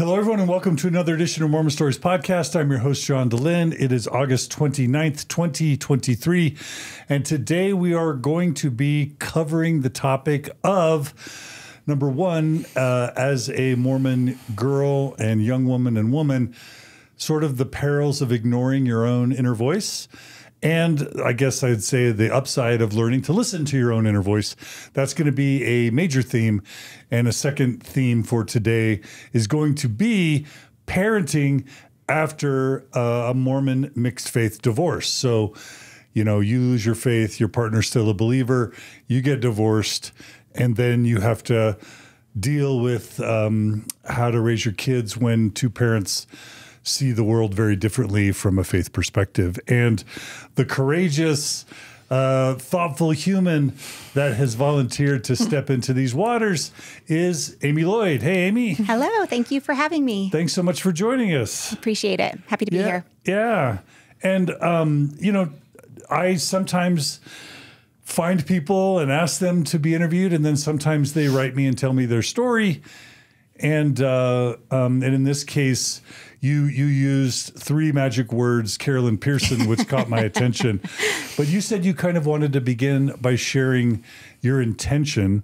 Hello, everyone, and welcome to another edition of Mormon Stories Podcast. I'm your host, John Dehlin. It is August 29th, 2023. And today we are going to be covering the topic of number one, uh, as a Mormon girl and young woman and woman, sort of the perils of ignoring your own inner voice. And I guess I'd say the upside of learning to listen to your own inner voice. That's going to be a major theme. And a second theme for today is going to be parenting after a Mormon mixed faith divorce. So, you know, you lose your faith, your partner's still a believer, you get divorced, and then you have to deal with um, how to raise your kids when two parents see the world very differently from a faith perspective. And the courageous, uh, thoughtful human that has volunteered to step into these waters is Amy Lloyd. Hey, Amy. Hello. Thank you for having me. Thanks so much for joining us. Appreciate it. Happy to be yeah, here. Yeah. And, um, you know, I sometimes find people and ask them to be interviewed, and then sometimes they write me and tell me their story. And uh, um, and in this case, you you used three magic words, Carol Lynn Pearson, which caught my attention. But you said you kind of wanted to begin by sharing your intention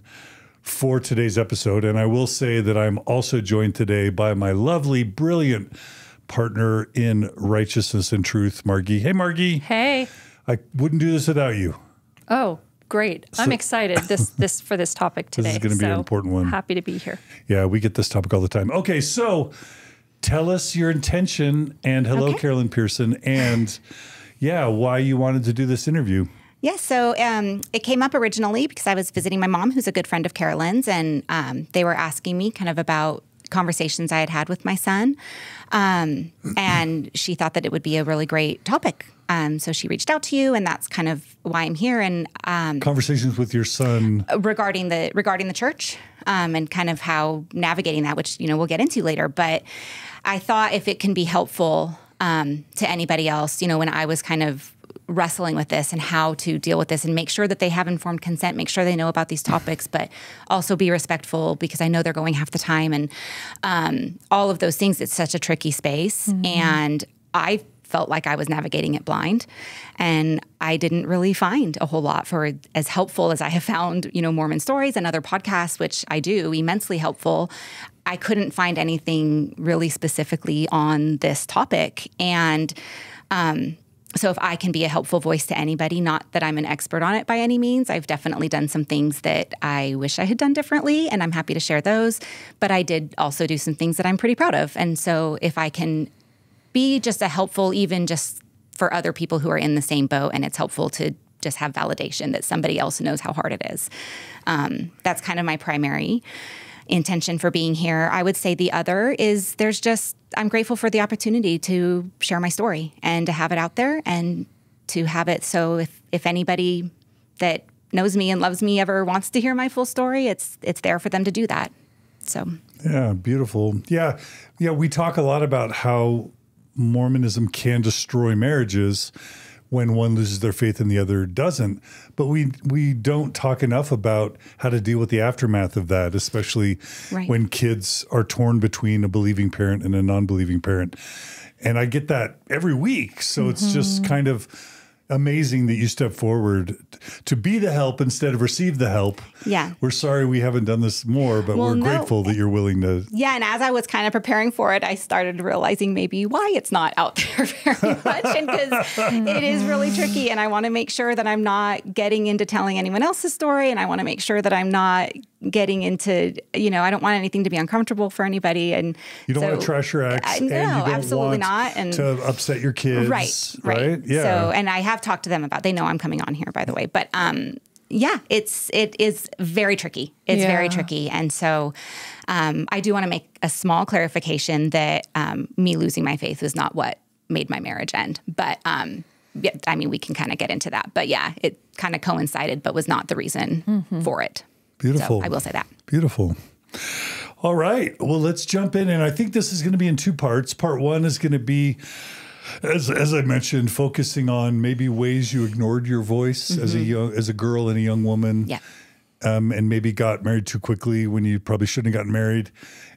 for today's episode, and I will say that I'm also joined today by my lovely, brilliant partner in righteousness and truth, Margie. Hey, Margie. Hey. I wouldn't do this without you. Oh, great! I'm excited this this for this topic today. This is going to be an important one. Happy to be here. Yeah, we get this topic all the time. Okay, so tell us your intention and hello, Okay. Carol Lynn Pearson, and yeah, why you wanted to do this interview. Yes, so um, it came up originally because I was visiting my mom, who's a good friend of Carol Lynn's, and um, they were asking me kind of about conversations I had had with my son. Um, and she thought that it would be a really great topic. Um, so she reached out to you, and that's kind of why I'm here. And um, Conversations with your son. regarding the regarding the church um, and kind of how navigating that, which you know we'll get into later. But I thought if it can be helpful um, to anybody else, you know, when I was kind of wrestling with this and how to deal with this and make sure that they have informed consent, make sure they know about these topics, but also be respectful because I know they're going half the time and um, all of those things. It's such a tricky space, and I felt like I was navigating it blind. And I didn't really find a whole lot for as helpful as I have found, you know, Mormon stories and other podcasts, which I do immensely helpful. I couldn't find anything really specifically on this topic. And um, so if I can be a helpful voice to anybody, not that I'm an expert on it by any means, I've definitely done some things that I wish I had done differently, and I'm happy to share those. But I did also do some things that I'm pretty proud of. And so if I can be just a helpful, even just for other people who are in the same boat, and it's helpful to just have validation that somebody else knows how hard it is. Um, that's kind of my primary intention for being here. I would say the other is there's just, I'm grateful for the opportunity to share my story and to have it out there and to have it so if, if anybody that knows me and loves me ever wants to hear my full story, it's it's there for them to do that. So Yeah, beautiful. Yeah, yeah. We talk a lot about how Mormonism can destroy marriages when one loses their faith and the other doesn't. But we we don't talk enough about how to deal with the aftermath of that, especially Right. when kids are torn between a believing parent and a non-believing parent. And I get that every week. So it's just Mm-hmm. kind of amazing that you step forward to be the help instead of receive the help. Yeah. We're sorry we haven't done this more, but Well, we're no. grateful that you're willing to Yeah, and as I was kind of preparing for it, I started realizing maybe why it's not out there very much, and because it is really tricky. And I want to make sure that I'm not getting into telling anyone else's story, and I want to make sure that I'm not getting into, you know, I don't want anything to be uncomfortable for anybody. And You don't so- want to trash uh, your ex, I- and no, you don't absolutely want not. And to upset your kids, right, right, Yeah, So, and I have talked to them about. They know I'm coming on here, by the way. But um, yeah, it's it is very tricky. It's very tricky, and so um, I do want to make a small clarification that um, me losing my faith was not what made my marriage end. But um, yeah, I mean, we can kind of get into that. But yeah, it kind of coincided, but was not the reason for it. beautiful. So I will say that. Beautiful. All right. Well, let's jump in, and I think this is going to be in two parts. Part one is going to be. As, as I mentioned, focusing on maybe ways you ignored your voice as a young as a girl and a young woman, Yeah. um, and maybe got married too quickly when you probably shouldn't have gotten married,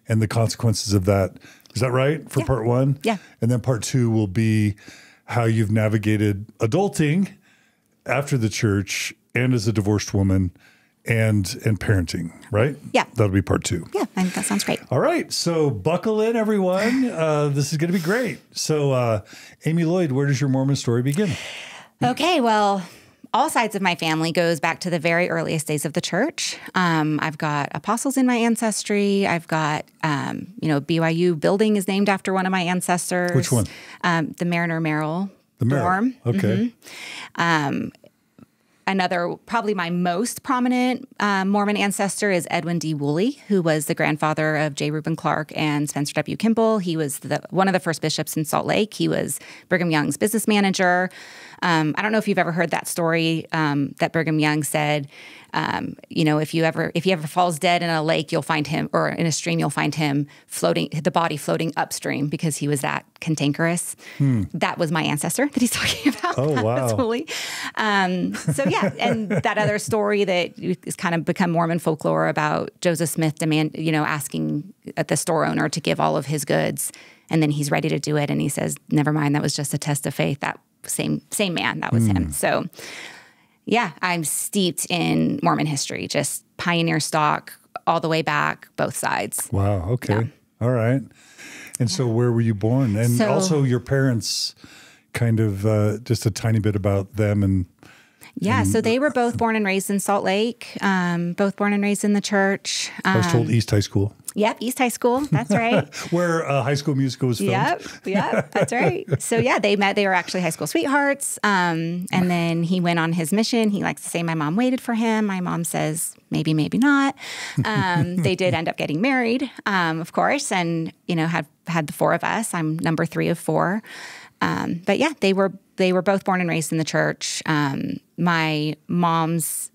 and the consequences of that. Is that right for Yeah. part one? Yeah. And then part two will be how you've navigated adulting after the church and as a divorced woman and and parenting, right? Yeah. That'll be part two. Yeah, I think that sounds great. All right. So buckle in, everyone. Uh, this is going to be great. So, uh, Amy Lloyd, where does your Mormon story begin? Okay, well, all sides of my family goes back to the very earliest days of the church. Um, I've got apostles in my ancestry. I've got, um, you know, BYU building is named after one of my ancestors. Which one? Um, the Marriner Merrill The Merrill. dorm. Okay. Another, probably my most prominent um, Mormon ancestor is Edwin D. Woolley, who was the grandfather of J. Reuben Clark and Spencer W. Kimball. He was the, one of the first bishops in Salt Lake. He was Brigham Young's business manager. Um, I don't know if you've ever heard that story um, that Brigham Young said. Um, you know, if you ever if he ever falls dead in a lake, you'll find him, or in a stream, you'll find him floating, the body floating upstream because he was that cantankerous. That was my ancestor that he's talking about. Hmm. Oh, wow. Um, so yeah, and that other story that has kind of become Mormon folklore about Joseph Smith demand, you know, asking at the store owner to give all of his goods, and then he's ready to do it, and he says, "Never mind, that was just a test of faith." That same same man, that was him. So yeah, I'm steeped in Mormon history, just pioneer stock all the way back, both sides. Wow. Okay. All right. And so, where were you born? And So- also, your parents, kind of uh, just a tiny bit about them and Yeah, so they were both born and raised in Salt Lake, um, both born and raised in the church. I was Um, told East High School, yep, East High School. That's right. where uh, High School Musical was filmed. Yep, yep, that's right. So yeah, they met. They were actually high school sweethearts. Um, and then he went on his mission. He likes to say, "My mom waited for him." My mom says, "Maybe, maybe not." Um, they did end up getting married, um, of course, and you know had had the four of us. I'm number three of four. Um, but yeah, they were they were both born and raised in the church. Um, my mom's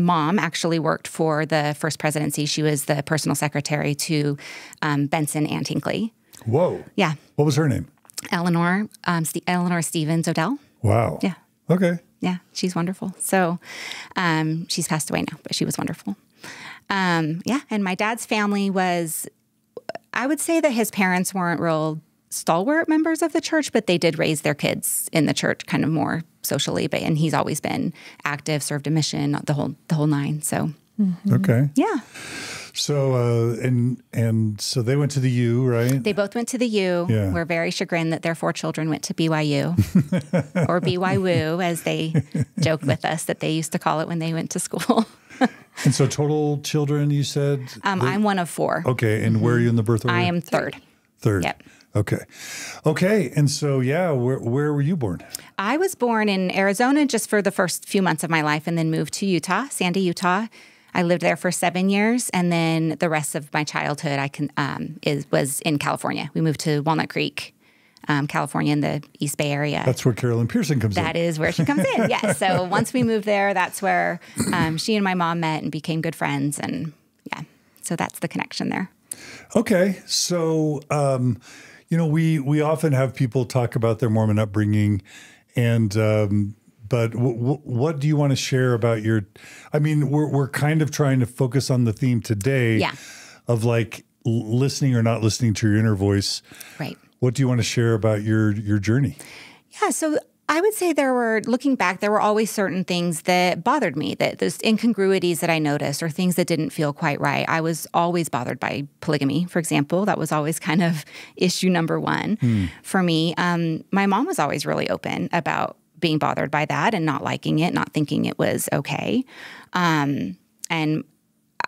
mom actually worked for the first presidency. She was the personal secretary to um, Benson and Hinckley. Whoa. Yeah, What was her name? Eleanor, um, Ste Eleanor Stevens Odell. Wow. Yeah. Okay. Yeah, she's wonderful. So um, she's passed away now, but she was wonderful. Um, yeah, and my dad's family was, I would say that his parents weren't real stalwart members of the church, but they did raise their kids in the church kind of more socially. But and he's always been active, served a mission, the whole the whole nine. So Okay. yeah, So uh, and and so they went to the U, right? they both went to the U. Yeah. We're very chagrined that their four children went to BYU or BYU, as they joked with us that they used to call it when they went to school. and so total children, you said. Um, I'm one of four. okay. And where are you in the birth order? I am third. third. Yep. Okay. Okay. And so yeah, where where were you born? I was born in Arizona just for the first few months of my life and then moved to Utah, Sandy, Utah. I lived there for seven years, and then the rest of my childhood I can um, is was in California. We moved to Walnut Creek, um, California, in the East Bay area. That's where Carol Lynn Pearson comes That in. is where she comes in. Yes. So once we moved there, that's where um, she and my mom met and became good friends, and yeah, so that's the connection there. Okay, so um, you know we we often have people talk about their Mormon upbringing, and um, but what do you want to share about your? I mean, we're we're kind of trying to focus on the theme today, Yeah. of like listening or not listening to your inner voice. Right. What do you want to share about your your journey? Yeah, so I would say there were, looking back, there were always certain things that bothered me, that those incongruities that I noticed or things that didn't feel quite right. I was always bothered by polygamy, for example. That was always kind of issue number one for me. Um, my mom was always really open about being bothered by that and not liking it, not thinking it was okay. Um, and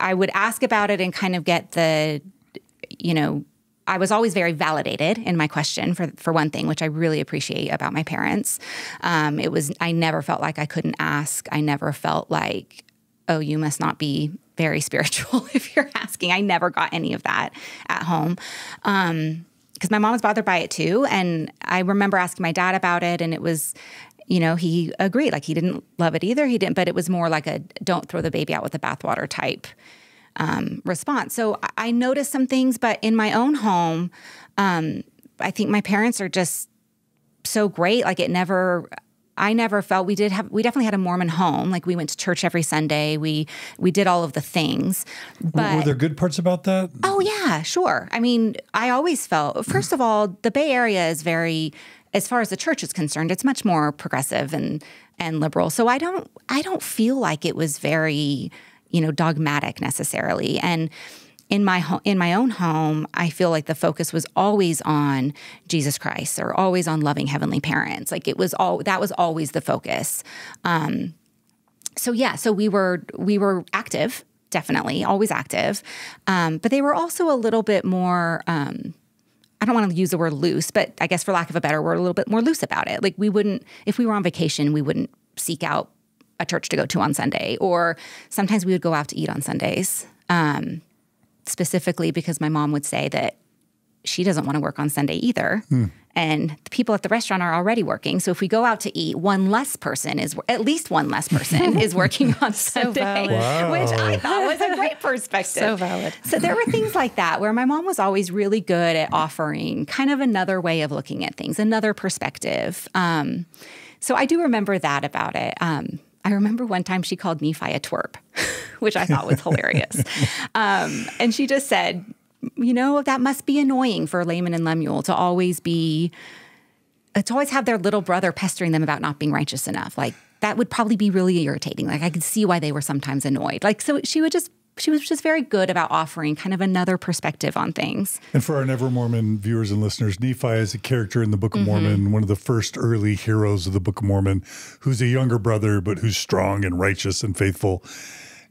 I would ask about it and kind of get the, you know, I was always very validated in my question for for one thing, which I really appreciate about my parents. Um, it was I never felt like I couldn't ask. I never felt like, oh, you must not be very spiritual if you're asking. I never got any of that at home. Um, because my mom was bothered by it too. And I remember asking my dad about it, and it was, you know, he agreed. Like he didn't love it either. He didn't, but it was more like a don't throw the baby out with the bathwater type um, response. So I- noticed some things, but in my own home, um, I think my parents are just so great. Like it never, I never felt we did have we definitely had a Mormon home. Like we went to church every Sunday. We we did all of the things. But Were there good parts about that? Oh yeah, sure. I mean, I always felt first of all, the Bay Area is very as far as the church is concerned, it's much more progressive and and liberal. So I don't I don't feel like it was very, you know, dogmatic necessarily. And in my ho- in my own home, I feel like the focus was always on Jesus Christ or always on loving heavenly parents. Like it was all that was always the focus. Um, so yeah, so we were we were active, definitely always active, um, but they were also a little bit more. Um, I don't want to use the word loose, but I guess for lack of a better word, a little bit more loose about it. Like we wouldn't, if we were on vacation, we wouldn't seek out a church to go to on Sunday, or sometimes we would go out to eat on Sundays. Um, specifically because my mom would say that she doesn't want to work on Sunday either. And the people at the restaurant are already working. So if we go out to eat, one less person is, at least one less person is working on Sunday, valid. Wow. which I thought was a great perspective. So valid. So there were things like that where my mom was always really good at offering kind of another way of looking at things, another perspective. Um, so I do remember that about it. Um, I remember one time she called Nephi a twerp, which I thought was hilarious. Um, and she just said, you know, that must be annoying for Laman and Lemuel to always be, uh, to always have their little brother pestering them about not being righteous enough. Like that would probably be really irritating. Like I could see why they were sometimes annoyed. Like, so she would just, she was just very good about offering kind of another perspective on things. And for our Never Mormon viewers and listeners, Nephi is a character in the Book of Mm-hmm. Mormon, one of the first early heroes of the Book of Mormon, who's a younger brother, but who's strong and righteous and faithful.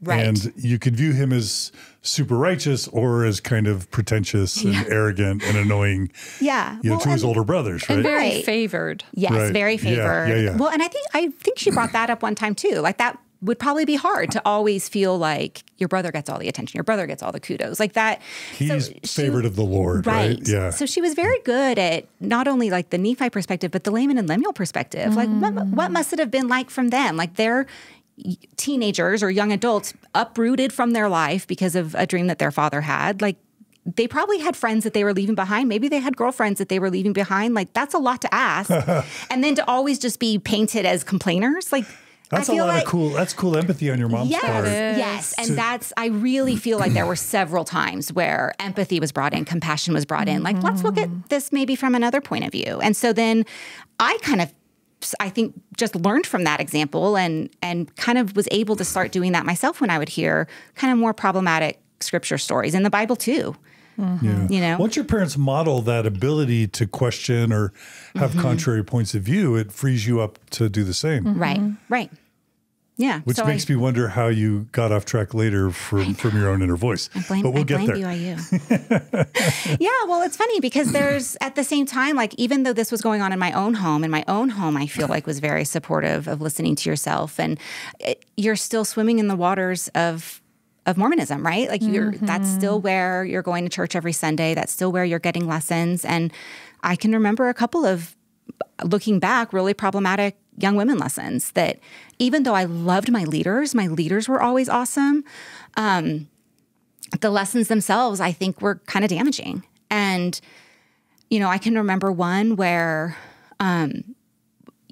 Right. And you could view him as super righteous or as kind of pretentious and arrogant and annoying, Yeah. you know, Well, to his older brothers, right? And very Right. favored. Yes, Right. very Yeah, favored. yeah, yeah. Well, and I think I think she brought that up one time too. Like that would probably be hard to always feel like your brother gets all the attention, your brother gets all the kudos, like that. So He's she- favored of the Lord, right? Yeah. So she was very good at not only like the Nephi perspective, but the Laman and Lemuel perspective. Like what, mm. what must it have been like from them? Like they're teenagers or young adults uprooted from their life because of a dream that their father had. Like they probably had friends that they were leaving behind. Maybe they had girlfriends that they were leaving behind. Like that's a lot to ask. and then to always just be painted as complainers, like That's a lot like, of cool. That's cool empathy on your mom's Yes, part. yes, and that's. I really feel like there were several times where empathy was brought in, compassion was brought in. Like, let's look at mm-hmm. this maybe from another point of view. And so then, I kind of, I think, just learned from that example, and and kind of was able to start doing that myself when I would hear kind of more problematic scripture stories in the Bible too. Mm-hmm. Yeah. You know? once your parents model that ability to question or have Mm-hmm. contrary points of view, it frees you up to do the same. Right, mm-hmm. right, yeah. Which so makes I, me wonder how you got off track later from, from your own inner voice. blame, but we'll I get blame there. BYU. yeah, well, it's funny because there's at the same time, like even though this was going on in my own home, in my own home, I feel like was very supportive of listening to yourself, and it, you're still swimming in the waters of of Mormonism, right? Like you're that's mm-hmm. still where you're going to church every Sunday. That's still where you're getting lessons, and I can remember a couple of looking back, really problematic young women lessons that even though I loved my leaders, my leaders were always awesome. Um, the lessons themselves, I think, were kind of damaging. And, you know, I can remember one where, um,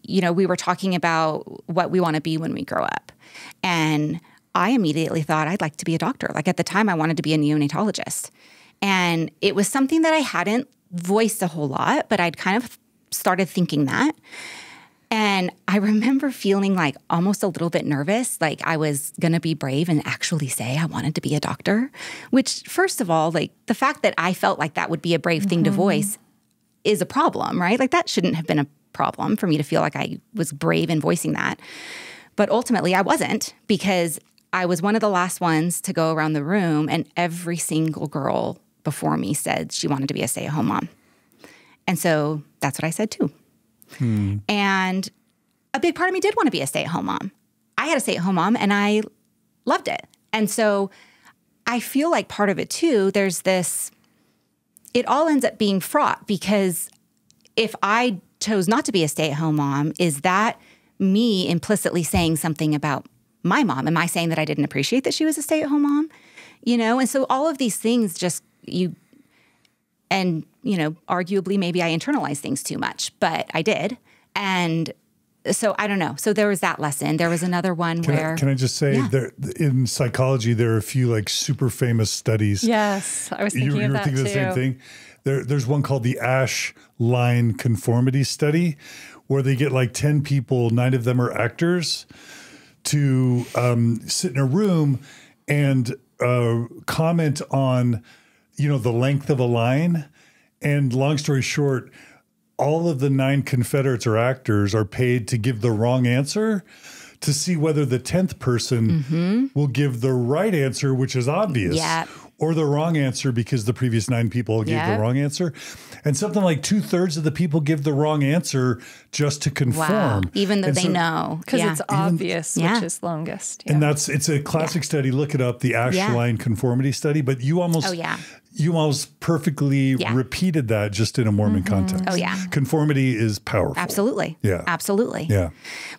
you know, we were talking about what we want to be when we grow up. And I immediately thought I'd like to be a doctor. Like at the time, I wanted to be a neonatologist. And it was something that I hadn't voiced a whole lot, but I'd kind of started thinking that. And I remember feeling like almost a little bit nervous, like I was going to be brave and actually say I wanted to be a doctor. Which, first of all, like the fact that I felt like that would be a brave thing to mm-hmm. voice is a problem, right? Like that shouldn't have been a problem for me to feel like I was brave in voicing that. But ultimately, I wasn't because I was one of the last ones to go around the room, and every single girl before me said she wanted to be a stay at home mom. And so that's what I said too. And a big part of me did want to be a stay at home mom. I had a stay at home mom and I loved it. And so I feel like part of it too, there's this, it all ends up being fraught because if I chose not to be a stay at home mom, is that me implicitly saying something about my mom? Am I saying that I didn't appreciate that she was a stay at home mom? You know, and so all of these things just, you, and, you know, arguably maybe I internalized things too much, but I did. And so I don't know. So there was that lesson. There was another one Can where I, can I just say Yeah. there in psychology there are a few like super famous studies. Yes, I was thinking you of were that thinking too. the same thing. There, there's one called the Asch Line Conformity Study, where they get like ten people, nine of them are actors, to um, sit in a room and uh, comment on, you know, the length of a line. And long story short, all of the nine Confederates or actors are paid to give the wrong answer to see whether the 10th person mm-hmm. will give the right answer, which is obvious, Yeah. Or the wrong answer because the previous nine people gave Yeah. the wrong answer. And something like two thirds of the people give the wrong answer just to conform. wow, even though And they so- know, Because yeah. it's obvious Yeah. which is longest. Yeah. And that's it's a classic study. Look it up, the Asch line Yeah. conformity study. But you almost Oh, yeah. you almost perfectly Yeah. repeated that just in a Mormon mm-hmm. context. Oh, yeah. Conformity is powerful. absolutely, Yeah. absolutely, Yeah.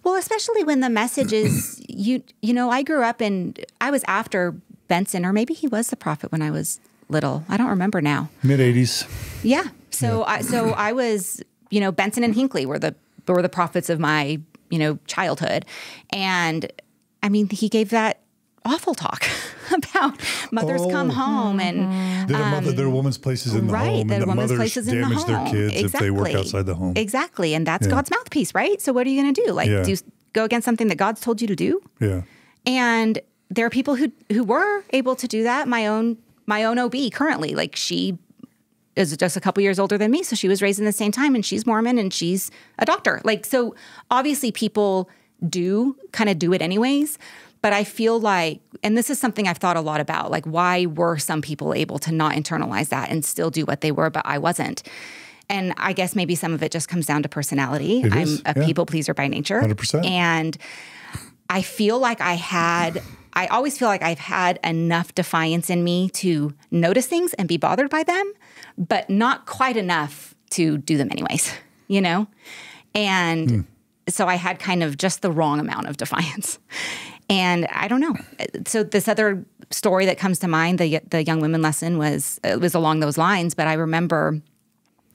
Well, especially when the message is you you know, I grew up in I was after Benson or maybe he was the prophet when I was little. I don't remember now. Mid eighties. Yeah. So I so I was, you know, Benson and Hinckley were the were the prophets of my, you know, childhood. And I mean, he gave that awful talk about mothers come Oh. home and mm-hmm. That a mother, that a um, woman's place is in the right home, that and that woman's mothers place is in the damage their home. kids if they work outside the home. Exactly. And that's Yeah. God's mouthpiece, right? So what are you going to do? Like Yeah. do you go against something that God's told you to do? Yeah. And there are people who who were able to do that. My own my own OB currently, like she is just a couple years older than me, so she was raised in the same time, and she's Mormon and she's a doctor. Like so, obviously people do kind of do it anyways. But I feel like, and this is something I've thought a lot about, like why were some people able to not internalize that and still do what they were, but I wasn't. And I guess maybe some of it just comes down to personality. It I'm is, a yeah. people pleaser by nature. 100%. And I feel like I had, I always feel like I've had enough defiance in me to notice things and be bothered by them, but not quite enough to do them anyways, you know? And hmm. so I had kind of just the wrong amount of defiance. And I don't know. So this other story that comes to mind, the the young women lesson was it was along those lines, but I remember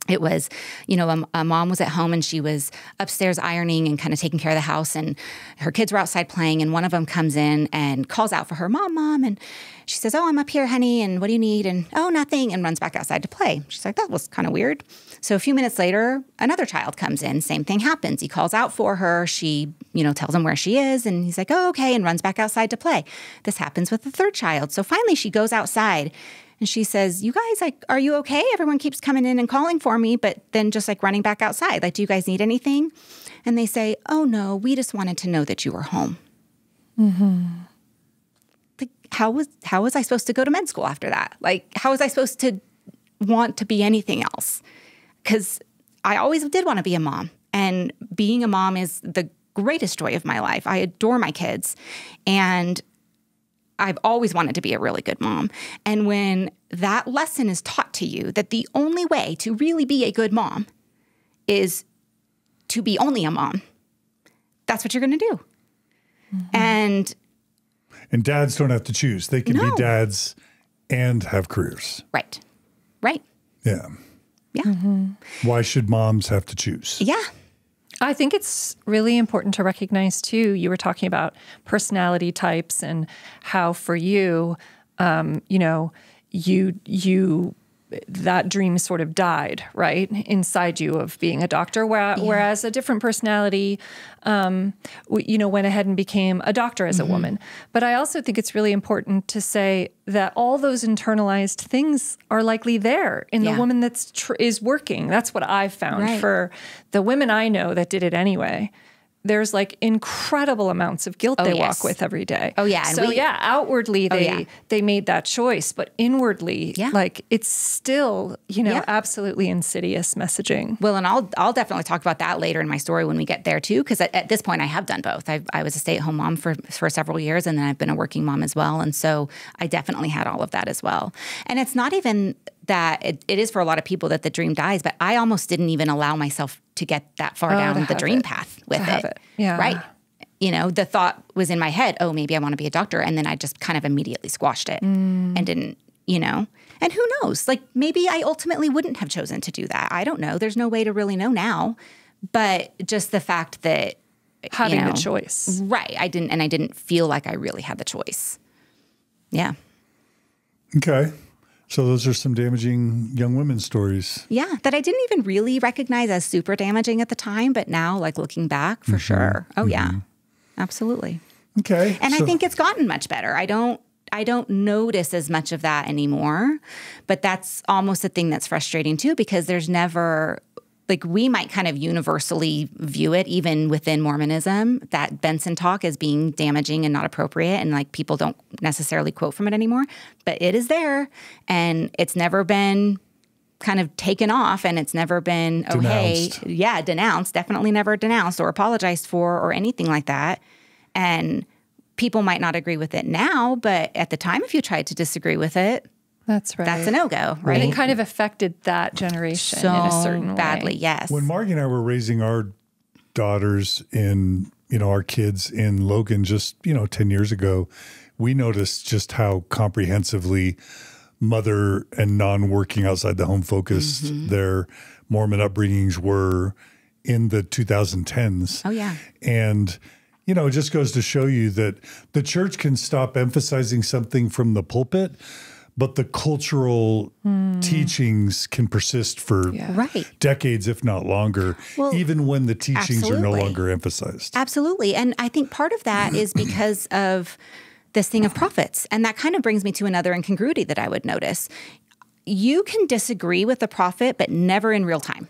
it was, you know, a, a mom was at home and she was upstairs ironing and kind of taking care of the house, and her kids were outside playing, and one of them comes in and calls out for her, "Mom, mom!" and she says, "Oh, I'm up here, honey, and what do you need?" and "Oh, nothing," and runs back outside to play. She's like, "That was kind of weird." So a few minutes later, another child comes in. Same thing happens. He calls out for her. She, you know, tells him where she is, and he's like, "Oh, okay," and runs back outside to play. This happens with the third child. So finally, she goes outside and she says, "You guys, like, are you okay? Everyone keeps coming in and calling for me, but then just like running back outside. Like, do you guys need anything?" And they say, "Oh no, we just wanted to know that you were home." Mm-hmm. Like, how was how was I supposed to go to med school after that? Like, how was I supposed to want to be anything else? Because I always did want to be a mom, and being a mom is the greatest joy of my life. I adore my kids, and I've always wanted to be a really good mom. And when that lesson is taught to you that the only way to really be a good mom is to be only a mom, that's what you're going to do. Mm-hmm. And And dads don't have to choose. They can No. be dads and have careers. right, right. Yeah. Yeah. Why should moms have to choose? Yeah. I think it's really important to recognize too. You were talking about personality types and how for you, um, you know, you you that dream sort of died right inside you of being a doctor, where, whereas a different personality, um, w- you know, went ahead and became a doctor as a woman. But I also think it's really important to say that all those internalized things are likely there in Yeah. the woman that's tr- is working. That's what I've found Right. for the women I know that did it anyway. There's like incredible amounts of guilt oh, they Oh, yes. walk with every day. Oh, yeah, and So we- yeah, outwardly oh, they yeah. they made that choice, but inwardly, Yeah. like it's still you know Yeah. absolutely insidious messaging. Well, and I'll I'll definitely talk about that later in my story when we get there too, because at, at this point I have done both. I, I was a stay at home mom for for several years, and then I've been a working mom as well, and so I definitely had all of that as well. And it's not even that it, it is for a lot of people that the dream dies, but I almost didn't even allow myself to get that far Oh, down the dream it. path with To it. have it. Yeah. right. You know, the thought was in my head, oh, maybe I want to be a doctor, and then I just kind of immediately squashed it Mm. and didn't. You know, and who knows? Like maybe I ultimately wouldn't have chosen to do that. I don't know. There's no way to really know now. But just the fact that having know, the choice. Right. I didn't, and I didn't feel like I really had the choice. Yeah. Okay. So those are some damaging young women stories. Yeah. That I didn't even really recognize as super damaging at the time, but now, like looking back, for mm-hmm. sure. Oh, yeah. Mm-hmm. Absolutely. Okay. And so- I think it's gotten much better. I don't I don't notice as much of that anymore. But that's almost a thing that's frustrating too because there's never like we might kind of universally view it even within Mormonism that Benson talk as being damaging and not appropriate and like people don't necessarily quote from it anymore, but it is there and it's never been kind of taken off and it's never been oh Denounced. hey yeah denounced definitely never denounced or apologized for or anything like that and people might not agree with it now but at the time if you tried to disagree with it That's right. that's a no-go right And it kind of affected that generation so in a certain badly way. yes when Margie and I were raising our daughters in, you know, our kids in Logan just, you know, 10 years ago, we noticed just how comprehensively mother and non working outside the home focused Mm-hmm. their Mormon upbringings were in the 2010s. oh yeah And, you know, it just goes to show you that the church can stop emphasizing something from the pulpit, but the cultural hmm. teachings can persist for right decades, if not longer, Well, even when the teachings are no longer emphasized. Absolutely. And I think part of that is because of this thing of prophets. And that kind of brings me to another incongruity that I would notice. You can disagree with the prophet, but never in real time.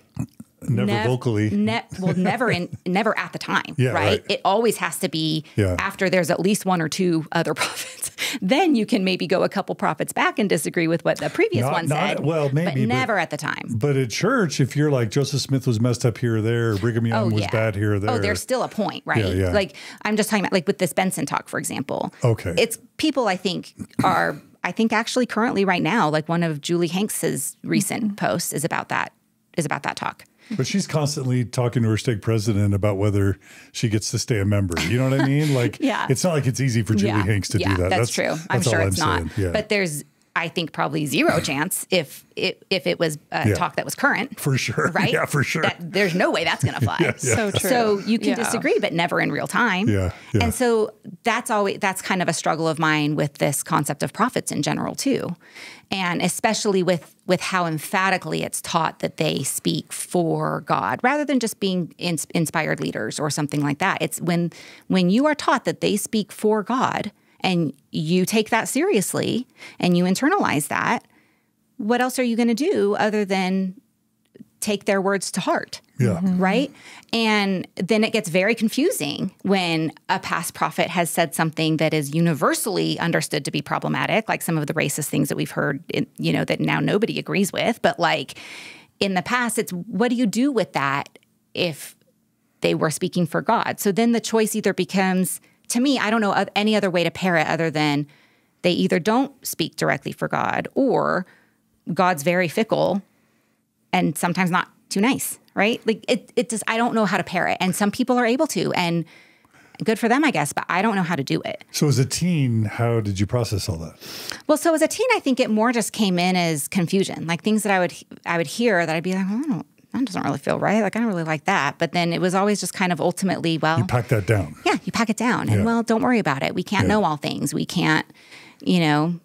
Never Nev- vocally. Ne- well, never in, never at the time, Yeah, right? right. It always has to be Yeah. after there's at least one or two other prophets. then you can maybe go a couple prophets back and disagree with what the previous Not- one not- said. well, maybe, but but- never at the time. but at church, if you're like Joseph Smith was messed up here or there, Brigham Young was bad here or there. Oh, there's still a point, right? Yeah, yeah. Like I'm just talking about like with this Benson talk, for example. Okay. It's people I think are I think actually currently right now, like one of Julie Hanks's recent Mm-hmm. posts is about that is about that talk. But she's constantly talking to her stake president about whether she gets to stay a member. You know what I mean? Like, Yeah. it's not like it's easy for Julie yeah. Hanks to yeah, do that. That's, true. I'm that's sure it's I'm not. saying. Yeah. But there's I think probably zero chance if it if it was a Yeah. talk that was current. for sure. Right? Yeah, for sure. That, there's no way that's going to fly. So true. So you can Yeah. disagree, but never in real time. Yeah, yeah. And so that's always that's kind of a struggle of mine with this concept of prophets in general too, and especially with with how emphatically it's taught that they speak for God rather than just being ins- inspired leaders or something like that. It's when when you are taught that they speak for God and you take that seriously and you internalize that. What else are you going to do other than take their words to heart? Yeah. Mm-hmm. right? And then it gets very confusing when a past prophet has said something that is universally understood to be problematic, like some of the racist things that we've heard, in, you know, that now nobody agrees with. But like in the past, it's what do you do with that if they were speaking for God? So then the choice either becomes, to me, I don't know oth- any other way to pair it other than they either don't speak directly for God or God's very fickle and sometimes not too nice, right? Like it, it just, I don't know how to pair it. And some people are able to, and good for them, I guess, but I don't know how to do it. So as a teen, how did you process all that? Well, so as a teen, I think it more just came in as confusion, like things that I would, I would hear that I'd be like, well, I don't, that doesn't really feel right. Like, I don't really like that. But then it was always just kind of ultimately, well, you Pack that down. yeah, you pack it down and Yeah. well, don't worry about it. We can't Yeah. know all things. We can't, you know,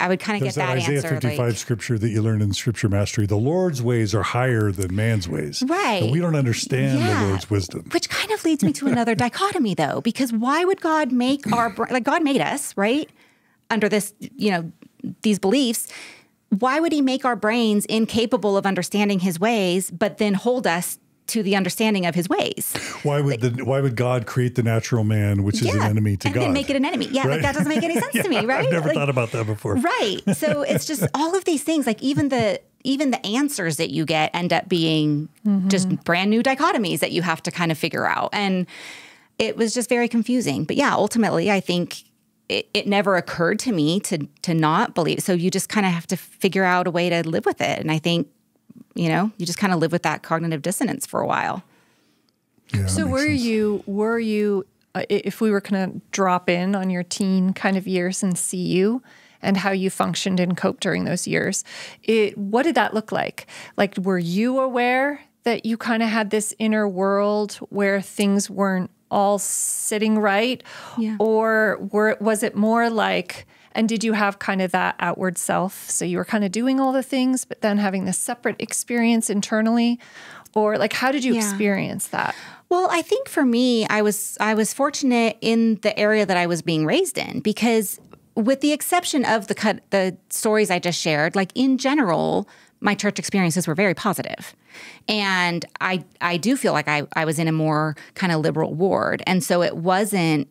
I would kind of get that that Isaiah answer. 55 like, scripture that you learned in scripture mastery. The Lord's ways are higher than man's ways. Right. And we don't understand Yeah. the Lord's wisdom. Which kind of leads me to another dichotomy, though, because why would God make our like God made us right under this, you know, these beliefs? Why would He make our brains incapable of understanding His ways, but then hold us to the understanding of His ways? Why would the why would God create the natural man, which is an enemy to and God? then make it an enemy. Yeah, Right? like that doesn't make any sense to me, right? I've never Like, thought about that before. Right. So it's just all of these things, like even the even the answers that you get end up being mm-hmm. just brand new dichotomies that you have to kind of figure out. And it was just very confusing. But yeah, ultimately I think it, it never occurred to me to to not believe. So you just kind of have to figure out a way to live with it. And I think, you know, you just kind of live with that cognitive dissonance for a while. Yeah, So were sense. you were you uh, if we were going to drop in on your teen kind of years and see you and how you functioned and coped during those years, it what did that look like? Like were you aware that you kind of had this inner world where things weren't all sitting right? Yeah. Or were, was it more like, and did you have kind of that outward self? So you were kind of doing all the things, but then having this separate experience internally? Or like, how did you Yeah. experience that? Well, I think for me, I was I was fortunate in the area that I was being raised in because, with the exception of the cut the stories I just shared, like in general, my church experiences were very positive, and I I do feel like I I was in a more kind of liberal ward, and so it wasn't.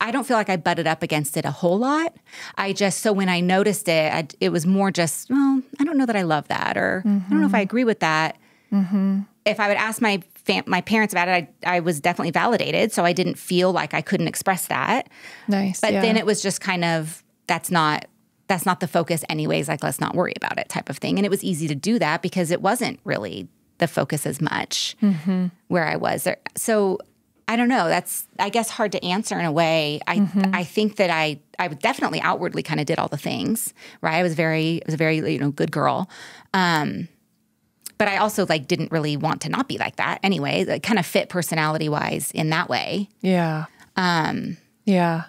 I don't feel like I butted up against it a whole lot. I just so when I noticed it, I, it was more just, well, I don't know that I love that, or I don't know if I mm-hmm. agree with that mm-hmm. if I would ask my fam- my parents about it, I, I was definitely validated. So I didn't feel like I couldn't express that. Nice. But yeah. then it was just kind of that's not that's not the focus anyways. Like let's not worry about it type of thing. And it was easy to do that because it wasn't really the focus as much mm-hmm. where I was. So I don't know. That's I guess hard to answer in a way. I I think that I I definitely outwardly kind of did all the things. Right. I was very I was a very you know good girl. Um, but I also like didn't really want to not be like that anyway. Like kind of fit personality wise in that way. yeah. Um, yeah.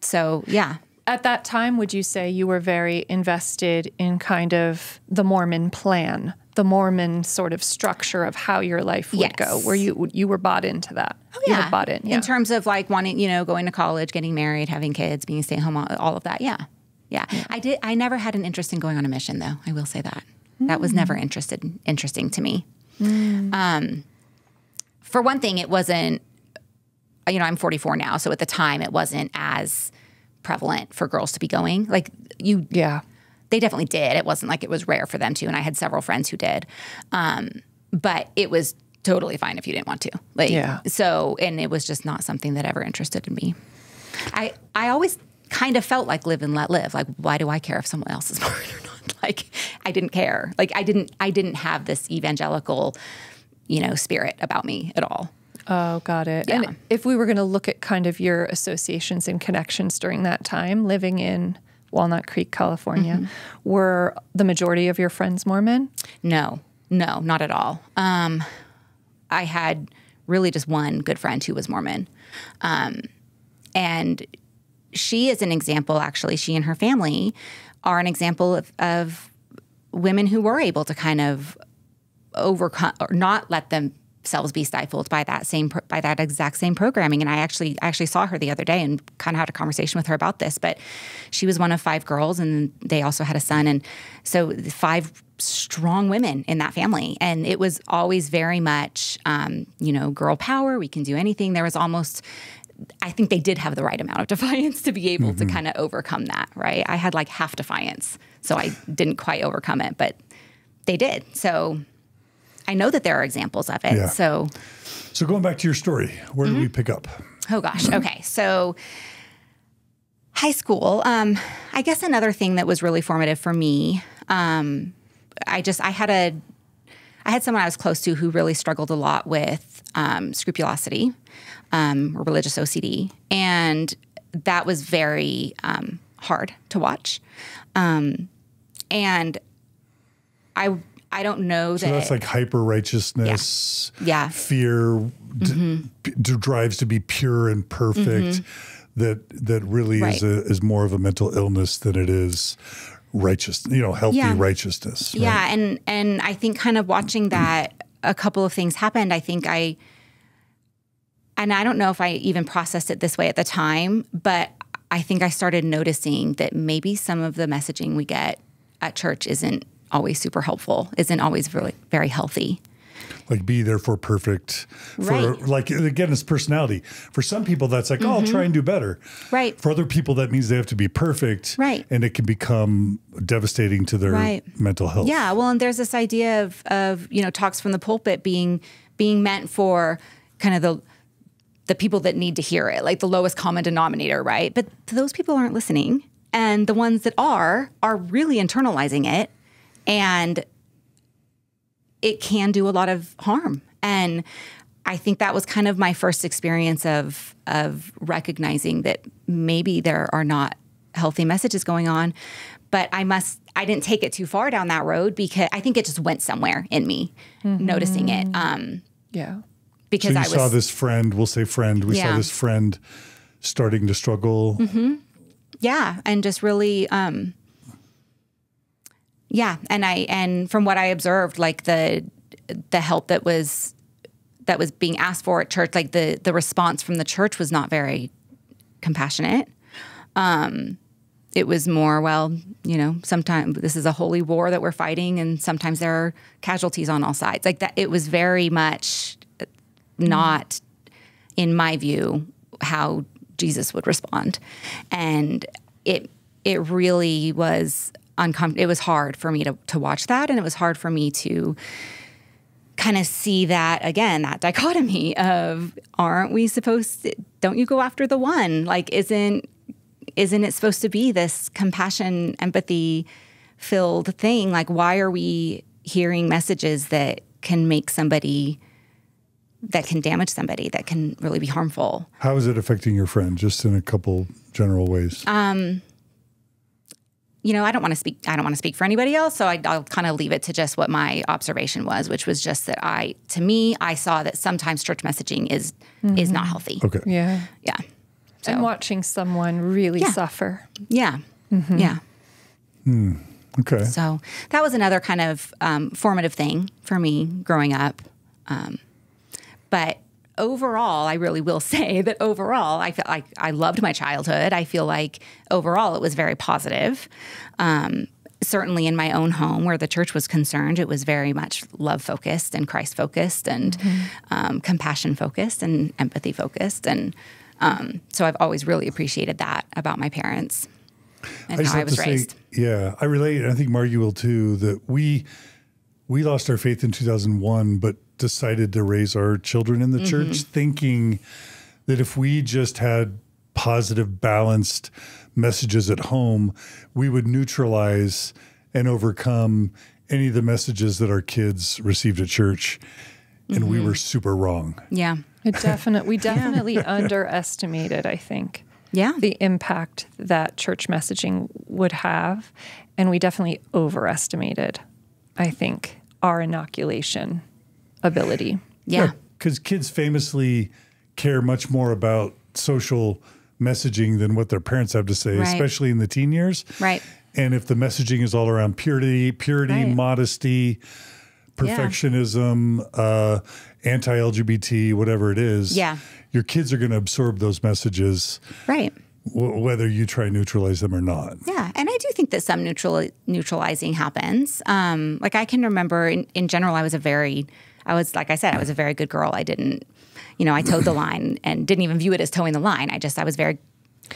So yeah, At that time, would you say you were very invested in kind of the Mormon plan, the Mormon sort of structure of how your life would Yes. go? Where you you were bought into that? Oh you were bought in. Yeah. In terms of like wanting, you know, going to college, getting married, having kids, being stay at home, all all of that. Yeah. yeah. I did. I never had an interest in going on a mission, though. I will say that. That was never interested interesting to me. Um, for one thing, it wasn't. You know, I'm 44 now, so at the time, it wasn't as prevalent for girls to be going. Like you, yeah. They definitely did. It wasn't like it was rare for them to, and I had several friends who did. Um, but it was totally fine if you didn't want to. Like, Yeah. So, and it was just not something that ever interested in me. I I always kind of felt like live and let live. Like, why do I care if someone else is married or not? Like, I didn't care. Like, I didn't I didn't have this evangelical, you know, spirit about me at all. Oh, got it. Yeah. And if we were going to look at kind of your associations and connections during that time, living in Walnut Creek, California, were the majority of your friends Mormon? No, no, not at all. Um, I had really just one good friend who was Mormon. Um, and she is an example, actually, she and her family are an example of, of women who were able to kind of overcome or not let themselves be stifled by that same by that exact same programming. And I actually I actually saw her the other day and kind of had a conversation with her about this but she was one of five girls and they also had a son. And so five strong women in that family. And it was always very much um, you know girl power we can do anything. There was almost I think they did have the right amount of defiance to be able to kind of overcome that, right? I had like half defiance, so I didn't quite overcome it, but they did. So I know that there are examples of it. Yeah. So, So going back to your story, where Mm-hmm. did we pick up? oh gosh, okay. So high school, um, I guess another thing that was really formative for me, um, I just I had a I had someone I was close to who really struggled a lot with um, scrupulosity um, or religious OCD, and that was very um, hard to watch. Um, and I I don't know that So that's like hyper righteousness, Yeah. fear d- mm-hmm. p- d- drives to be pure and perfect. Mm-hmm. That that really is a, is more of a mental illness than it is righteous. You know, healthy Yeah. righteousness. right? Yeah, and and I think kind of watching that, a couple of things happened. I think I, and I don't know if I even processed it this way at the time, but I think I started noticing that maybe some of the messaging we get at church isn't always super helpful, isn't always really very healthy. like be therefore perfect for Right. like again it's personality for some people that's like oh i'll try and do better Right. for other people that means they have to be perfect Right. and it can become devastating to their Right. mental health Yeah, well, and there's this idea of of you know talks from the pulpit being being meant for kind of the the people that need to hear it, like the lowest common denominator, right? But those people aren't listening, and the ones that are are really internalizing it, and it can do a lot of harm. And I think that was kind of my first experience of of recognizing that maybe there are not healthy messages going on. But I must I didn't take it too far down that road because I think it just went somewhere in me, noticing it. Um, Yeah. because so you I was saw this friend, we'll say friend, we saw this friend starting to struggle. yeah and just really um yeah and i and from what i observed like the the help that was that was being asked for at church like the the response from the church was not very compassionate. Um it was more well you know sometimes this is a holy war that we're fighting and sometimes there are casualties on all sides. Like that it was very much not in my view how Jesus would respond. And it it really was uncomfortable it was hard for me to to watch that and it was hard for me to kind of see that again that dichotomy of aren't we supposed to don't you go after the one like isn't isn't it supposed to be this compassion empathy filled thing like why are we hearing messages that can make somebody that can damage somebody that can really be harmful How is it affecting your friend? Just in a couple general ways. Um, you know, I don't want to speak. I don't want to speak for anybody else, so I, I'll kind of leave it to just what my observation was, which was just that I, to me, I saw that sometimes church messaging is is not healthy. okay. Yeah. Yeah. So And watching someone really Yeah. suffer. yeah, yeah. Okay. So that was another kind of um, formative thing for me growing up. Um, but overall, I really will say that overall, I feel like I loved my childhood. I feel like overall it was very positive. Um, certainly in my own home, where the church was concerned, it was very much love focused and Christ focused and um, compassion focused and empathy focused. And um, so I've always really appreciated that about my parents and how I was to say, raised. yeah, I relate. and I think Margie will too. That we we lost our faith in 2001, but decided to raise our children in the Mm-hmm. church, thinking that if we just had positive, balanced messages at home, we would neutralize and overcome any of the messages that our kids received at church. And we Mm-hmm. were super wrong. Yeah. It definitely we definitely underestimated, I think. Yeah. The impact that church messaging would have. And we definitely overestimated, I think, our inoculation ability. Yeah. Because kids famously care much more about social messaging than what their parents have to say, Right. especially in the teen years. Right. And if the messaging is all around purity, purity, Right. modesty, perfectionism, uh, anti-LGBT, whatever it is, Yeah. your kids are going to absorb those messages, Right. W- whether you try to neutralize them or not. Yeah, and I do think that some neutral neutralizing happens. Um, like I can remember, in, in general, I was a very, I was like I said, I was a very good girl. I didn't, you know, I toed the line and didn't even view it as toeing the line. I just, I was very,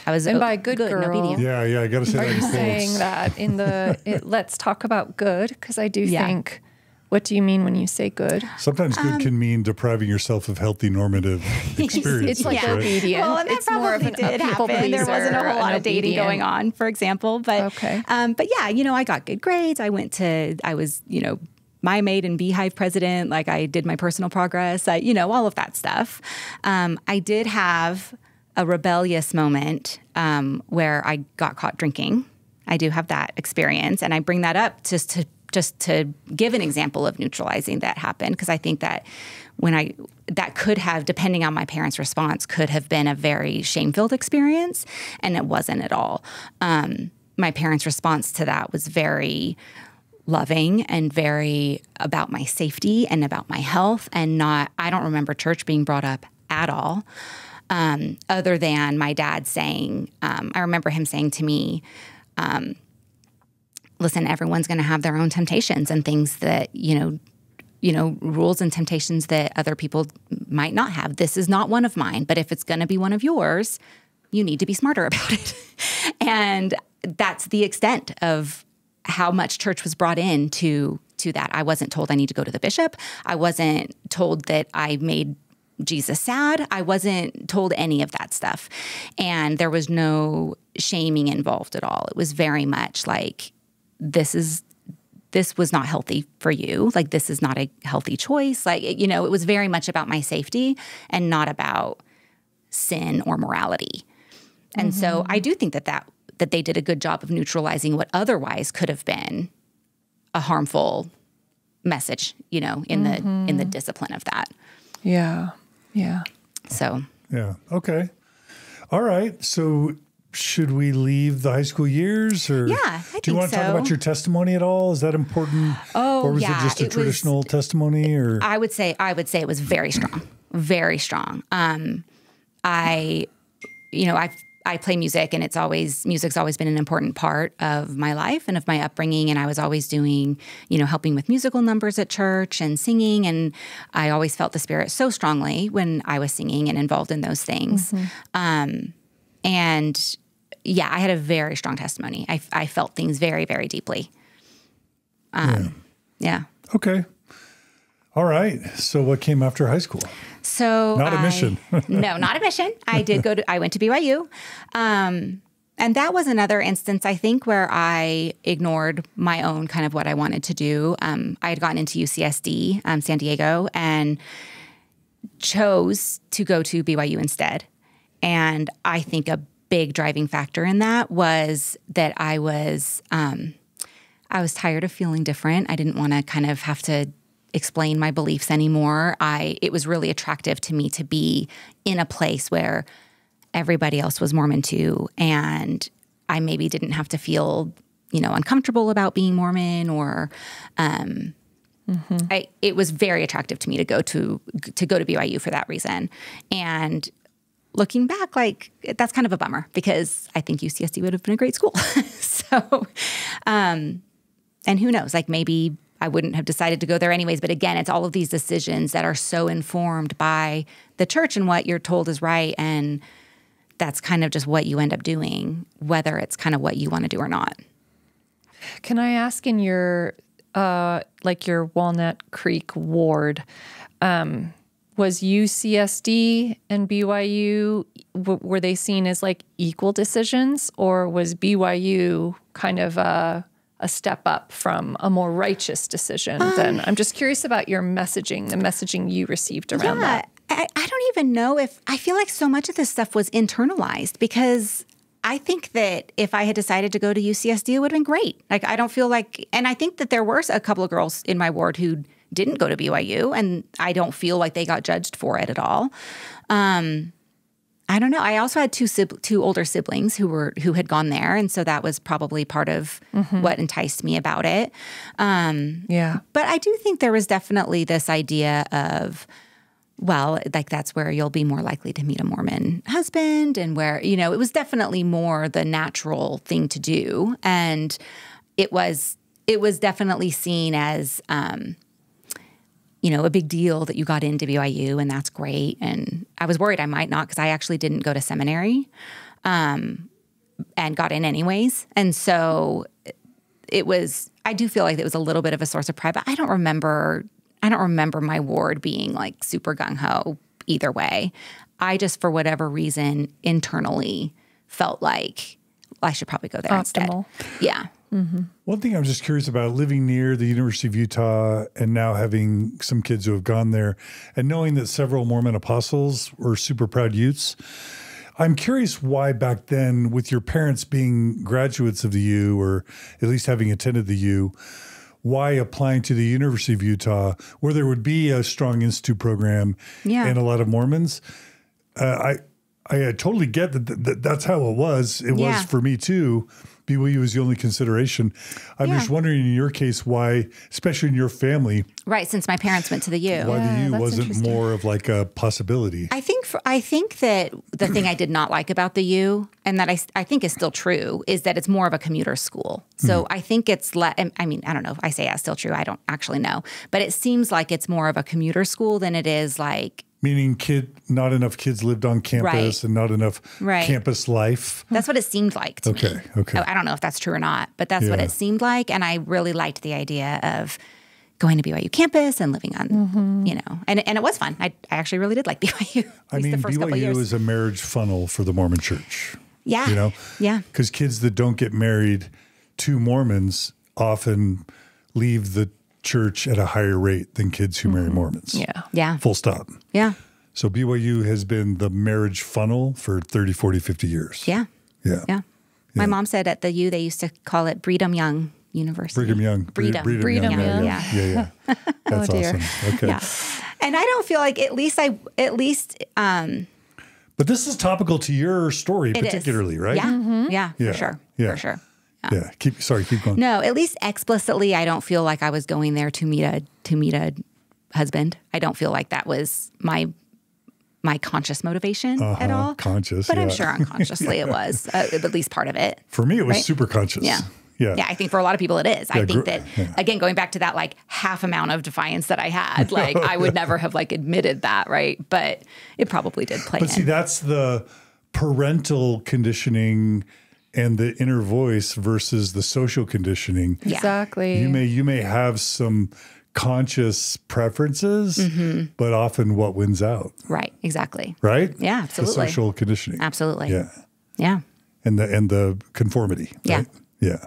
I was And by good and girl- obedient. Yeah, yeah, I got to say Are that. you saying that in the it, let's talk about good? Because I do Yeah. think what do you mean when you say good? Sometimes good Um, can mean depriving yourself of healthy normative experiences. It's like right? obedient. Well, and that it's more of probably an, did a people happen. There wasn't a whole lot of dating going on, for example. But Okay. um, but yeah, you know, I got good grades. I went to, I was, you know, Mia Maid and beehive president. Like I did my personal progress. I, you know, all of that stuff. Um, I did have a rebellious moment um, where I got caught drinking. I do have that experience, and I bring that up just to just to give an example of neutralizing that happened because I think that when I that could have, depending on my parents' response, could have been a very shame filled experience, and it wasn't at all. Um, my parents' response to that was very loving and very about my safety and about my health, and not. I don't remember church being brought up at all. Um, other than my dad saying, um, I remember him saying to me, listen, everyone's going to have their own temptations and things that, you know, you know, rules and temptations that other people might not have. This is not one of mine, but if it's going to be one of yours, you need to be smarter about it. and that's the extent of how much church was brought in to to that. I wasn't told I need to go to the bishop. I wasn't told that I made Jesus sad. I wasn't told any of that stuff. And there was no shaming involved at all. It was very much like this is this was not healthy for you. Like this is not a healthy choice. Like you know, it was very much about my safety and not about sin or morality. And so mm-hmm. I do think that that that they did a good job of neutralizing what otherwise could have been a harmful message, you know, in the in the mm-hmm. discipline of that. Yeah. Yeah. So Yeah. Okay. All right. So should we leave the high school years or Yeah, I do you think want to talk about your testimony at all? Is that important? Oh, or was yeah, it just a it was- traditional testimony or I would say I would say it was very strong, very strong. Um, I, you know, I I play music, and it's always music's always been an important part of my life and of my upbringing. And I was always doing, you know, helping with musical numbers at church and singing, and I always felt the spirit so strongly when I was singing and involved in those things. Um, and yeah, I had a very strong testimony. I, I felt things very, very deeply. Um, yeah. Okay. All right. So what came after high school? So Not a I- mission. no, not a mission. I did go to. I went to BYU, um, and that was another instance I think where I ignored my own kind of what I wanted to do. Um, I had gotten into UCSD, um, San Diego, and chose to go to BYU instead. And I think a big driving factor in that was that I was um, I was tired of feeling different. I didn't want to kind of have to explain my beliefs anymore. I it was really attractive to me to be in a place where everybody else was Mormon too and I maybe didn't have to feel, you know, uncomfortable about being Mormon or um I, it was very attractive to me to go to to go to BYU for that reason. And looking back, like that's kind of a bummer because I think UCSD would have been a great school. so, um, and who knows? Like maybe I wouldn't have decided to go there anyways. But again, it's all of these decisions that are so informed by the church and what you're told is right, and that's kind of just what you end up doing, whether it's kind of what you want to do or not. Can I ask in your uh like your Walnut Creek ward um was UCSD and BYU were they seen as like equal decisions or was BYU kind of a a step up from a more righteous decision um, than I'm just curious about your messaging, the messaging you received around that. I, I don't even know if I feel like so much of this stuff was internalized because I think that if I had decided to go to UCSD, it would have been great. Like, I don't feel like, and I think that there were a couple of girls in my ward who didn't go to BYU, and I don't feel like they got judged for it at all. Um, I don't know. I also had two sib- two older siblings who were who had gone there, and so that was probably part of what enticed me about it. Yeah. But I do think there was definitely this idea of, well, like that's where you'll be more likely to meet a Mormon husband, and where, you know, it was definitely more the natural thing to do. And it was, it was definitely seen as, um, you know, a big deal that you got into BYU, and that's great. And I was worried I might not because I actually didn't go to seminary um, and got in anyways. And so it was I do feel like it was a little bit of a source of pride, but I don't remember I don't remember my ward being like super gung ho either way. I just for whatever reason internally felt like I should probably go there Optimal. instead. Yeah. One thing I'm just curious about living near the University of Utah and now having some kids who have gone there and knowing that several Mormon apostles were super proud Utes. I'm curious why back then, with your parents being graduates of the U or at least having attended the U, why applying to the University of Utah, where there would be a strong institute program Yeah. and a lot of Mormons? Uh, I I totally get that, that that's how it was. It Yeah. was for me too. BYU was the only consideration. I'm Yeah. just wondering in your case why, especially in your family, Right, since my parents went to the U. why Yeah, the U wasn't more of like a possibility. I think for, I think that the thing I did not like about the U, and that I, I think is still true, is that it's more of a commuter school. So mm-hmm. I think it's le- I mean I don't know if I say that's still true. I don't actually know, but it seems like it's more of a commuter school than it is like Meaning, kid, not enough kids lived on campus Right. and not enough Right. campus life. That's what it seemed like to Okay, me. okay. I I don't know if that's true or not, but that's what it seemed like. And I really liked the idea of going to BYU campus and living on, Mm-hmm. you know, and, and it was fun. I, I actually really did like BYU. At I mean, the first BYU is a marriage funnel for the Mormon church. yeah. You know, Yeah. because kids that don't get married to Mormons often leave the church at a higher rate than kids who marry Mormons. Mm-hmm. Yeah. Yeah. Full stop. Yeah. So BYU has been the marriage funnel for 30, 40, 50 years. Yeah. Yeah. Yeah. My mom said at the U they used to call it Brigham Young University. Brigham Young. Bre- Brigham. Brigham Yeah, Young. yeah. yeah, yeah. That's Oh, dear. awesome. Okay. Yeah. and I don't feel like at least I at least um, But this is topical to your story, it is. particularly, right? Yeah, yeah, Yeah. for sure, Yeah. for sure. Yeah. Keep sorry, keep going. No, at least explicitly, I don't feel like I was going there to meet a to meet a husband. I don't feel like that was my my conscious motivation at all. Uh-huh. conscious, but I'm sure unconsciously it was uh, at least part of it. For me, it was Right? super conscious. Yeah. Yeah. Yeah, I think for a lot of people it is. I think that yeah. again, going back to that like half amount of defiance that I had, like I would never have like admitted that, right? But it probably did play But in. see, that's the parental conditioning and the inner voice versus the social conditioning. Yeah. Exactly. You may you may have some conscious preferences, Mm-hmm. but often what wins out, right, exactly. right? Yeah, absolutely. The social conditioning. Absolutely. Yeah. Yeah. And the and the conformity. Yeah. Right? Yeah.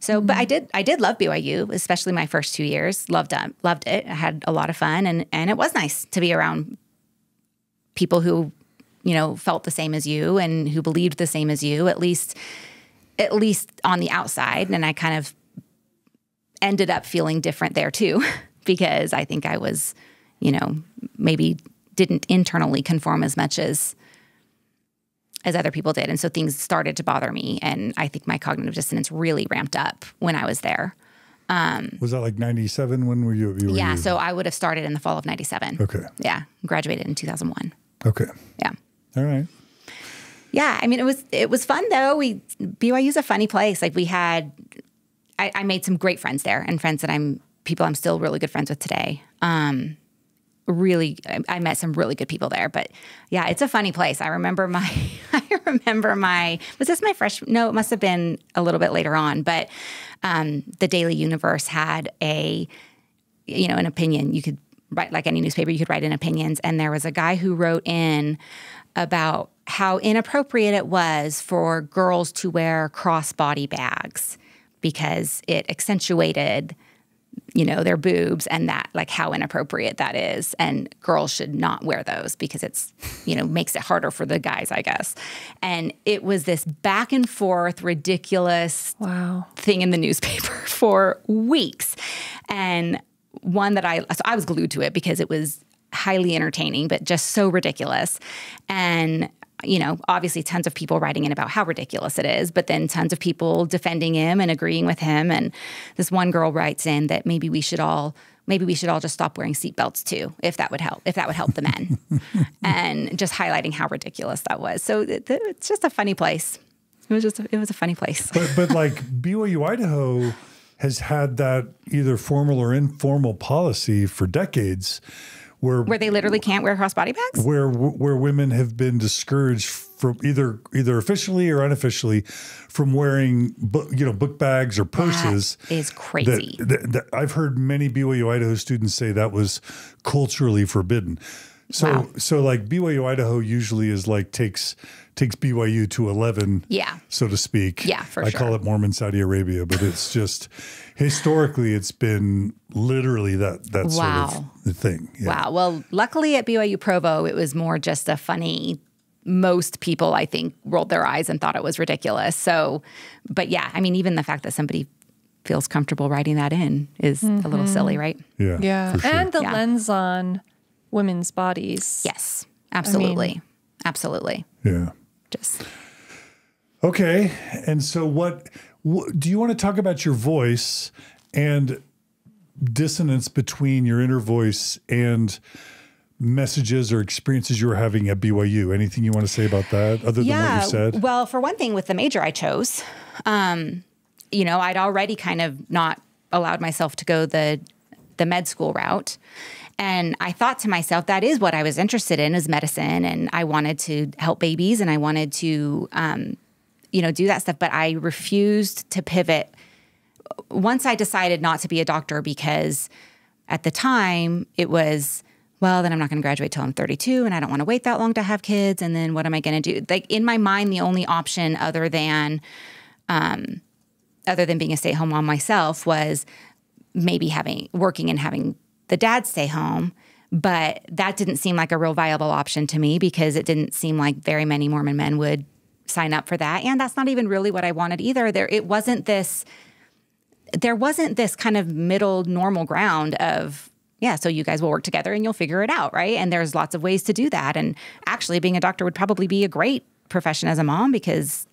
So, but I did, I did love BYU, especially my first two years. Loved it, loved it. I had a lot of fun, and and it was nice to be around people who, you know, felt the same as you and who believed the same as you. At least, at least on the outside, and I kind of ended up feeling different there too, because I think I was, you know, maybe didn't internally conform as much as as other people did. And so things started to bother me. And I think my cognitive dissonance really ramped up when I was there. Um, was that like 97 when were you? you were Yeah. you- So I would have started in the fall of 97. Okay. Yeah. Graduated in 2001. Okay. Yeah. All right. Yeah. I mean, it was, it was fun though. We, BYU's a funny place. Like we had, I, I made some great friends there and friends that I'm, people I'm still really good friends with today. Um, really I, met some really good people there but yeah it's a funny place i remember my i remember my was this my freshman no it must have been a little bit later on but um, the daily universe had a you know an opinion you could write like any newspaper you could write in opinions and there was a guy who wrote in about how inappropriate it was for girls to wear crossbody bags because it accentuated you know their boobs and that like how inappropriate that is. And girls should not wear those because it's you know makes it harder for the guys i guess. And it was this back and forth ridiculous Wow. thing in the newspaper for weeks. And one that i so i was glued to it because it was highly entertaining but just so ridiculous. And you know obviously tons of people writing in about how ridiculous it is but then tons of people defending him and agreeing with him. And this one girl writes in that maybe we should all maybe we should all just stop wearing seatbelts too if that would help if that would help the men. And just highlighting how ridiculous that was. So it, it's just a funny place. It was just a, it was a funny place. But but like BYU Idaho has had that either formal or informal policy for decades where where they literally can't wear crossbody bags where where women have been discouraged from either either officially or unofficially from wearing book, you know book bags or purses is crazy. That, that- that- I've heard many BYU Idaho students say that was culturally forbidden. So Wow. so like BYU Idaho usually is like takes takes BYU to eleven, Yeah. so to speak. Yeah, for I sure. call it Mormon Saudi Arabia, but it's just historically it's been literally that that sort of the thing. Yeah. Wow. Well, luckily at BYU Provo, it was more just a funny. Most people, I think, rolled their eyes and thought it was ridiculous. So, but yeah, I mean, even the fact that somebody feels comfortable writing that in is a little mm-hmm. silly, right? Yeah. Yeah. sure. And the Yeah. lens on women's bodies. Yes, absolutely, absolutely. yeah. Just Okay. And so, what, what do you want to talk about your voice and dissonance between your inner voice and messages or experiences you were having at BYU? Anything you want to say about that other than what you said? Well, for one thing, with the major I chose, um, you know, I'd already kind of not allowed myself to go the the med school route. And I thought to myself, that is what I was interested in is medicine. And I wanted to help babies and I wanted to, um, you know, do that stuff. But I refused to pivot once I decided not to be a doctor because at the time it was, well, then I'm not going to graduate till I'm 32 and I don't want to wait that long to have kids. And then what am I going to do? Like in my mind, the only option other than, um, other than being a stay at home mom myself was maybe having, working and having the dad stay home. But that didn't seem like a real viable option to me because it didn't seem like very many Mormon men would sign up for that. And that's not even really what I wanted either. There, it wasn't this, there wasn't this kind of middle normal ground of yeah, so you guys will work together and you'll figure it out, right? And there's lots of ways to do that. And actually, being a doctor would probably be a great profession as a mom because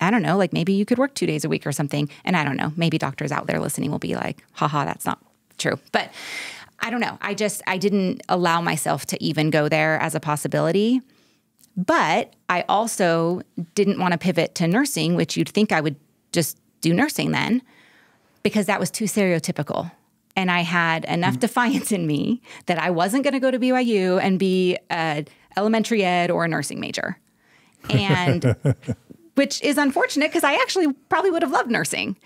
I don't know, like maybe you could work two days a week or something. And I don't know, maybe doctors out there listening will be like, haha, that's not true. But I don't know. I just, I didn't allow myself to even go there as a possibility. But I also didn't want to pivot to nursing, which you'd think I would just do nursing then, because that was too stereotypical. And I had enough mm. defiance in me that I wasn't going to go to BYU and be a elementary ed or a nursing major. And which is unfortunate because I actually probably would have loved nursing.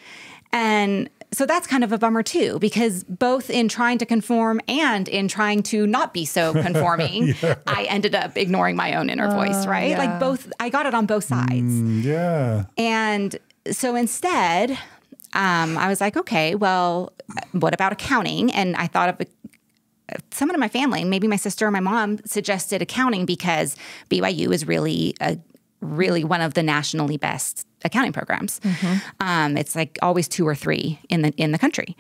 And so that's kind of a bummer too, because both in trying to conform and in trying to not be so conforming, yeah. I ended up ignoring my own inner uh, voice, right? Yeah. Like both, I got it on both sides. Mm, yeah. And so instead, um, I was like, okay, well, what about accounting? And I thought of a, someone in my family, maybe my sister or my mom, suggested accounting because BYU is really a really one of the nationally best accounting programs. Mm-hmm. Um, it's like always two or three in the in the country,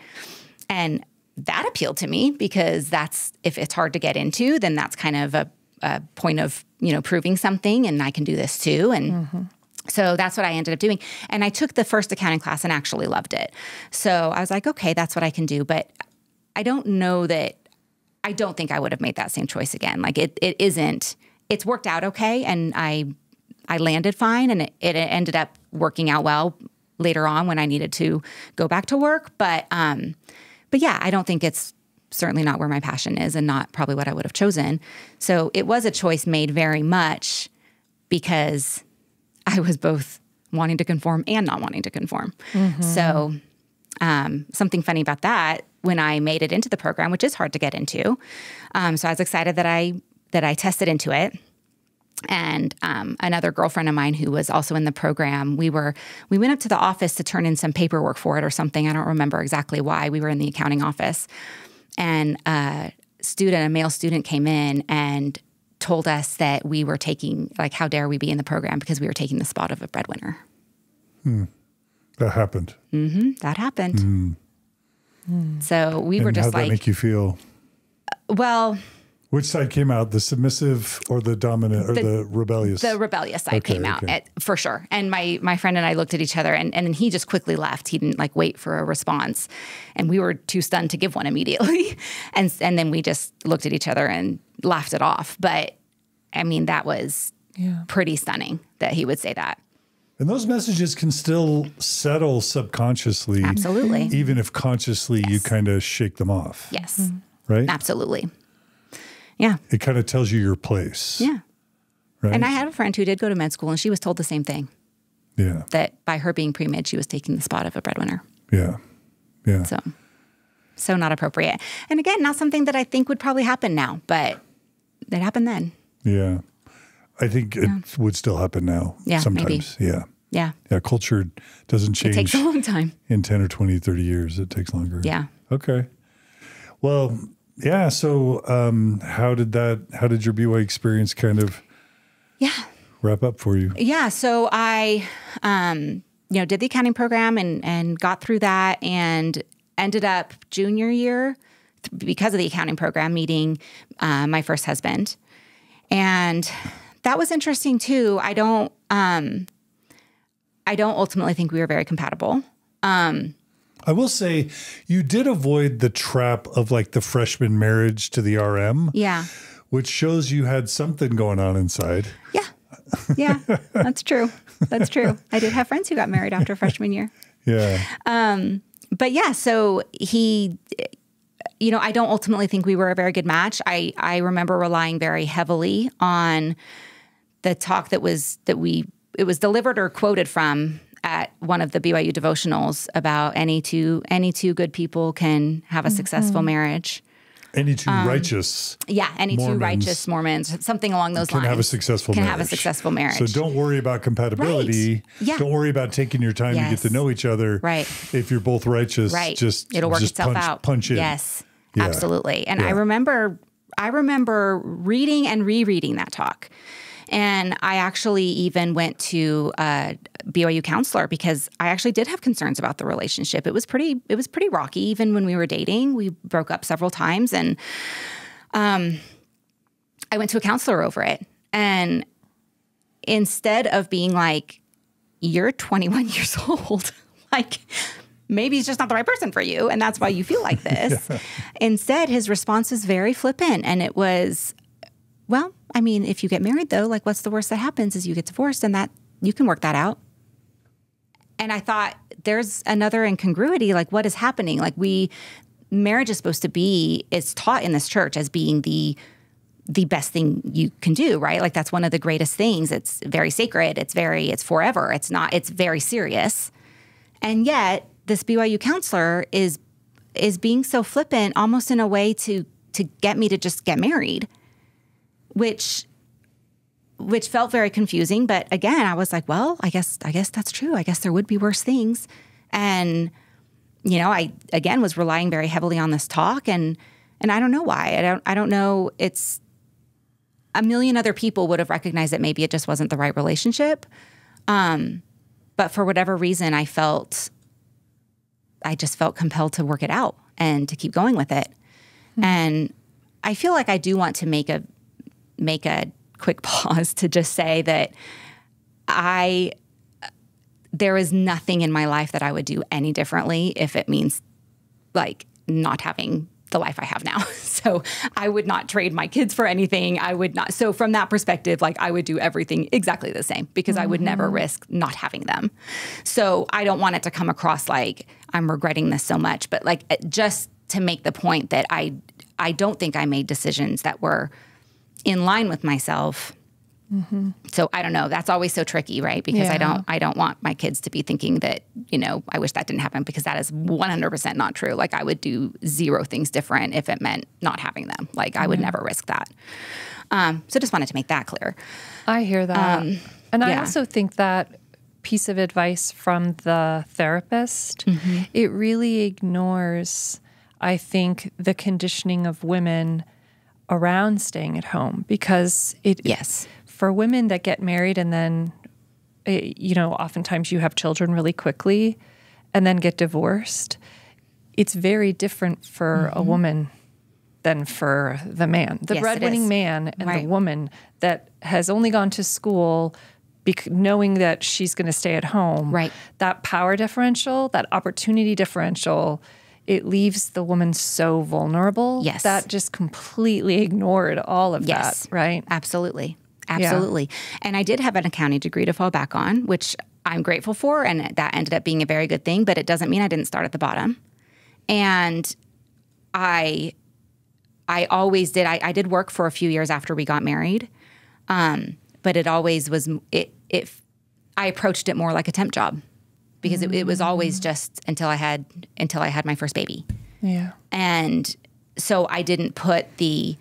and that appealed to me because that's if it's hard to get into, then that's kind of a, a point of you know proving something, and I can do this too, and. Mm-hmm. So that's what I ended up doing. And I took the first accounting class and actually loved it. So I was like, okay, that's what I can do. But I don't know that, I don't think I would have made that same choice again. Like it, it isn't, it's worked out okay. And I I landed fine and it, it, ended up working out well later on when I needed to go back to work. But um, but yeah, I don't think it's certainly not where my passion is and not probably what I would have chosen. So it was a choice made very much because I was both wanting to conform and not wanting to conform. Mm-hmm. So um, something funny about that when I made it into the program, which is hard to get into. Um, so I was excited that I that I tested into it and um, another girlfriend of mine who was also in the program we were we went up to the office to turn in some paperwork for it or something. I don't remember exactly why. We were in the accounting office. And a student a male student came in and told us that we were taking like how dare we be in the program because we were taking the spot of a breadwinner. Hmm. that happened. Mm-hmm, that happened. Mm. so we and were just how'd like that make you feel? Well which side came out, the submissive or the dominant or the, the rebellious? The rebellious side okay, came out okay. at, for sure. And my my friend and I looked at each other, and and he just quickly left. He didn't like wait for a response, and we were too stunned to give one immediately. and and then we just looked at each other and laughed it off. But I mean, that was yeah. pretty stunning that he would say that. And those messages can still settle subconsciously. Absolutely. Even if consciously yes. you kind of shake them off. Yes. Mm-hmm. Right? Absolutely. Yeah. It kind of tells you your place. Yeah. Right? And I had a friend who did go to med school and she was told the same thing. Yeah. That by her being pre med, she was taking the spot of a breadwinner. Yeah. Yeah. So, so not appropriate. And again, not something that I think would probably happen now, but it happened then. Yeah. I think yeah. it would still happen now. Yeah. Sometimes. Maybe. Yeah. Yeah. Yeah. Culture doesn't change. It takes a long time. In 10 or 20, 30 years, it takes longer. Yeah. Okay. Well, yeah. So, um, how did that? How did your BYU experience kind of? Yeah. Wrap up for you. Yeah. So I, um, you know, did the accounting program and and got through that and ended up junior year because of the accounting program meeting uh, my first husband, and that was interesting too. I don't. Um, I don't ultimately think we were very compatible. Um, I will say you did avoid the trap of like the freshman marriage to the RM. Yeah. Which shows you had something going on inside. Yeah. Yeah. that's true. That's true. I did have friends who got married after freshman year. Yeah. Um, but yeah, so he you know, I don't ultimately think we were a very good match. I I remember relying very heavily on the talk that was that we it was delivered or quoted from at one of the BYU devotionals about any two any two good people can have a mm-hmm. successful marriage. Any two um, righteous, yeah, any Mormons two righteous Mormons, something along those can lines, can have a successful can marriage. have a successful marriage. So don't worry about compatibility. Right. Yeah. Don't worry about taking your time yes. to get to know each other. Right. If you're both righteous, right. Just it'll work just itself punch, out. Punch in. Yes. Yeah. Absolutely. And yeah. I remember, I remember reading and rereading that talk. And I actually even went to uh, BYU counselor because I actually did have concerns about the relationship. It was pretty it was pretty rocky even when we were dating. We broke up several times and um I went to a counselor over it. And instead of being like you're 21 years old, like maybe he's just not the right person for you and that's why you feel like this. yeah. Instead, his response was very flippant and it was well, I mean, if you get married though, like what's the worst that happens is you get divorced and that you can work that out. And I thought there's another incongruity like what is happening? Like we marriage is supposed to be it's taught in this church as being the the best thing you can do, right? Like that's one of the greatest things. It's very sacred. It's very it's forever. It's not it's very serious. And yet this BYU counselor is is being so flippant almost in a way to to get me to just get married which which felt very confusing but again i was like well i guess i guess that's true. I guess there would be worse things. And you know i again was relying very heavily on this talk and and i don't know why. I don't i don't know. It's a million other people would have recognized that maybe it just wasn't the right relationship. Um but for whatever reason i felt i just felt compelled to work it out and to keep going with it. Mm-hmm. and i feel like i do want to make a make a quick pause to just say that I there is nothing in my life that I would do any differently if it means like not having the life I have now. So I would not trade my kids for anything. I would not. So from that perspective, like I would do everything exactly the same because mm-hmm. I would never mm-hmm. risk not having them. So I don't want it to come across like I'm regretting this so much, but like just to make the point that I I don't think I made decisions that were in line with myself. Mm-hmm. So I don't know. That's always so tricky, right? Because yeah. I don't I don't want my kids to be thinking that, you know, I wish that didn't happen because that is 100% not true. Like I would do zero things different if it meant not having them. Like I would never risk that. Um, so just wanted to make that clear. I hear that. Um, and yeah. I also think that piece of advice from the therapist, mm-hmm. it really ignores I think the conditioning of women around staying at home because it yes for women that get married and then eh, you know oftentimes you have children really quickly and then get divorced it's very different for mm-hmm. a woman than for the man the yes, breadwinning man and right. the woman that has only gone to school bec- knowing that she's going to stay at home right that power differential that opportunity differential it leaves the woman so vulnerable. Yes. That just completely ignored all of yes. that, right? Absolutely. Absolutely. Yeah. And I did have an accounting degree to fall back on, which I'm grateful for. And that ended up being a very good thing, but it doesn't mean I didn't start at the bottom. And I, I always did. I, I did work for a few years after we got married. Um, but it always was, it, it, I approached it more like a temp job because mm. it, it was always just until I had until I had my first baby. Yeah. And so I didn't put the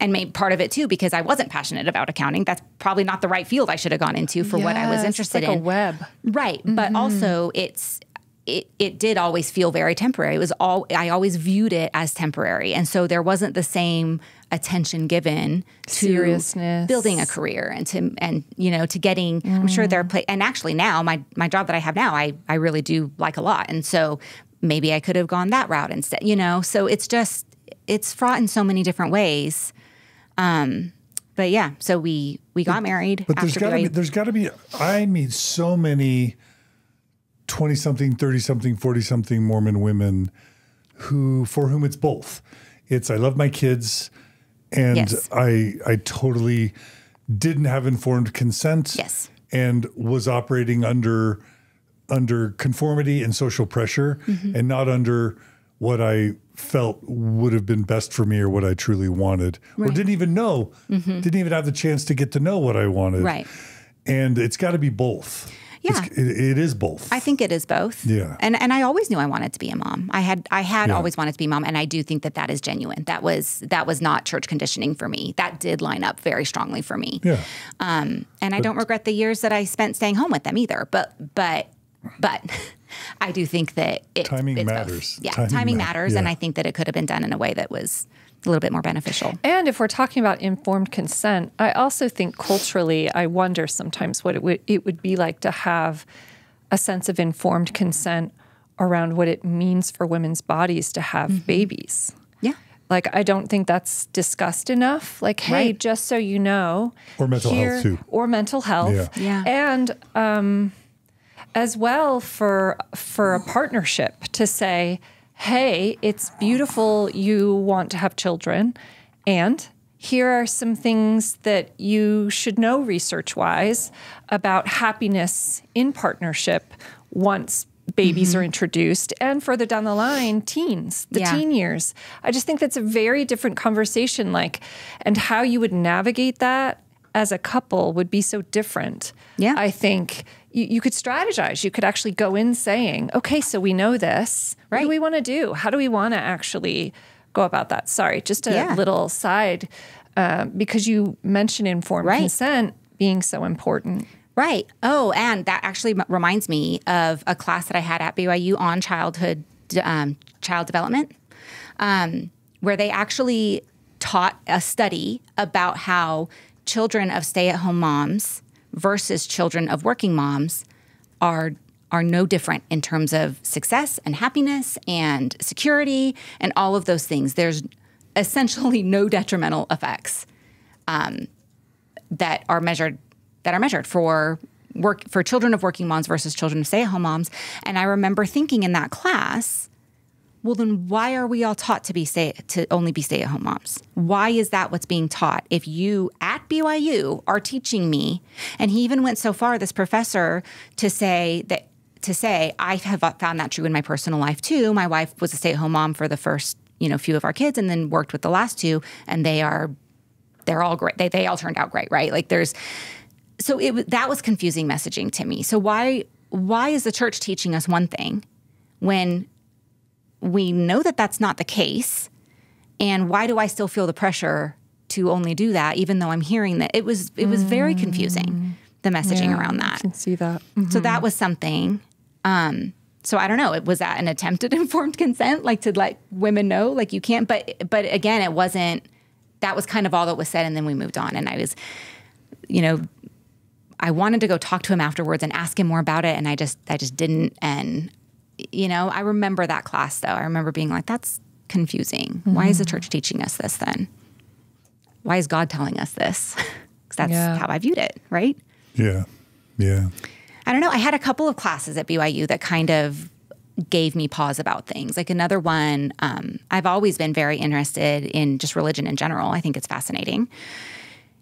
and made part of it too because I wasn't passionate about accounting. That's probably not the right field I should have gone into for yes, what I was interested like in. A web, right? Mm-hmm. But also, it's it it did always feel very temporary. It was all I always viewed it as temporary, and so there wasn't the same attention given to seriousness building a career and to and you know to getting mm. i'm sure there are mm. and actually now my my job that i have now i i really do like a lot and so maybe i could have gone that route instead you know so it's just it's fraught in so many different ways um but yeah so we we got married but there's got to be there's got to be i meet so many 20 something 30 something 40 something mormon women who for whom it's both it's i love my kids and yes. I I totally didn't have informed consent. Yes. And was operating under under conformity and social pressure mm-hmm. and not under what I felt would have been best for me or what I truly wanted right. or didn't even know mm-hmm. didn't even have the chance to get to know what I wanted. Right. And it's got to be both. Yeah, it, it is both. I think it is both. Yeah, and and I always knew I wanted to be a mom. I had I had yeah. always wanted to be a mom, and I do think that that is genuine. That was that was not church conditioning for me. That did line up very strongly for me. Yeah, um, and but, I don't regret the years that I spent staying home with them either. But but but I do think that it, timing matters. Both. Yeah, timing, timing matters, yeah. and I think that it could have been done in a way that was a little bit more beneficial. And if we're talking about informed consent, I also think culturally, I wonder sometimes what it would it would be like to have a sense of informed consent around what it means for women's bodies to have mm-hmm. babies. Yeah. Like I don't think that's discussed enough. Like, hey, right. just so you know, or mental here, health too, or mental health, yeah, yeah. and um, as well for for a partnership to say hey, it's beautiful you want to have children, and here are some things that you should know research wise about happiness in partnership once babies mm-hmm. are introduced and further down the line teens the yeah. teen years i just think that's a very different conversation like and how you would navigate that as a couple would be so different yeah i think you, you could strategize. You could actually go in saying, okay, so we know this. Right. What do we want to do? How do we want to actually go about that? Sorry, just a yeah. little side uh, because you mentioned informed right. consent being so important. Right. Oh, and that actually reminds me of a class that I had at BYU on childhood um, child development, um, where they actually taught a study about how children of stay-at-home moms versus children of working moms are are no different in terms of success and happiness and security and all of those things. There's essentially no detrimental effects um, that are measured that are measured for work for children of working moms versus children of stay-at-home moms. And I remember thinking in that class, well then why are we all taught to be stay to only be stay-at-home moms? Why is that what's being taught? If you at byu are teaching me and he even went so far this professor to say that to say i have found that true in my personal life too. My wife was a stay-at-home mom for the first you know few of our kids and then worked with the last two and they are they're all great. They, they all turned out great right? Like there's so it that was confusing messaging to me. So why why is the church teaching us one thing when we know that that's not the case. And why do I still feel the pressure to only do that, even though I'm hearing that it was it was very confusing the messaging yeah, around that. I can see that. Mm-hmm. So that was something. Um, so I don't know. It was that an attempt at informed consent, like to let women know, like you can't. But but again, it wasn't. That was kind of all that was said, and then we moved on. And I was, you know, I wanted to go talk to him afterwards and ask him more about it, and I just I just didn't. And you know, I remember that class though. I remember being like, that's confusing. Mm-hmm. Why is the church teaching us this then? Why is God telling us this? Because that's yeah. how I viewed it, right? Yeah. Yeah. I don't know. I had a couple of classes at BYU that kind of gave me pause about things. Like another one, um, I've always been very interested in just religion in general. I think it's fascinating.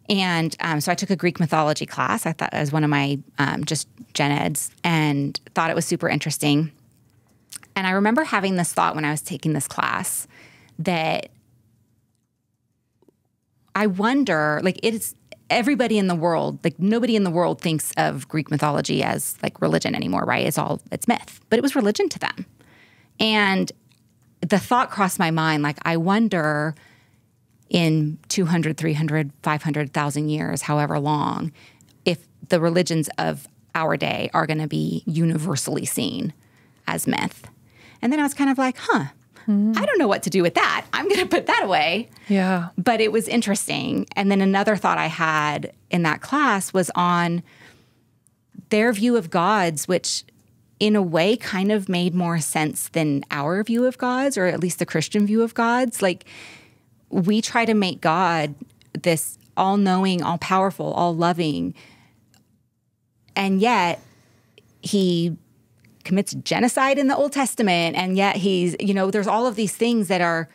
And um, so I took a Greek mythology class. I thought it was one of my um, just gen eds and thought it was super interesting. And I remember having this thought when I was taking this class that I wonder, like, it's everybody in the world, like, nobody in the world thinks of Greek mythology as like religion anymore, right? It's all, it's myth, but it was religion to them. And the thought crossed my mind, like, I wonder in 200, 300, 500,000 years, however long, if the religions of our day are going to be universally seen as myth. And then I was kind of like, huh, mm-hmm. I don't know what to do with that. I'm going to put that away. Yeah. But it was interesting. And then another thought I had in that class was on their view of gods, which in a way kind of made more sense than our view of gods, or at least the Christian view of gods. Like, we try to make God this all knowing, all powerful, all loving. And yet, he commits genocide in the Old Testament, and yet he's, you know, there's all of these things that are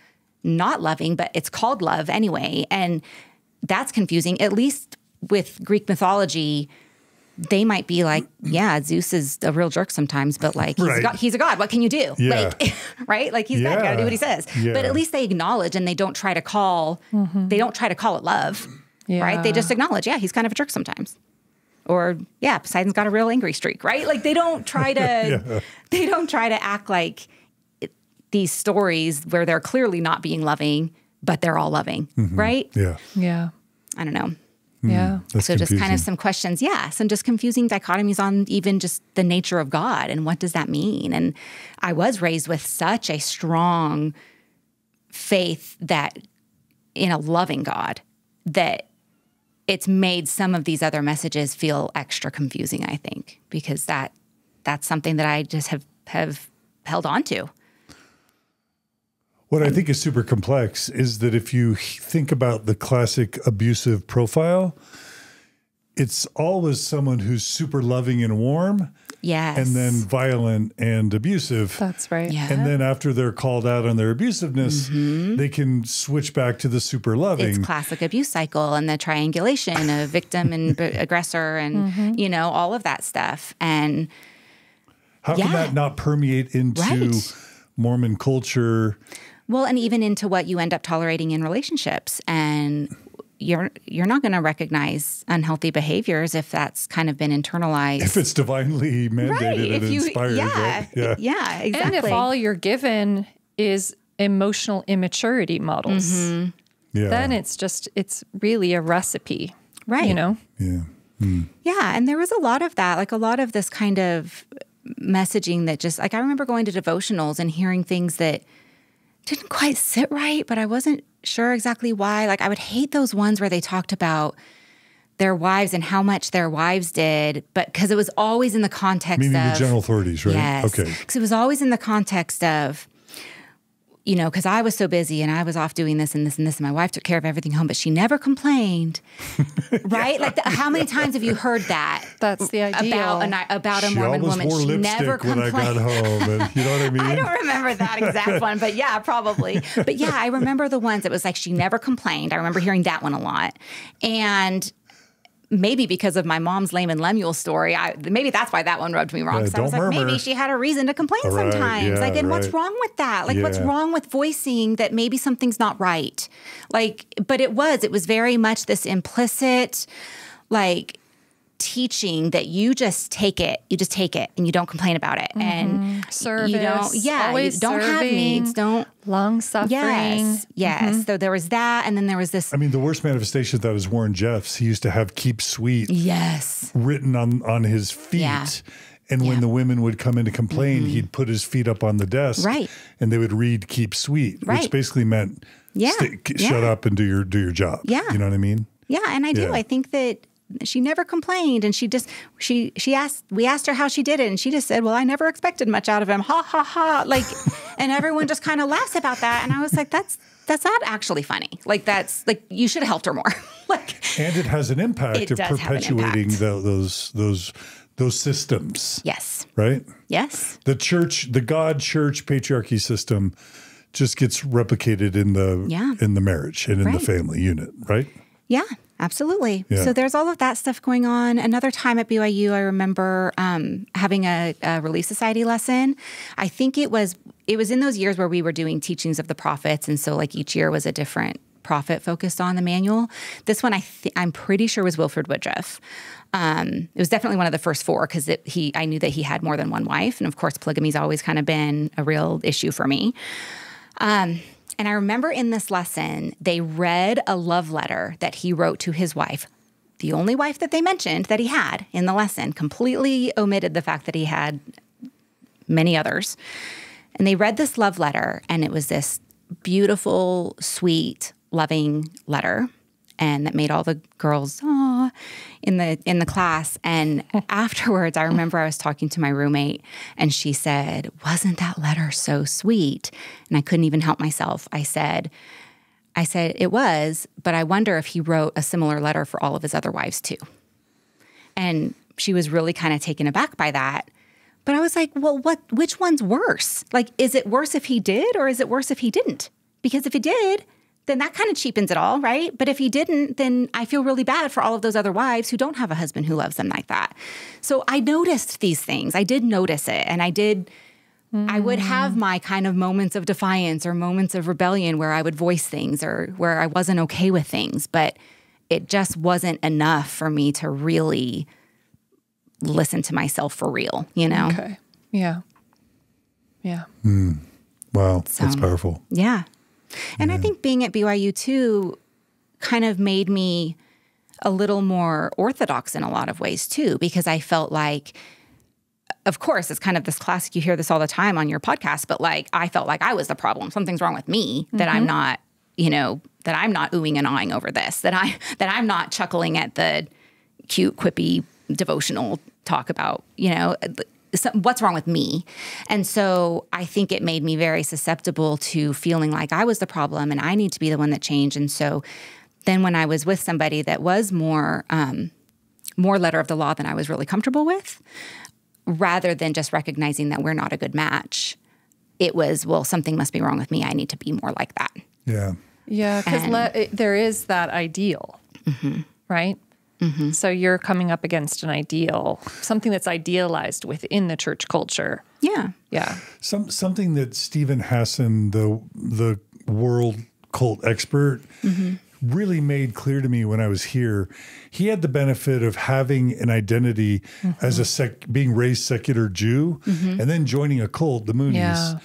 not loving, but it's called love anyway. And that's confusing. At least with Greek mythology, they might be like, yeah, Zeus is a real jerk sometimes, but like he's, right. a, god, he's a god. What can you do? Yeah. Like, right? Like he's yeah. got to do what he says. Yeah. But at least they acknowledge and they don't try to call. Mm-hmm. They don't try to call it love, yeah. right? They just acknowledge, yeah, he's kind of a jerk sometimes or yeah, Poseidon's got a real angry streak, right? Like they don't try to yeah. they don't try to act like it, these stories where they're clearly not being loving, but they're all loving, mm-hmm. right? Yeah. Yeah. I don't know. Mm, yeah. so just kind of some questions. Yeah. Some just confusing dichotomies on even just the nature of God and what does that mean? And I was raised with such a strong faith that in a loving God that it's made some of these other messages feel extra confusing, I think, because that that's something that I just have have held on to. What I think is super complex is that if you think about the classic abusive profile, it's always someone who's super loving and warm Yes. and then violent and abusive. That's right. Yeah. And then after they're called out on their abusiveness, mm-hmm. they can switch back to the super loving. it's classic abuse cycle and the triangulation of victim and b- aggressor and mm-hmm. you know all of that stuff and How can that not permeate into Right. Mormon culture? well and even into what you end up tolerating in relationships and you're you're not going to recognize unhealthy behaviors if that's kind of been internalized If it's divinely mandated and inspired, yeah, right? Yeah. yeah exactly And if all you're given is emotional immaturity models, Mm-hmm. Yeah. then it's just, it's really a recipe. Right. You know? yeah. Yeah, and there was a lot of that, like a lot of this kind of messaging that just like I remember going to devotionals and hearing things that didn't quite sit right, but I wasn't sure exactly why. Like I would hate those ones where they talked about their wives and how much their wives did, but because it was always in the context Meaning of the general authorities, right? Yes. Okay. Because it was always in the context of, you know, because I was so busy and I was off doing this and this and this, and my wife took care of everything home, but she never complained. right? Like, the, how many times have you heard that? That's the ideal. About, an, about a She Mormon woman. wore she lipstick never when I complained. got home. And you know what I mean? I don't remember that exact one, but yeah, probably. But yeah, I remember the ones that was like she never complained. I remember hearing that one a lot. And maybe because of my mom's Laman Lemuel story, I, maybe that's why that one rubbed me wrong. Yeah, 'Cause I was don't like, murmur. maybe she had a reason to complain Right, sometimes. yeah, like, and what's wrong with that? Like, what's wrong with voicing that maybe something's not right? Like, but it was, it was very much this implicit, like, teaching that you just take it, you just take it and you don't complain about it. And you don't, Service, yeah, you always don't have needs, don't. Long suffering. Yes, yes. So there was that, and then there was this. I mean, the worst manifestation of that is Warren Jeffs. He used to have "Keep Sweet" yes, written on on his feet. Yeah. And when Yeah. Mm-hmm. the women would come in to complain, he'd put his feet up on the desk, Right. And they would read "Keep Sweet," which basically meant, Yeah, "Stay- yeah. shut up and do your do your job." Yeah. you know what I mean? yeah, and I do. Yeah. I think that she never complained, and she just she she asked. We asked her how she did it, and she just said, "Well, I never expected much out of him." Ha ha ha! Like, and everyone just kind of laughs about that, and I was like, "That's." That's not actually funny. Like that's like you should have helped her more. like And it has an impact of does have an perpetuating impact. tho- those those those systems, yes, right? yes, The church, the God church patriarchy system, just gets replicated in the Yeah. in the marriage and in the family unit, right? Yeah, absolutely. Yeah. So there's all of that stuff going on. Another time at BYU, I remember um, having a, a Relief Society lesson. I think it was it was in those years where we were doing teachings of the prophets, and so like each year was a different prophet focused on the manual. This one, I th- I'm pretty sure was Wilford Woodruff. Um, it was definitely one of the first four because he I knew that he had more than one wife, and of course polygamy's always kind of been a real issue for me. Um, and I remember in this lesson, they read a love letter that he wrote to his wife, the only wife that they mentioned that he had in the lesson, completely omitted the fact that he had many others. And they read this love letter, and it was this beautiful, sweet, loving letter. And that made all the girls oh in the in the class. And afterwards, I remember I was talking to my roommate, and she said, "Wasn't that letter so sweet?" And I couldn't even help myself. I said, "I said it was, but I wonder if he wrote a similar letter for all of his other wives too." And she was really kind of taken aback by that. But I was like, well, what which one's worse? Like, is it worse if he did or is it worse if he didn't? Because if he did, then that kind of cheapens it all, right? But if he didn't, then I feel really bad for all of those other wives who don't have a husband who loves them like that. So I noticed these things. I did notice it. And I did I would mm. have my kind of moments of defiance or moments of rebellion where I would voice things or where I wasn't okay with things, but it just wasn't enough for me to really listen to myself for real, you know? Okay. Yeah. Yeah. Hmm. Wow, that's powerful. Yeah. And I think being at BYU too kind of made me a little more orthodox in a lot of ways too, because I felt like, of course, it's kind of this classic, you hear this all the time on your podcast, but like I felt like I was the problem. Something's wrong with me that I'm mm-hmm. not you know, that I'm not oohing and awing over this, that I that I'm not chuckling at the cute, quippy devotional talk about, you know, so what's wrong with me? And so I think it made me very susceptible to feeling like I was the problem and I need to be the one that changed. And so then when I was with somebody that was more um, more letter of the law than I was really comfortable with, rather than just recognizing that we're not a good match, it was well something must be wrong with me. I need to be more like that. Yeah. Yeah, because le- there is that ideal, right? Mm-hmm. So you're coming up against an ideal, something that's idealized within the church culture. Yeah. Yeah. Some something that Steven Hassan, the the world cult expert, mm-hmm. really made clear to me when I was here. He had the benefit of having an identity mm-hmm. as a sec, being raised secular Jew, and then joining a cult, the Moonies, Yeah.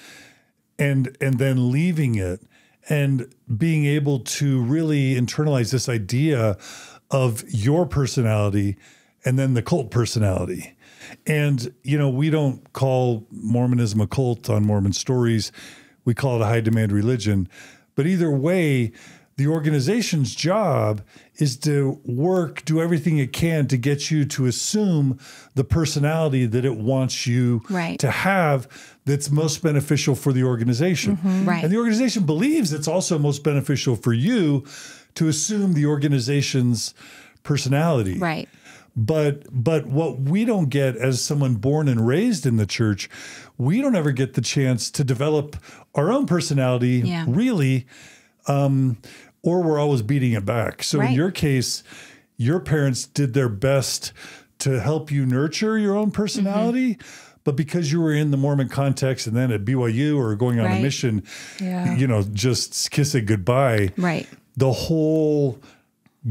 and and then leaving it and being able to really internalize this idea of your personality and then the cult personality. And, you know, we don't call Mormonism a cult on Mormon stories. We call it a high demand religion. But either way, the organization's job is to work, do everything it can to get you to assume the personality that it wants you Right. to have that's most beneficial for the organization. Mm-hmm. Right. And the organization believes it's also most beneficial for you to assume the organization's personality. Right. But but what we don't get as someone born and raised in the church, we don't ever get the chance to develop our own personality Yeah. really um, or we're always beating it back. So in your case, your parents did their best to help you nurture your own personality. Mm-hmm. But because you were in the Mormon context and then at BYU or going on a mission, Yeah. you know, just kiss it goodbye Right. The whole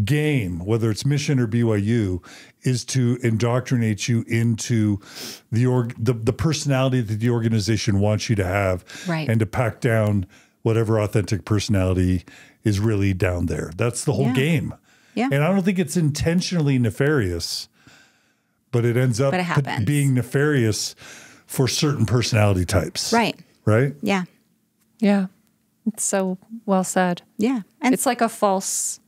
game, whether it's mission or BYU, is to indoctrinate you into the org the, the personality that the organization wants you to have Right. and to pack down whatever authentic personality is really down there. That's the whole Yeah. game. Yeah. And I don't think it's intentionally nefarious, but it ends up it being nefarious for certain personality types. Right. Right? Yeah. Yeah. It's so well said. Yeah. And It's like a false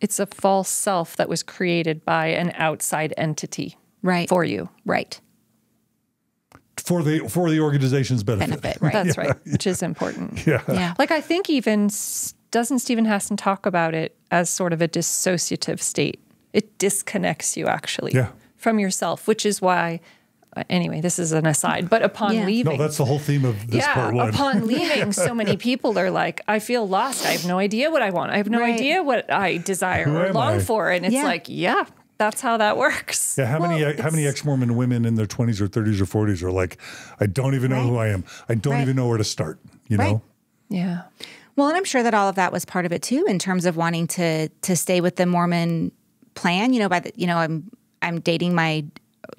it's a false self that was created by an outside entity right for you. Right. For the for the organization's benefit. Benefit. Right. That's right, which is important. Yeah. Yeah. Like I think even doesn't Steven Hassan talk about it as sort of a dissociative state. It disconnects you actually Yeah. from yourself, which is why. Uh, Anyway, this is an aside, but upon Yeah. leaving, No, that's the whole theme of this yeah, part one. upon leaving, so many people are like, I feel lost. I have no idea what I want. I have no Right. idea what I desire Who or long I? for. And it's Yeah. like, yeah, that's how that works. Yeah, how many Well, how many ex Mormon women in their twenties or thirties or forties are like, I don't even know Right. who I am. I don't Right. even know where to start. You Right. know? Yeah. Well, and I'm sure that all of that was part of it too, in terms of wanting to to stay with the Mormon plan. You know, by the you know, I'm I'm dating my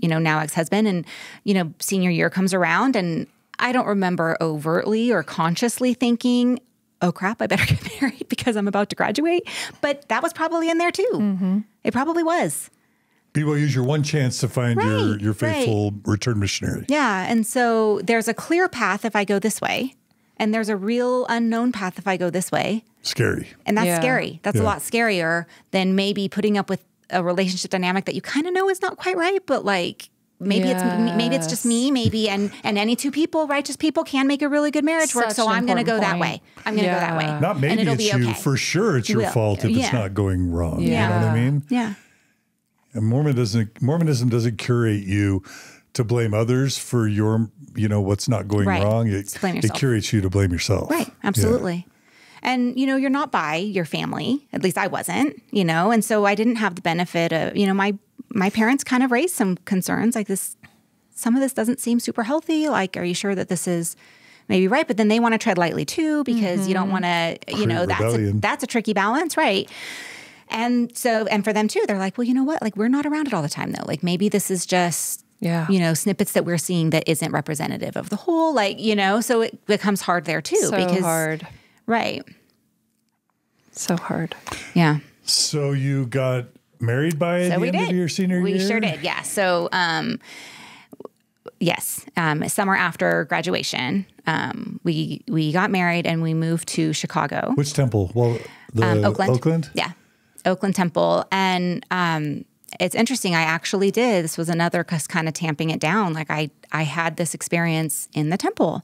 you know now ex husband, and you know, senior year comes around, and I don't remember overtly or consciously thinking, "Oh crap, I better get married because I'm about to graduate." But that was probably in there too. Mm-hmm. It probably was. BYU's your one chance to find your Right, your right. faithful return missionary. Yeah. And so there's a clear path if I go this way, and there's a real unknown path if I go this way. Scary. And that's Yeah. scary. That's Yeah. a lot scarier than maybe putting up with a relationship dynamic that you kind of know is not quite right, but like maybe it's maybe it's just me, maybe and and any two people, righteous people can make a really good marriage work. So I'm going to go important that way. I'm going to go that way. Yeah. Not and maybe it'll it's be you. okay. For sure it's your Will. fault if it's not going wrong. You know what I mean? Yeah. And Mormon doesn't Mormonism doesn't curate you to blame others for your you know what's not going Right. wrong. It, To it curates you to blame yourself. Right. Yeah. Absolutely. And you know, you're not by your family. At least I wasn't, you know, and so I didn't have the benefit of, you know, my my parents kind of raised some concerns like this some of this doesn't seem super healthy. Like, are you sure that this is maybe right? But then they want to tread lightly too because you don't mm-hmm. want to, you know, that's a, that's a tricky balance, right? And so, and for them too, they're like, well, you know what? Like, we're not around it all the time though. Like, maybe this is just, Yeah. you know, snippets that we're seeing that isn't representative of the whole. Like, you know, so it becomes hard there too So because, hard. Right? So hard. Yeah. So you got married by So the we end did. of your senior we year? We sure did. Yeah. So, um, yes, um, summer after graduation, um, we we got married and we moved to Chicago. Which temple? Well, the Um, Oakland. Oakland? Yeah, Oakland Temple. And um, it's interesting. I actually did. This was another cause kind of tamping it down. Like I, I had this experience in the temple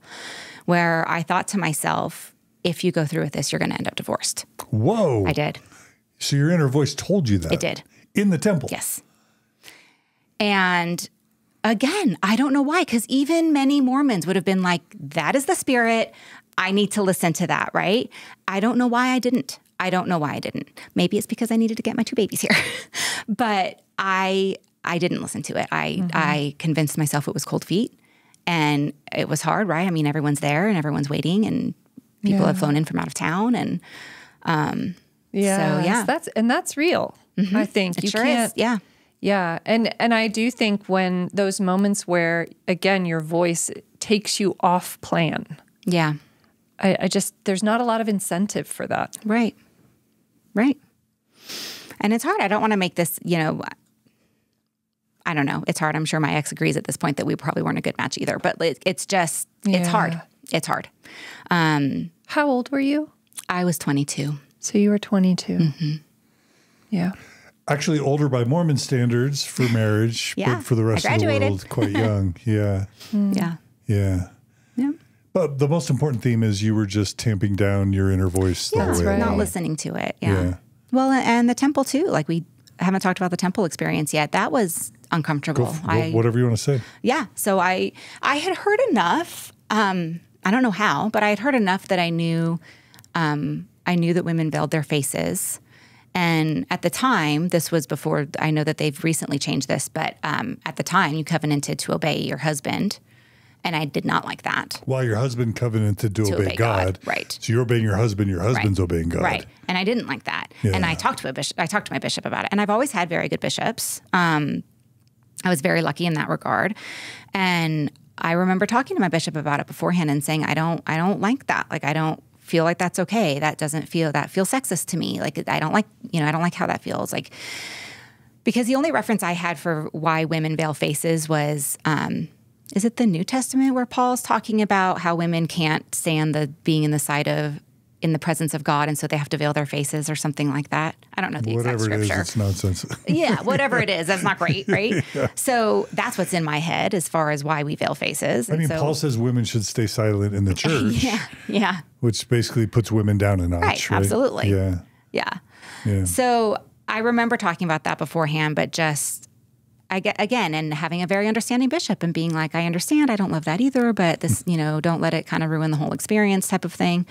where I thought to myself, if you go through with this, you're going to end up divorced. Whoa. I did. So your inner voice told you that? It did. In the temple? Yes. And again, I don't know why, because even many Mormons would have been like, that is the spirit. I need to listen to that, right? I don't know why I didn't. I don't know why I didn't. Maybe it's because I needed to get my two babies here. but I I didn't listen to it. I Mm-hmm. I convinced myself it was cold feet. And it was hard, right? I mean, everyone's there and everyone's waiting and people Yeah. have flown in from out of town and Yeah, yeah. that's and that's real. I think it you sure can't. is. Yeah. Yeah, and and I do think when those moments where again your voice takes you off plan, Yeah. I, I just there's not a lot of incentive for that. Right. Right. And it's hard. I don't want to make this, you know, I don't know. It's hard. I'm sure my ex agrees at this point that we probably weren't a good match either, but it, it's just, it's hard. It's hard. Um, How old were you? I was 22. So you were 22. Mm-hmm. Yeah. Actually, older by Mormon standards for marriage, Yeah, but for the rest of the world, quite young. Yeah. Yeah. Yeah. Yeah. But the most important theme is you were just tamping down your inner voice. the Yeah. whole way right. Not listening to it. Yeah. Yeah. Well, and the temple too. Like we haven't talked about the temple experience yet. That was uncomfortable. Go f- I, whatever you want to say. yeah so i i had heard enough um i don't know how but i had heard enough that i knew um i knew that women veiled their faces and at the time this was before i know that they've recently changed this but um, at the time you covenanted to obey your husband and i did not like that While your husband covenanted to, obey, obey God, God, right. So you're obeying your husband, your husband's obeying God. Right. And I didn't like that. And I talked to a bishop. I talked to my bishop about it. And I've always had very good bishops. Um, I was very lucky in that regard. And I remember talking to my bishop about it beforehand and saying, I don't, I don't like that. Like, I don't feel like that's okay. That doesn't feel, that feels sexist to me. Like, I don't like, you know, I don't like how that feels. Like, because the only reference I had for why women veil faces was, um, is it the New Testament where Paul's talking about how women can't stand the being in the sight of in the presence of God, and so they have to veil their faces or something like that. I don't know the Whatever exact it is, scripture. it's nonsense. yeah, whatever it is, that's not great, right? So that's what's in my head as far as why we veil faces. I And mean, so, Paul says women should stay silent in the church, yeah, yeah, which basically puts women down a notch. Right, Right, absolutely. Yeah. yeah. Yeah. So I remember talking about that beforehand, but just I get again and having a very understanding bishop and being like, I understand, I don't love that either, but this, you know, don't let it kind of ruin the whole experience type of thing.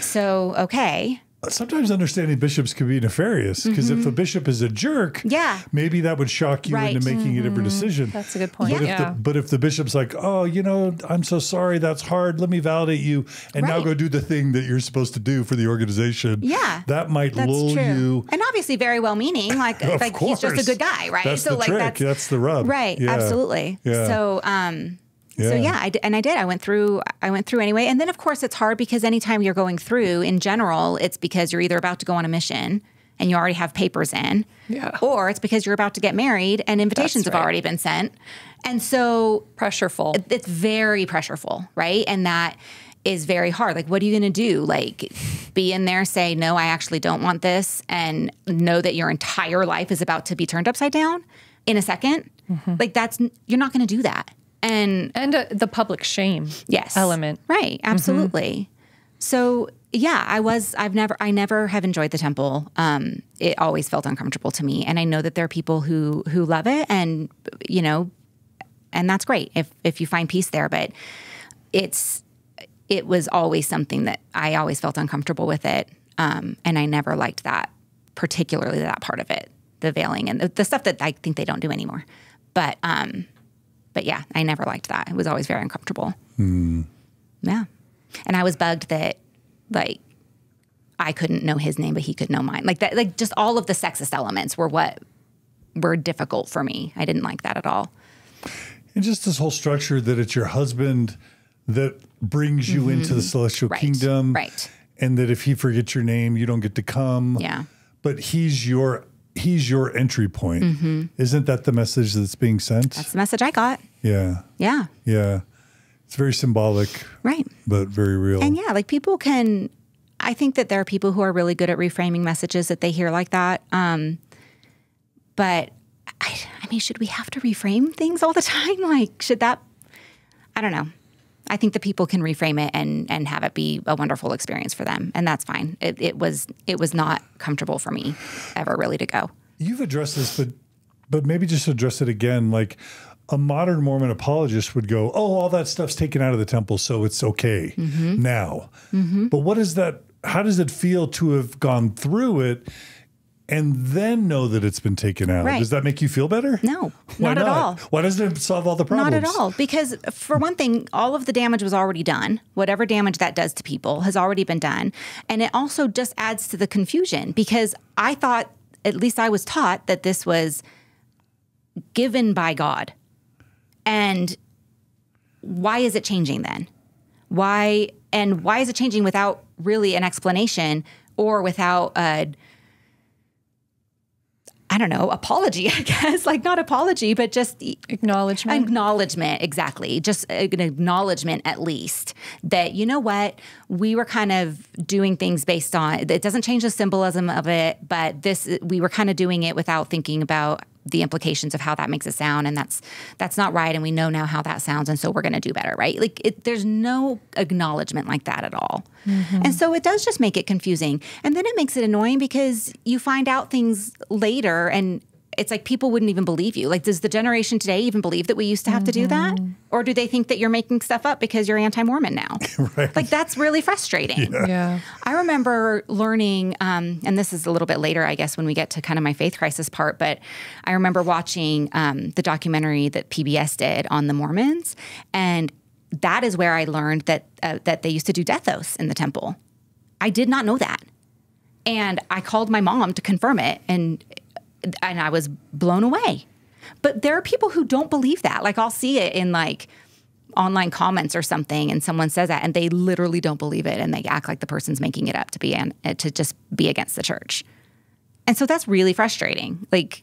So okay. Sometimes understanding bishops can be nefarious because if a bishop is a jerk, Mm-hmm. Yeah. maybe that would shock you Right. into making a different decision. That's a good point. But if, Yeah. the, but if the bishop's like, oh, you know, I'm so sorry, that's hard. Let me validate you, and now go do the thing that you're supposed to do for the organization. Yeah, that might That's lull true. you. And obviously very well meaning. Like, like he's just a good guy, right? That's so the like trick. that's That's the rub. Right, Yeah. absolutely. Yeah. So um so Yeah. yeah, I d- and I did. I went through. I went through anyway, and then of course it's hard because anytime you're going through, in general, it's because you're either about to go on a mission and you already have papers in, Yeah. or it's because you're about to get married and invitations That's have right. already been sent, and so Pressureful. it's very pressureful, right? And that is very hard. Like, what are you going to do? Like, be in there, say, no, I actually don't want this, and know that your entire life is about to be turned upside down in a 2nd Mm-hmm. Like, that's, you're not going to do that. And and uh, the public shame yes, element. Right. Absolutely. So, yeah, I was, I've never, I never have enjoyed the temple. Um, it always felt uncomfortable to me. And I know that there are people who, who love it and, you know, and that's great if, if you find peace there. But it's, it was always something that I always felt uncomfortable with it. Um, and I never liked that, particularly that part of it, the veiling and the, the stuff that I think they don't do anymore. But, um, but yeah, I never liked that. It was always very uncomfortable. Yeah. And I was bugged that like I couldn't know his name, but he could know mine. Like that, like just all of the sexist elements were what were difficult for me. I didn't like that at all. And just this whole structure that it's your husband that brings you into the celestial Mm-hmm. Right. kingdom. Right. And that if he forgets your name, you don't get to come. Yeah. But he's your he's your entry point. Mm-hmm. Isn't that the message that's being sent? That's the message I got. yeah. Yeah. Yeah. It's very symbolic, Right. but very real. And yeah, like people can. I think that there are people who are really good at reframing messages that they hear like that. Um, but I, I mean, should we have to reframe things all the time? Like, should that? I don't know. I think the people can reframe it and and have it be a wonderful experience for them, and that's fine. It, it was it was not comfortable for me ever really to go. You've addressed this, but but maybe just address it again. Like a modern Mormon apologist would go, "Oh, all that stuff's taken out of the temple, so it's okay Mm-hmm. now." But what is that? How does it feel to have gone through it and then know that it's been taken out? Right. Does that make you feel better? No, Why not at all. Why doesn't it solve all the problems? Not at all. Because, for one thing, all of the damage was already done. Whatever damage that does to people has already been done. And it also just adds to the confusion because I thought, at least I was taught, that this was given by God. And why is it changing then? Why, and why is it changing without really an explanation or without a, I don't know, apology, I guess. Like, not apology, but just Acknowledgement. acknowledgement exactly just uh, an acknowledgement at least that you know what we were kind of doing things based on it doesn't change the symbolism of it but this we were kind of doing it without thinking about the implications of how that makes it sound and that's that's not right and we know now how that sounds and so we're going to do better right? Like it, there's no acknowledgement like that at all. Mm-hmm. And so it does just make it confusing and then it makes it annoying because you find out things later and it's like people wouldn't even believe you. Like, does the generation today even believe that we used to have to do that? Or do they think that you're making stuff up because you're anti Mormon now? Right. Like, that's really frustrating. yeah. I remember learning, um, and this is a little bit later, I guess, when we get to kind of my faith crisis part, but I remember watching um, the documentary that PBS did on the Mormons. And that is where I learned that, uh, that they used to do death oaths in the temple. I did not know that. And I called my mom to confirm it, and and I was blown away. But there are people who don't believe that. Like I'll see it in like online comments or something, and someone says that, and they literally don't believe it, and they act like the person's making it up to be an, eh, to just be against the church. And so that's really frustrating. Like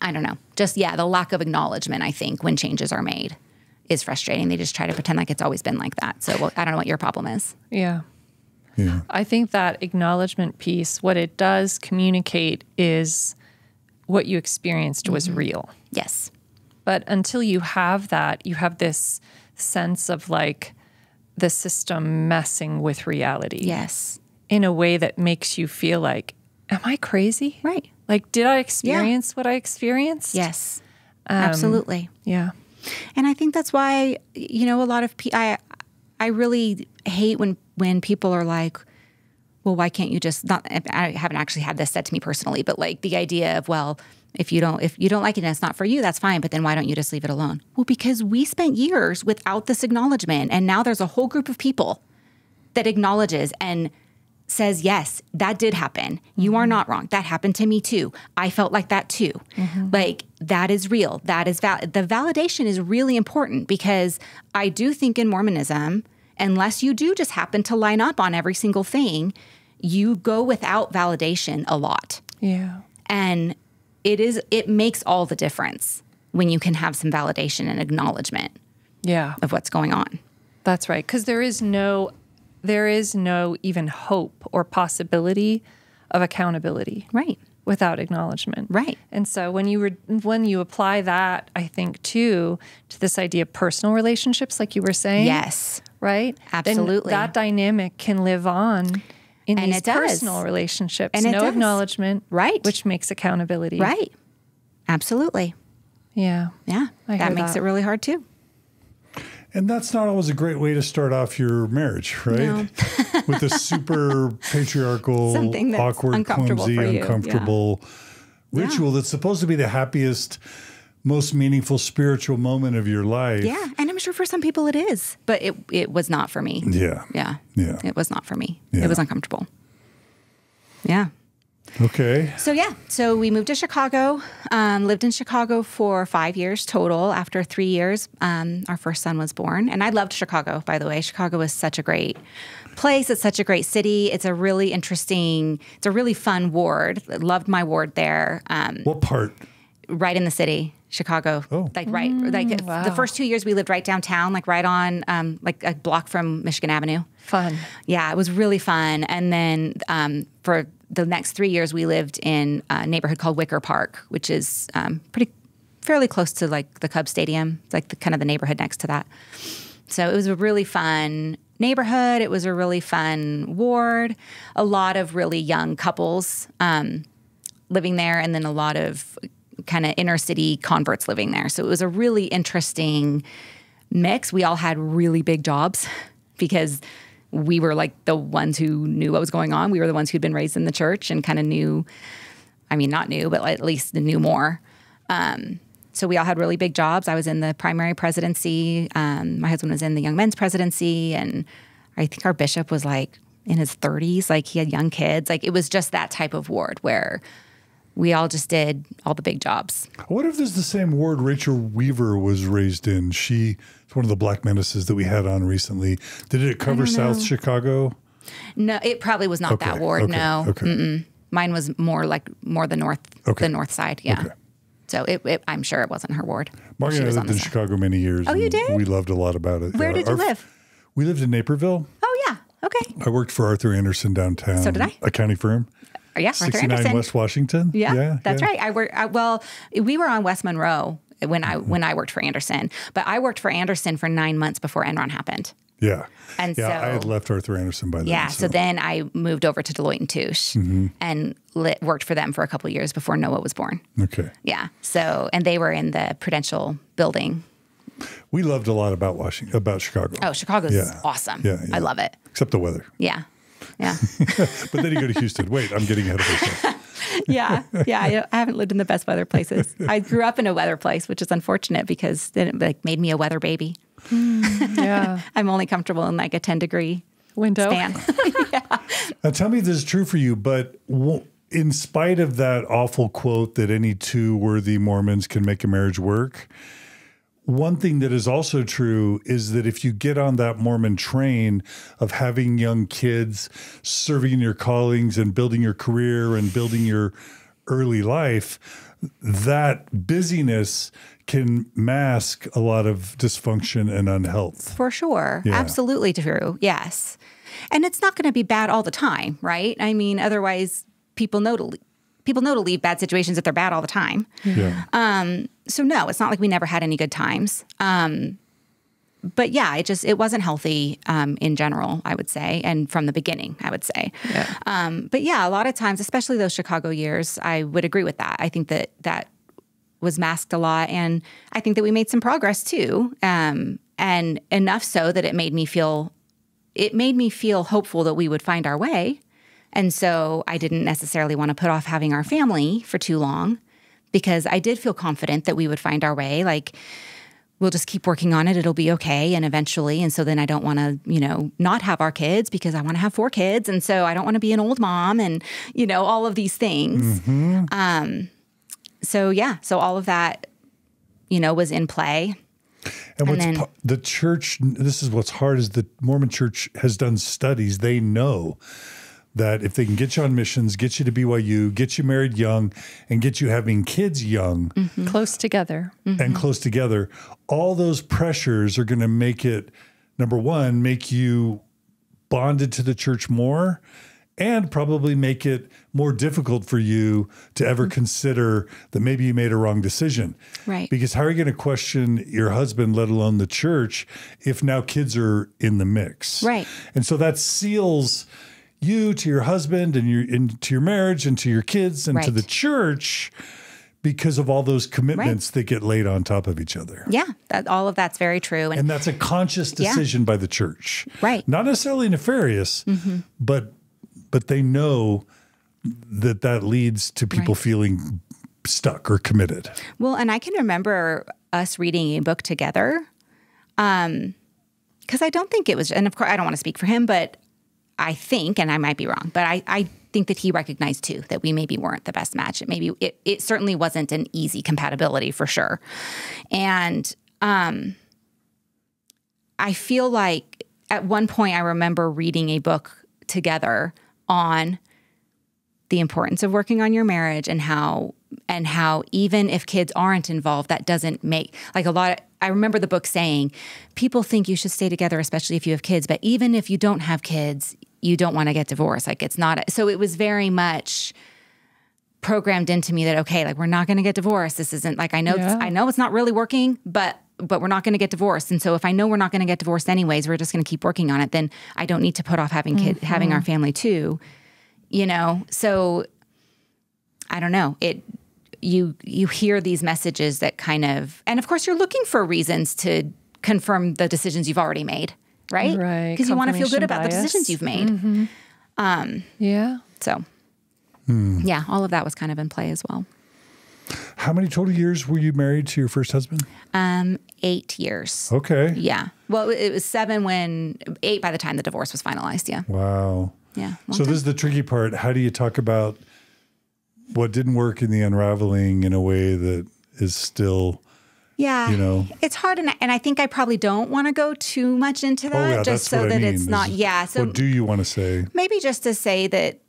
I don't know, just yeah, the lack of acknowledgement. I think when changes are made is frustrating. They just try to pretend like it's always been like that. So well, I don't know what your problem is. Yeah. Yeah. I think that acknowledgement piece, what it does communicate is what you experienced was mm-hmm. real. Yes. But until you have that, you have this sense of like the system messing with reality Yes. in a way that makes you feel like, am I crazy? Right. Like, did I experience what I experienced? Yes. Um, Absolutely. Yeah. And I think that's why you know a lot of people. I I really hate when when people are like, "Well, why can't you just not?" I haven't actually had this said to me personally, but like the idea of, "Well, if you don't if you don't like it and it's not for you, that's fine. But then why don't you just leave it alone?" Well, because we spent years without this acknowledgement, and now there's a whole group of people that acknowledges and says, yes, that did happen. You are mm-hmm. not wrong. That happened to me too. I felt like that too. Mm-hmm. Like that is real. That is val- the validation is really important because I do think in Mormonism, unless you do just happen to line up on every single thing, you go without validation a lot. Yeah. And it is it makes all the difference when you can have some validation and acknowledgement Yeah. of what's going on. That's right. Because there is no, there is no even hope or possibility of accountability Right. without acknowledgement. Right. And so when you re- when you apply that, I think too to this idea of personal relationships, like you were saying, Yes. Right, Then Absolutely. that dynamic can live on in And these it does. personal relationships. And it no does. acknowledgement, Right. which makes accountability. Right. Absolutely. Yeah. Yeah. I that makes that. it really hard too. And that's not always a great way to start off your marriage, right? With a super patriarchal, Something that's awkward, uncomfortable clumsy, for you, yeah. uncomfortable ritual that's supposed to be the happiest, most meaningful spiritual moment of your life. Yeah. And I'm sure for some people it is, but it, it was not for me. Yeah. Yeah. Yeah. It was not for me. Yeah. It was uncomfortable. Yeah. Okay. So yeah, so we moved to Chicago. Um, lived in Chicago for five years total. After three years, um, our first son was born, and I loved Chicago. By the way, Chicago is such a great place. It's such a great city. It's a really interesting. It's a really fun ward. Loved my ward there. Um, What part? right in the city. Chicago. Oh. Like right, like wow. the first two years we lived right downtown, like right on, um, like a block from Michigan Avenue. Fun. Yeah, it was really fun. And then um, for the next three years, we lived in a neighborhood called Wicker Park, which is um, pretty fairly close to like the Cubs Stadium, It's like the kind of the neighborhood next to that. So it was a really fun neighborhood. It was a really fun ward. A lot of really young couples um, living there, and then a lot of kind of inner city converts living there. So it was a really interesting mix. We all had really big jobs because we were like the ones who knew what was going on. We were the ones who'd been raised in the church and kind of knew, I mean, not knew, but at least knew more. Um, so we all had really big jobs. I was in the primary presidency. Um, my husband was in the young men's presidency. And I think our bishop was like in his 30s, like he had young kids. Like it was just that type of ward where we all just did all the big jobs. What if there's the same ward Rachel Weaver was raised in? She is one of the Black Menaces that we had on recently. Did it cover South Chicago? No, it probably was not that ward. okay, no, okay. Mm-mm. mine was more like more the north, Okay. the north side. Yeah. Okay. So it, it, I'm sure it wasn't her ward. Margi She and I was on lived in south. Chicago many years. Oh, you did? We loved a lot about it. Where Yeah, did you live? We lived in Naperville. Oh yeah. Okay. I worked for Arthur Andersen downtown. So did I. Accounting firm. Oh, yeah. Arthur 69 Andersen. West Washington. Yeah, that's yeah. right. I work. I, well, we were on West Monroe when I when I worked for Andersen, but I worked for Andersen for nine months before Enron happened. Yeah. And yeah, I had left Arthur Andersen by then. Yeah. So, then I moved over to Deloitte and Touche Mm-hmm. and lit, worked for them for a couple of years before Noah was born. Okay. Yeah. So and they were in the Prudential building. We loved a lot about Washington, about Chicago. Oh, Chicago's Yeah. awesome. Yeah, yeah. I love it. Except the weather. Yeah. Yeah. But then you go to Houston. Wait, I'm getting ahead of myself. yeah. Yeah. I, I haven't lived in the best weather places. I grew up in a weather place, which is unfortunate because then it like made me a weather baby. Mm, yeah. I'm only comfortable in like a 10 degree Window. span. Now, tell me if this is true for you, but w- in spite of that awful quote that any two worthy Mormons can make a marriage work, one thing that is also true is that if you get on that Mormon train of having young kids, serving in your callings and building your career and building your early life, that busyness can mask a lot of dysfunction and unhealth. For sure. Yeah. Absolutely true. Yes. And it's not going to be bad all the time, right? I mean, otherwise people know to people know to leave bad situations if they're bad all the time. Yeah. So no, it's not like we never had any good times. Um, but yeah, it just it wasn't healthy um, in general, I would say, and from the beginning, I would say. Yeah. Um, but yeah, a lot of times, especially those Chicago years, I would agree with that. I think that that was masked a lot, and I think that we made some progress too, um, and enough so that it made me feel it made me feel hopeful that we would find our way. And so I didn't necessarily want to put off having our family for too long because I did feel confident that we would find our way. Like, we'll just keep working on it. It'll be okay. And eventually, and so then I don't want to, you know, not have our kids because I want to have four kids. And so I don't want to be an old mom and, you know, all of these things. Um, so yeah, so all of that, you know, was in play. And what's then- the church? This is what's hard is the Mormon Church has done studies. They know that if they can get you on missions, get you to BYU, get you married young, and get you having kids young mm-hmm. Close together. Mm-hmm. and close together, all those pressures are going to make it number one, make you bonded to the church more. And probably make it more difficult for you to ever mm-hmm. consider that maybe you made a wrong decision. Right. Because how are you going to question your husband, let alone the church, if now kids are in the mix? Right. And so that seals you to your husband and your into your marriage and to your kids and to the church because of all those commitments that get laid on top of each other. Yeah, that, all of that's very true. And, And that's a conscious Yeah. decision by the church. Right. Not necessarily nefarious, but but they know that that leads to people Right. feeling stuck or committed. Well, and I can remember us reading a book together. Um, because I don't think it was, and of course, I don't want to speak for him, but I think, and I might be wrong, but I, I think that he recognized too that we maybe weren't the best match. It maybe it, it certainly wasn't an easy compatibility for sure. And um, I feel like at one point I remember reading a book together on the importance of working on your marriage and how and how even if kids aren't involved, that doesn't make like a lot. Of, I remember the book saying, people think you should stay together, especially if you have kids, but even if you don't have kids, you don't want to get divorced. Like it's not. So it was very much programmed into me that okay, like we're not going to get divorced. This isn't like I know Yeah. I know it's not really working, but but we're not going to get divorced. And so if I know we're not going to get divorced anyways, we're just going to keep working on it. Then I don't need to put off having kid having our mm-hmm. family too. You know, so I don't know. It you you hear these messages that kind of and of course you're looking for reasons to confirm the decisions you've already made, right? Right. Because you want to feel good Confirmation about the decisions you've made. Yeah. So Hmm. yeah, all of that was kind of in play as well. How many total years were you married to your first husband? Um, eight years. Okay. Yeah. Well, it was seven when eight by the time the divorce was finalized. Yeah. Wow. Yeah. So time. this is the tricky part. How do you talk about what didn't work in the unraveling in a way that is still yeah. you know? it's hard, and I, and I think I probably don't want to go too much into that, oh yeah, just so what I that mean. it's not. Yeah. So what do you want to say? maybe just to say that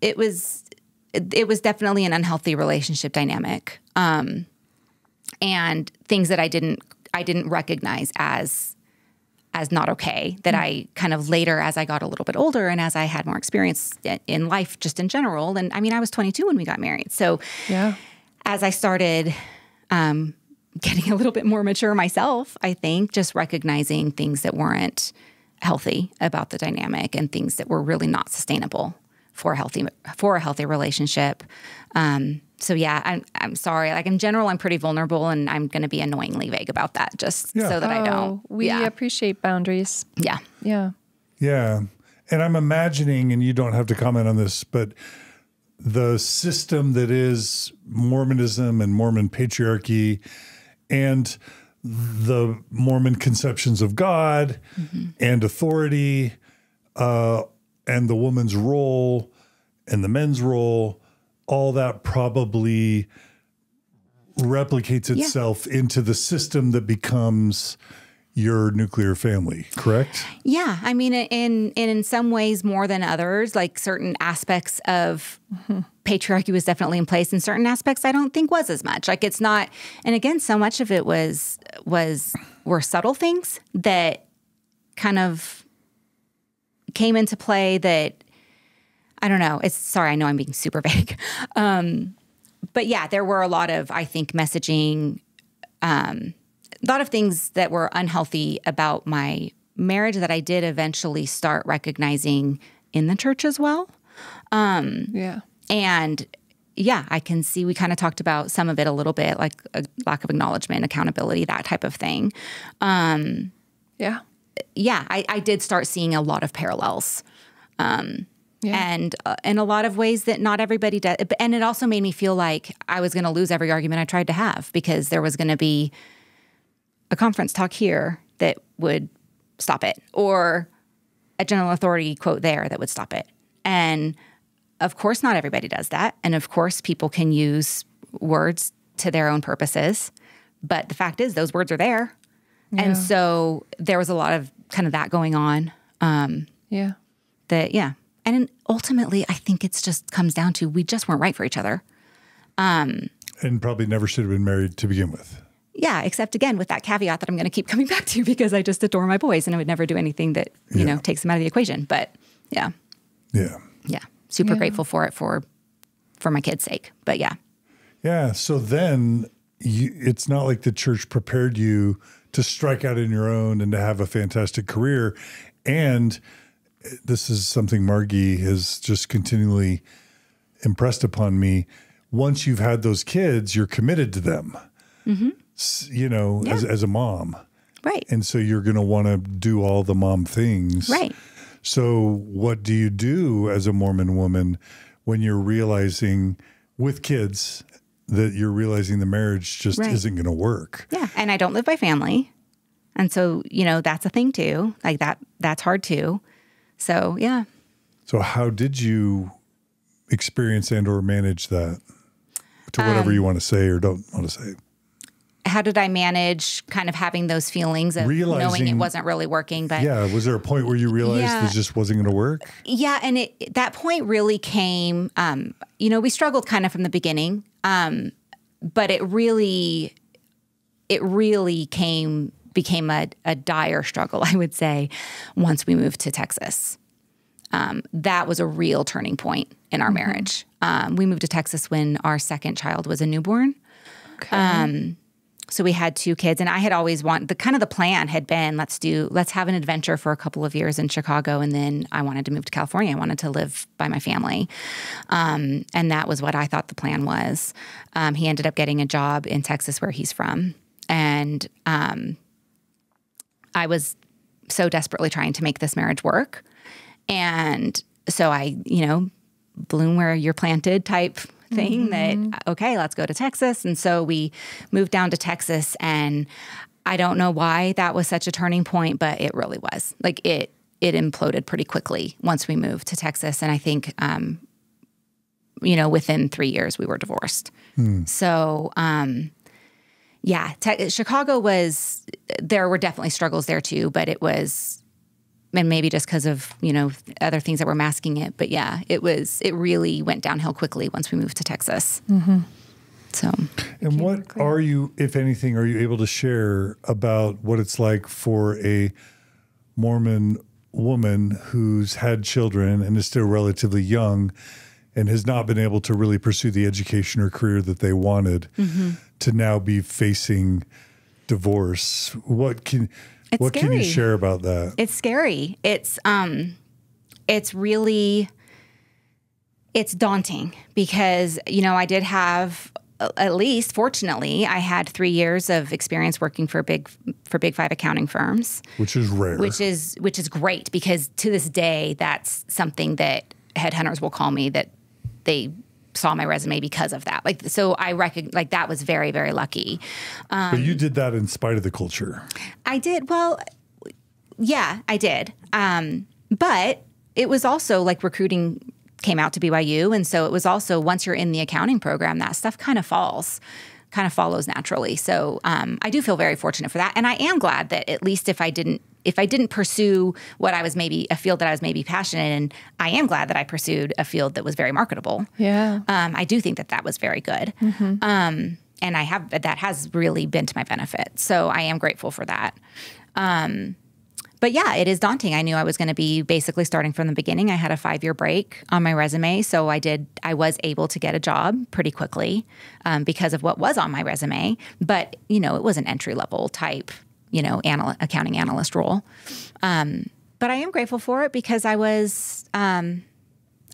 it was it, it was definitely an unhealthy relationship dynamic um and things that i didn't i didn't recognize as as not okay that i kind of later as i got a little bit older and as i had more experience in life just in general and i mean i was 22 when we got married so Yeah. as I started um, getting a little bit more mature myself, I think just recognizing things that weren't healthy about the dynamic and things that were really not sustainable for a healthy for a healthy relationship. Um, so yeah, I'm I'm sorry. Like in general, I'm pretty vulnerable, and I'm going to be annoyingly vague about that, just Yeah. so that I Oh, don't. we yeah, appreciate boundaries. yeah. Yeah. Yeah. And I'm imagining, and you don't have to comment on this, but the system that is Mormonism and Mormon patriarchy and the Mormon conceptions of God and authority uh, and the woman's role and the men's role, all that probably replicates itself into the system that becomes your nuclear family, correct? Yeah, I mean, in in in some ways more than others, like certain aspects of patriarchy was definitely in place, and certain aspects I don't think was as much. Like it's not, and again, so much of it was was were subtle things that kind of came into play that I don't know. It's sorry, I know I'm being super vague. Um, but yeah, there were a lot of I think messaging a lot of things that were unhealthy about my marriage that I did eventually start recognizing in the church as well. Um, yeah. And yeah, I can see we kind of talked about some of it a little bit, like a lack of acknowledgement, accountability, that type of thing. Um, yeah. Yeah, I, I did start seeing a lot of parallels. Um, yeah. and uh, in a lot of ways that not everybody does. And it also made me feel like I was going to lose every argument I tried to have because there was going to be a conference talk here that would stop it, or a general authority quote there that would stop it. And of course, not everybody does that. And of course, people can use words to their own purposes. But the fact is, those words are there. Yeah. And so there was a lot of kind of that going on um, Yeah. that yeah and ultimately i think it's just comes down to we just weren't right for each other um, And probably never should have been married to begin with. Yeah except again with that caveat that i'm going to keep coming back to because i just adore my boys and i would never do anything that you know takes them out of the equation but yeah Yeah. yeah super Yeah. grateful for it for for my kids sake but yeah Yeah. So then you, it's not like the church prepared you to strike out in your own and to have a fantastic career. And eh, this is something Margi has just continually impressed upon me. Once you've had those kids, you're committed to them, S- you know, as, as a mom. right And so you're going to want to do all the mom things. right So, what do you do as a Mormon woman when you're realizing with kids that you're realizing the marriage just Right. isn't going to work? yeah and i don't live by family and so you know that's a thing too like that that's hard too so yeah So, how did you experience and or manage that to whatever Um, you want to say or don't want to say? How did i manage kind of having those feelings of knowing it wasn't really working but Yeah, was there a point where you realized Yeah. this just wasn't going to work? Yeah, and it that point really came. Um, you know, we struggled kind of from the beginning, um, but it really, it really came became a, a dire struggle, I would say, once we moved to Texas. Um, that was a real turning point in our marriage. Um, we moved to Texas when our second child was a newborn. Okay. So we had two kids, and I had always wanted the kind of the plan had been let's do let's have an adventure for a couple of years in Chicago, and then I wanted to move to California. I wanted to live by my family, um, and that was what I thought the plan was. Um, he ended up getting a job in Texas, where he's from, and um, I was so desperately trying to make this marriage work, and so I, you know, bloom where you're planted type thing that okay let's go to texas. And so we moved down to texas and i don't know why that was such a turning point but it really was. Like it it imploded pretty quickly once we moved to texas and i think um, you know within three years we were divorced. So um, yeah te- chicago was there were definitely struggles there too but it was and maybe just because of you know other things that were masking it. But yeah it was it really went downhill quickly once we moved to texas. Mm-hmm. So. And what are you, if anything, are you able to share about what it's like for a Mormon woman who's had children and is still relatively young and has not been able to really pursue the education or career that they wanted mm-hmm. to now be facing divorce? What can It's what can you share about that? it's scary it's um it's really it's daunting because you know i did have at least fortunately i had three years of experience working for big for big five accounting firms Which is rare. which is which is great because to this day that's something that headhunters will call me that they saw my resume because of that like so i reckon like that was very very lucky but you did that in spite of the culture. I did. Well, yeah, I did. Um, but it was also like recruiting came out to BYU. And so it was also once you're in the accounting program, that stuff kind of falls, kind of follows naturally. So um, I do feel very fortunate for that. And I am glad that at least if I didn't, if I didn't pursue what I was maybe a field that I was maybe passionate in, I am glad that I pursued a field that was very marketable. yeah. Um, I do think that that was very good. Um, and I have that has really been to my benefit. So I am grateful for that. Um, but yeah, it is daunting. I knew I was going to be basically starting from the beginning. I had a five year break on my resume, so I did. I was able to get a job pretty quickly um, because of what was on my resume. But you know, it was an entry level type, you know, anal- accounting analyst role. Um, but I am grateful for it because I was um,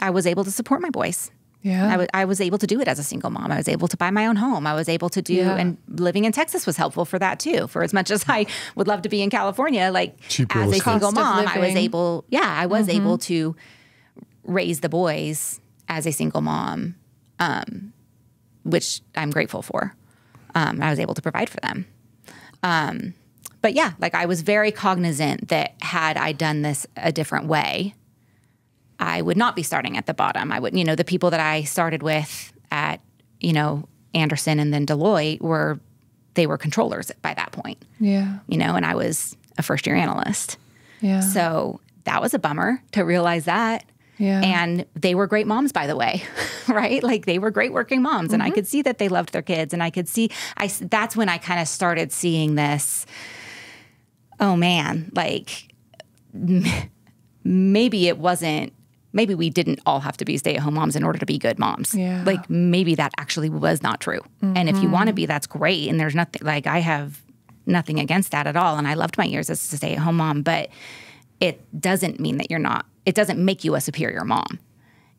I was able to support my boys. Yeah. I was I was able to do it as a single mom. I was able to buy my own home. I was able to do, Yeah. and living in Texas was helpful for that too. For as much as I would love to be in California, like Cheap real as a single mom, I was able, yeah, I was able to raise the boys as a single mom, um, which I'm grateful for. Um, I was able to provide for them. Um, but yeah, like I was very cognizant that had I done this a different way, I would not be starting at the bottom. I would, you know, the people that I started with at, you know, Andersen and then Deloitte were, they were controllers by that point, yeah. you know, and I was a first year analyst. Yeah. So that was a bummer to realize that. Yeah. And they were great moms, by the way, right? Like they were great working moms, and I Mm-hmm. could see that they loved their kids, and I could see. I. that's when I kind of started seeing this. Oh man, like maybe it wasn't. Maybe we didn't all have to be stay-at-home moms in order to be good moms. Yeah. Like maybe that actually was not true. And if you want to Mm-hmm. be, that's great. And there's nothing like I have nothing against that at all. And I loved my years as a stay-at-home mom, but it doesn't mean that you're not. It doesn't make you a superior mom.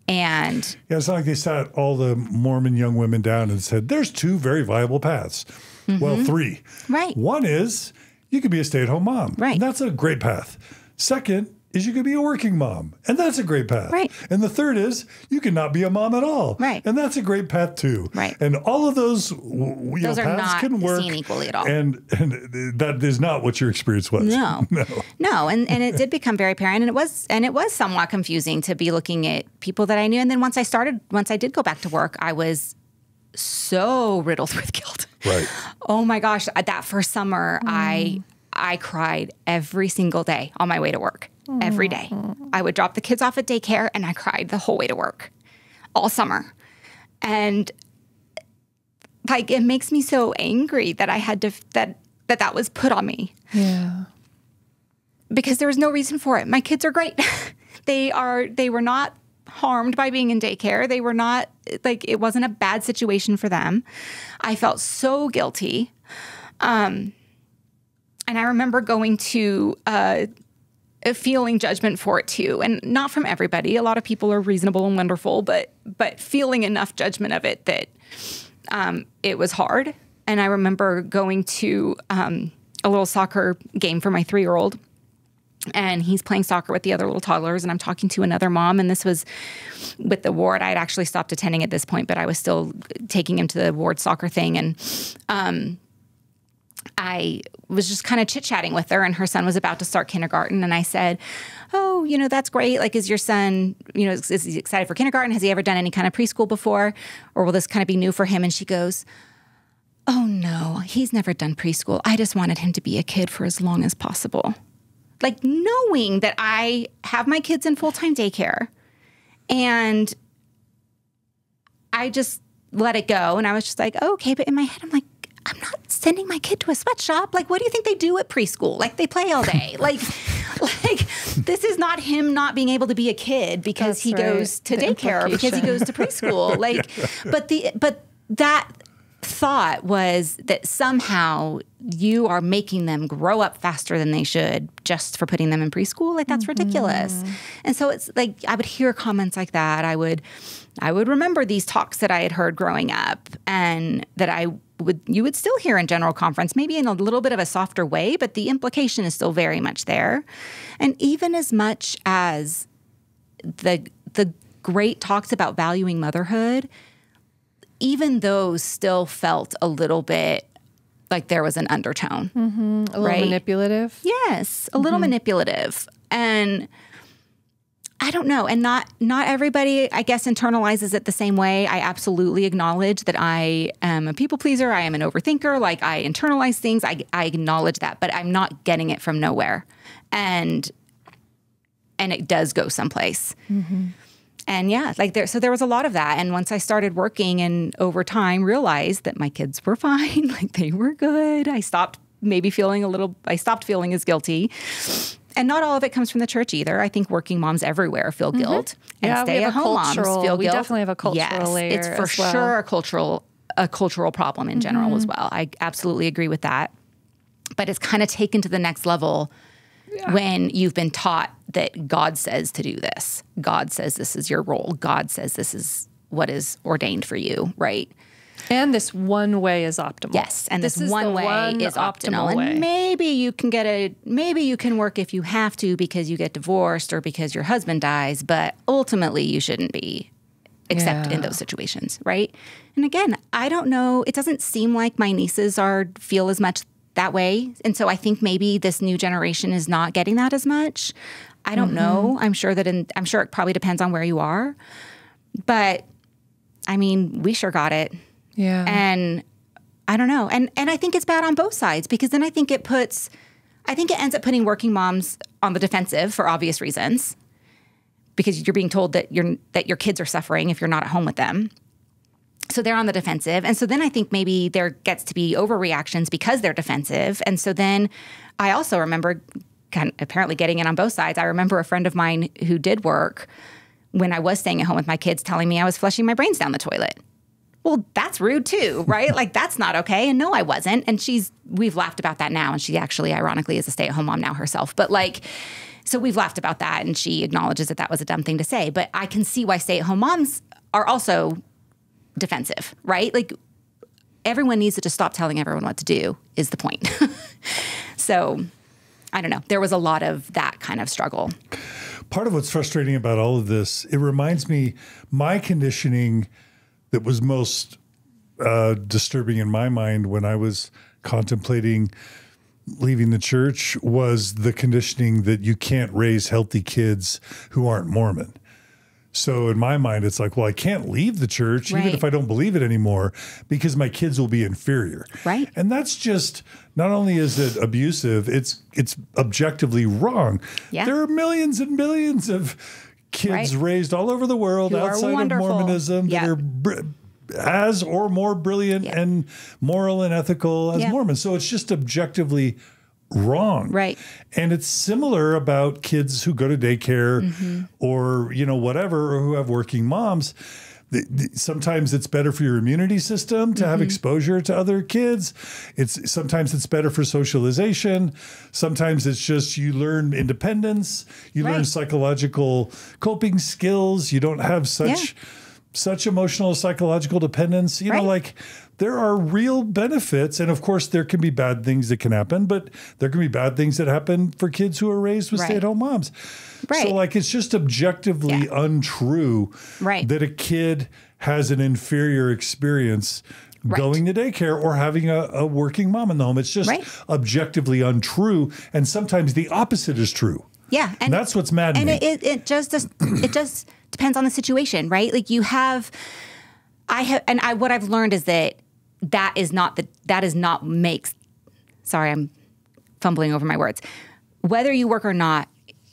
And Yeah, it's not like they sat all the Mormon young women down and said, "There's two very viable paths." Well, three. Mm-hmm. Right. One is you could be a stay-at-home mom. Right. And that's a great path. Second is you could be a working mom, and that's a great path. Right. And the third is you can not be a mom at all. Right. And that's a great path too. Right. And all of those, Those know, paths can work equally at all. And and that is not what your experience was. No. no. no, and, and it did become very apparent and it was and it was somewhat confusing to be looking at people that I knew. And then once I started once I did go back to work, I was so riddled with guilt. Right. Oh my gosh, At that first summer I mm. I cried every single day on my way to work. Every day. Mm. I would drop the kids off at daycare and I cried the whole way to work. All summer. And like it makes me so angry that I had to that that that was put on me Yeah. because there was no reason for it. My kids are great. they are they were not harmed by being in daycare. They were not like it wasn't a bad situation for them. I felt so guilty. Um and I remember going to uh feeling judgment for it too and not from everybody a lot of people are reasonable and wonderful but but feeling enough judgment of it that um, it was hard and i remember going to um, a little soccer game for my three-year-old and he's playing soccer with the other little toddlers and i'm talking to another mom and this was with the ward i'd actually stopped attending at this point but i was still taking him to the ward soccer thing and um, I was just kind of chit chatting with her, and her son was about to start kindergarten. And I said, Oh, you know, that's great. Like, is your son, you know, is, is he excited for kindergarten? Has he ever done any kind of preschool before? Or will this kind of be new for him? And she goes, Oh, no, he's never done preschool. I just wanted him to be a kid for as long as possible. Like, knowing that I have my kids in full time daycare and I just let it go. And I was just like, oh, okay. But in my head, I'm like, I'm not sending my kid to a sweatshop. Like, what do you think they do at preschool? Like, they play all day. like, like this is not him not being able to be a kid because That's he right. goes to The daycare because he goes to preschool. Like, but the but that thought was that somehow you are making them grow up faster than they should just for putting them in preschool? Like that's mm-hmm. ridiculous. And so it's like i would hear comments like that. I would i would remember these talks that i had heard growing up and that i would you would still hear in general conference maybe in a little bit of a softer way but the implication is still very much there. And even as much as the the great talks about valuing motherhood even those still felt a little bit like there was an undertone. Mm-hmm. A little Right. manipulative. Yes, a little mm-hmm. manipulative. And I don't know, and not not everybody I guess internalizes it the same way. I absolutely acknowledge that I am a people pleaser, I am an overthinker, like I internalize things. I I acknowledge that, but I'm not getting it from nowhere. And and it does go someplace. Mm-hmm. And yeah, like there, so there was a lot of that. And once I started working and over time realized that my kids were fine, like they were good, I stopped maybe feeling a little, I stopped feeling as guilty. And not all of it comes from the church either. I think working moms everywhere feel guilt, and Yeah, stay at home moms cultural- feel we definitely have a cultural yes, layer It's for well. sure a cultural a cultural problem in general Mm-hmm. as well. I absolutely agree with that. But it's kind of taken to the next level when you've been taught that God says to do this. God says this is your role. God says this is what is ordained for you, right? And this one way is optimal. Yes, and this, is one way one is optional, optimal way. and maybe you can get a maybe you can work if you have to because you get divorced or because your husband dies, but ultimately you shouldn't be, except in those situations, right? And again, I don't know. It doesn't seem like my nieces are feel as much that way, and so I think maybe this new generation is not getting that as much. I don't Mm-hmm. know. I'm sure that in, I'm sure it probably depends on where you are, but I mean, we sure got it Yeah. and I don't know. And and I think it's bad on both sides because then I think it puts I think it ends up putting working moms on the defensive for obvious reasons. Because you're being told that you're that your kids are suffering if you're not at home with them. So they're on the defensive. And so then I think maybe there gets to be overreactions because they're defensive. And so then I also remember kind of apparently getting it on both sides. I remember a friend of mine who did work when I was staying at home with my kids telling me I was flushing my brains down the toilet well, that's rude too, right? like that's not okay. And no, I wasn't. And she's we've laughed about that now. And she actually, ironically, is a stay-at-home mom now herself. But like, so we've laughed about that, and she acknowledges that that was a dumb thing to say. But I can see why stay-at-home moms are also defensive, right? Like everyone needs to just stop telling everyone what to do. Is the point? so. I don't know. There was a lot of that kind of struggle. Part of what's frustrating about all of this, it reminds me my conditioning that was most uh, disturbing in my mind when I was contemplating leaving the church was the conditioning that you can't raise healthy kids who aren't Mormon. So in my mind, it's like, well, I can't leave the church even if I don't believe it anymore because my kids will be inferior. Right. And that's just not only is it abusive, it's it's objectively wrong. Yeah. There are millions and millions of kids Right. raised all over the world Who outside of. Mormonism Yeah. that are br- as or more brilliant Yeah. and moral and ethical as. Mormons. So it's just objectively wrong. Right. And it's similar about kids who go to daycare Mm-hmm. or, you know, whatever, or who have working moms. Sometimes it's better for your immunity system to Mm-hmm. have exposure to other kids. It's sometimes it's better for socialization. Sometimes it's just you learn independence. You learn psychological coping skills. You don't have such such emotional psychological dependence. You know, like there are real benefits. And of course, there can be bad things that can happen, but there can be bad things that happen for kids who are raised with Right. stay at home moms. So, like, it's just objectively Yeah. untrue Right. that a kid has an inferior experience. Right. Going to daycare or having a, a working mom in the home. It's just Right. objectively untrue. And sometimes the opposite is true. Yeah, And that's what's maddening. And it, it, it just does, it just depends on the situation, right? Like you have, I have, and I what I've learned is that that is not the that is not makes. Sorry, I'm fumbling over my words. Whether you work or not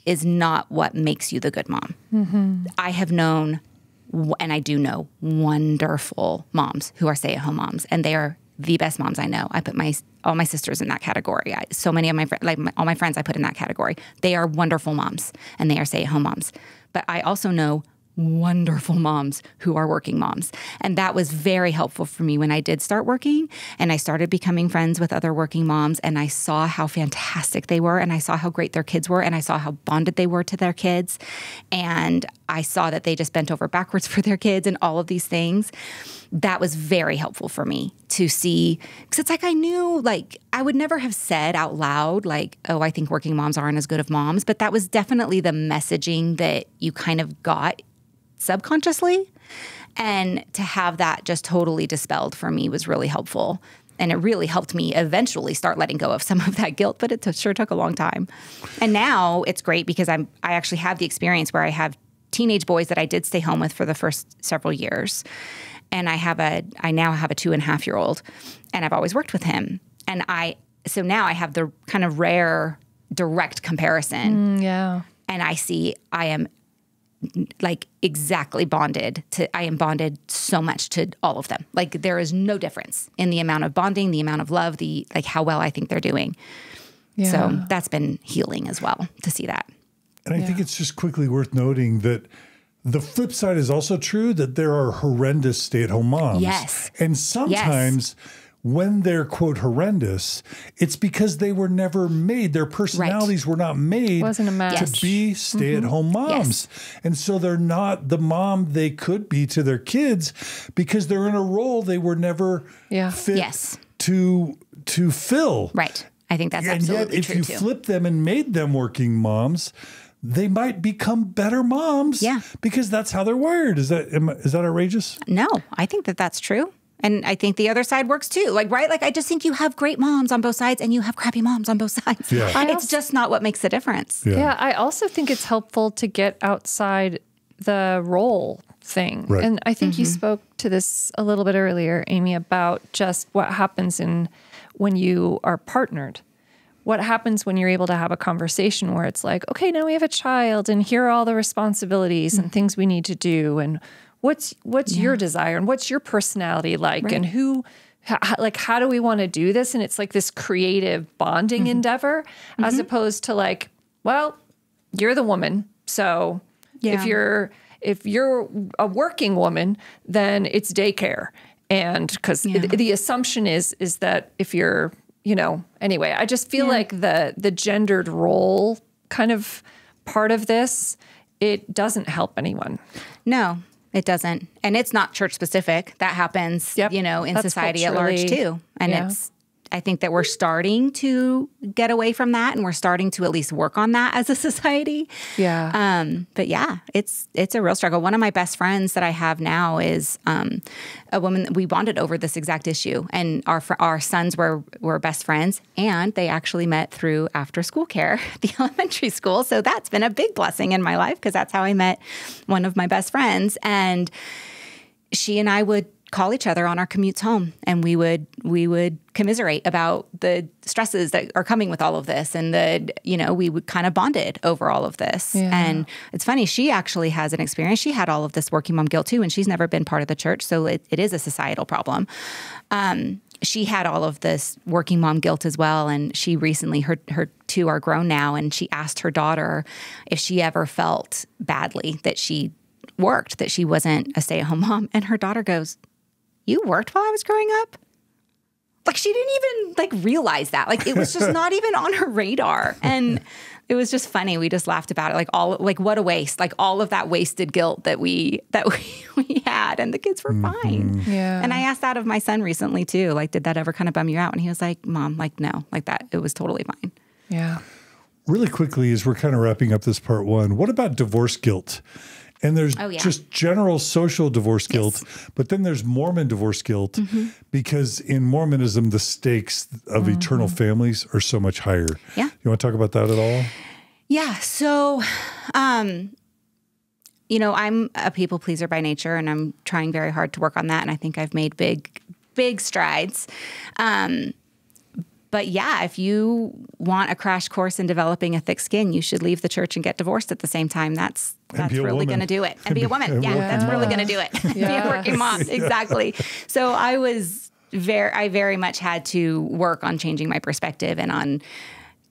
is not what makes you the good mom. Mm-hmm. I have known, and I do know wonderful moms who are stay-at-home moms, and they are the best moms I know. I put my all my sisters in that category. I, so many of my like my, all my friends I put in that category. They are wonderful moms, and they are stay-at-home moms. But I also know wonderful moms who are working moms. And that was very helpful for me when I did start working and I started becoming friends with other working moms and I saw how fantastic they were and I saw how great their kids were and I saw how bonded they were to their kids and I saw that they just bent over backwards for their kids and all of these things. That was very helpful for me to see cuz it's like I knew like I would never have said out loud like oh I think working moms aren't as good of moms, but that was definitely the messaging that you kind of got subconsciously. And to have that just totally dispelled for me was really helpful. And it really helped me eventually start letting go of some of that guilt, but it sure took a long time. And now it's great because I'm I actually have the experience where I have teenage boys that I did stay home with for the first several years. And I have a I now have a two and a half year old and I've always worked with him. And I so now I have the kind of rare direct comparison mm, Yeah. and I see I am like exactly bonded to I am bonded so much to all of them. Like there is no difference in the amount of bonding, the amount of love, the like how well I think they're doing. Yeah. So that's been healing as well to see that. And I think it's just quickly worth noting that the flip side is also true that there are horrendous stay at home moms. Yes. And sometimes when they're quote horrendous, it's because they were never made. Their personalities were not made Wasn't a match. To be mm-hmm. stay at home moms. And so they're not the mom they could be to their kids because they're in a role they were never Yeah. fit Yes. to to fill. Right. I think that's And absolutely yet, if you too. flip them and made them working moms, they might become better moms. Yeah. because that's how they're wired. Is that am, is that outrageous? no, I think that that's true. And I think the other side works too. Like, right? Like, I just think you have great moms on both sides and you have crappy moms on both sides. Yeah. I it's also- just not what makes the difference. Yeah, I also think it's helpful to get outside the role thing. Right. And I think you mm-hmm. spoke to this a little bit earlier, Amy, about just what happens in when you are partnered. What happens when you're able to have a conversation where it's like, okay, now we have a child and here are all the responsibilities and mm. things we need to do and what's what's your desire and what's your personality like? And who h- h- like how do we want to do this? And it's like this creative bonding mm-hmm. endeavor as mm-hmm. opposed to like well you're the woman. So Yeah. if you're if you're a working woman then it's daycare. And because Yeah. the, the assumption is is that if you're you know anyway i just feel like the the gendered role kind of part of this it doesn't help anyone. No, it doesn't. And it's not church specific. That happens, Yep. you know, in That's society at large too. And yeah. it's I think that we're starting to get away from that and we're starting to at least work on that as a society. yeah Um, but yeah, it's it's a real struggle. One of my best friends that I have now is um, a woman that we bonded over this exact issue, and our our sons were were best friends, and they actually met through after school care at the elementary school. So that's been a big blessing in my life because that's how I met one of my best friends, and she and I would call each other on our commutes home and we would we would commiserate about the stresses that are coming with all of this and the you know we would kind of bonded over all of this. Yeah. and it's funny she actually has an experience. She had all of this working mom guilt too and she's never been part of the church so it, it is a societal problem. Um, she had all of this working mom guilt as well and she recently her her two are grown now and she asked her daughter if she ever felt badly that she worked that she wasn't a stay-at-home mom and her daughter goes you worked while I was growing up? Like she didn't even like realize that. Like it was just not even on her radar. And it was just funny. We just laughed about it. Like all like what a waste. Like all of that wasted guilt that we that we, we had and the kids were mm-hmm. fine. Yeah. And I asked that of my son recently too. Like, did that ever kind of bum you out? And he was like, Mom, like no, like that. It was totally fine. Yeah. Really quickly, as we're kind of wrapping up this part one, what about divorce guilt? And there's Oh, yeah. just general social divorce guilt, but then there's Mormon divorce guilt Mm-hmm. because in Mormonism, the stakes of eternal families are so much higher. Yeah. You want to talk about that at all? Yeah. So, um, you know, I'm a people pleaser by nature, and I'm trying very hard to work on that. And I think I've made big, big strides. Um, but yeah, if you want a crash course in developing a thick skin, you should leave the church and get divorced at the same time. That's that's really going to do it, and be a woman. and Yeah, work that's really going to do it. be a working mom, exactly. So I was very, I very much had to work on changing my perspective and on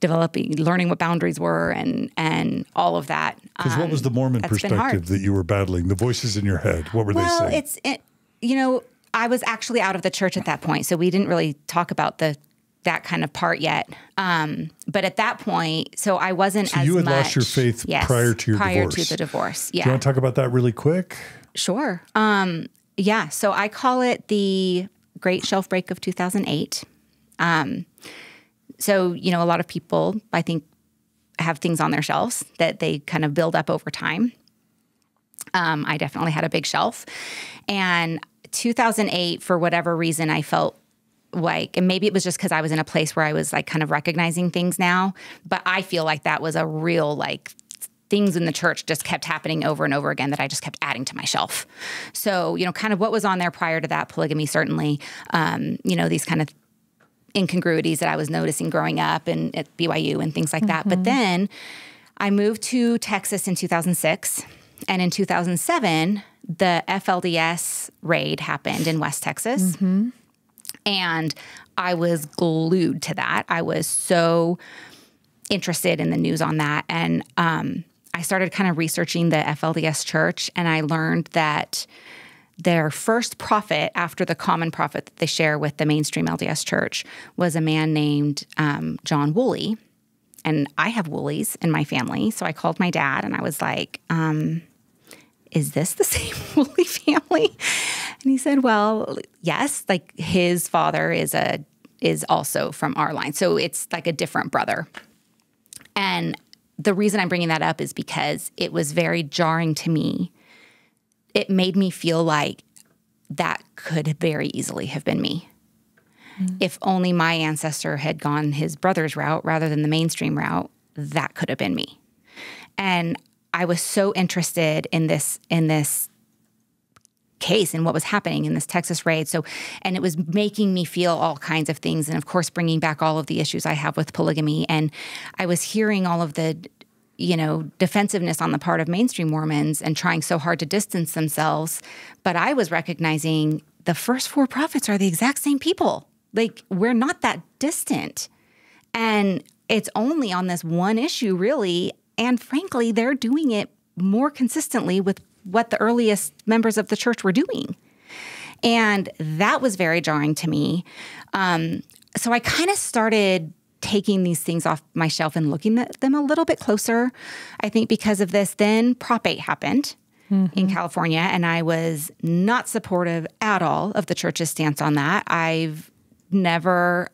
developing, learning what boundaries were, and and all of that. Because what was the Mormon Um, that's been hard. perspective that you were battling? The voices in your head, what were Well, they saying? Well, it's it, you know, I was actually out of the church at that point, so we didn't really talk about the that kind of part yet. Um, but at that point, so I wasn't So as you had much, lost your faith yes, prior to your prior divorce. to the divorce. Do you want to talk about that really quick? sure. Um, yeah, so I call it the Great Shelf Break of 2008. Um, so you know, a lot of people, I think, have things on their shelves that they kind of build up over time. Um, I definitely had a big shelf. And 2008, for whatever reason, I felt like, and maybe it was just because I was in a place where I was like kind of recognizing things now, but I feel like that was a real like things in the church just kept happening over and over again that I just kept adding to my shelf. So, you know, kind of what was on there prior to that, polygamy, certainly, um, you know, these kind of incongruities that I was noticing growing up and at BYU and things like that. But then I moved to Texas in 2006. And in 2007, the FLDS raid happened in West Texas. And I was glued to that. I was so interested in the news on that. And um, I started kind of researching the FLDS church, and I learned that their first prophet after the common prophet that they share with the mainstream LDS church was a man named um, John Woolley. And I have Woolleys in my family. So I called my dad and I was like, um, is this the same Woolley family? And he said, well, yes, like his father is a is also from our line. So it's like a different brother. And the reason I'm bringing that up is because it was very jarring to me. It made me feel like that could very easily have been me. Mm. If only my ancestor had gone his brother's route rather than the mainstream route, that could have been me. And I was so interested in this in this case and what was happening in this Texas raid. So, and it was making me feel all kinds of things. And of course, bringing back all of the issues I have with polygamy. And I was hearing all of the, you know, defensiveness on the part of mainstream Mormons and trying so hard to distance themselves. But I was recognizing the first four prophets are the exact same people. Like, we're not that distant. And it's only on this one issue, really. And frankly, they're doing it more consistently with what the earliest members of the church were doing. And that was very jarring to me. Um, so I kind of started taking these things off my shelf and looking at them a little bit closer. I think because of this, then Prop 8 happened. In California, and I was not supportive at all of the church's stance on that. I've never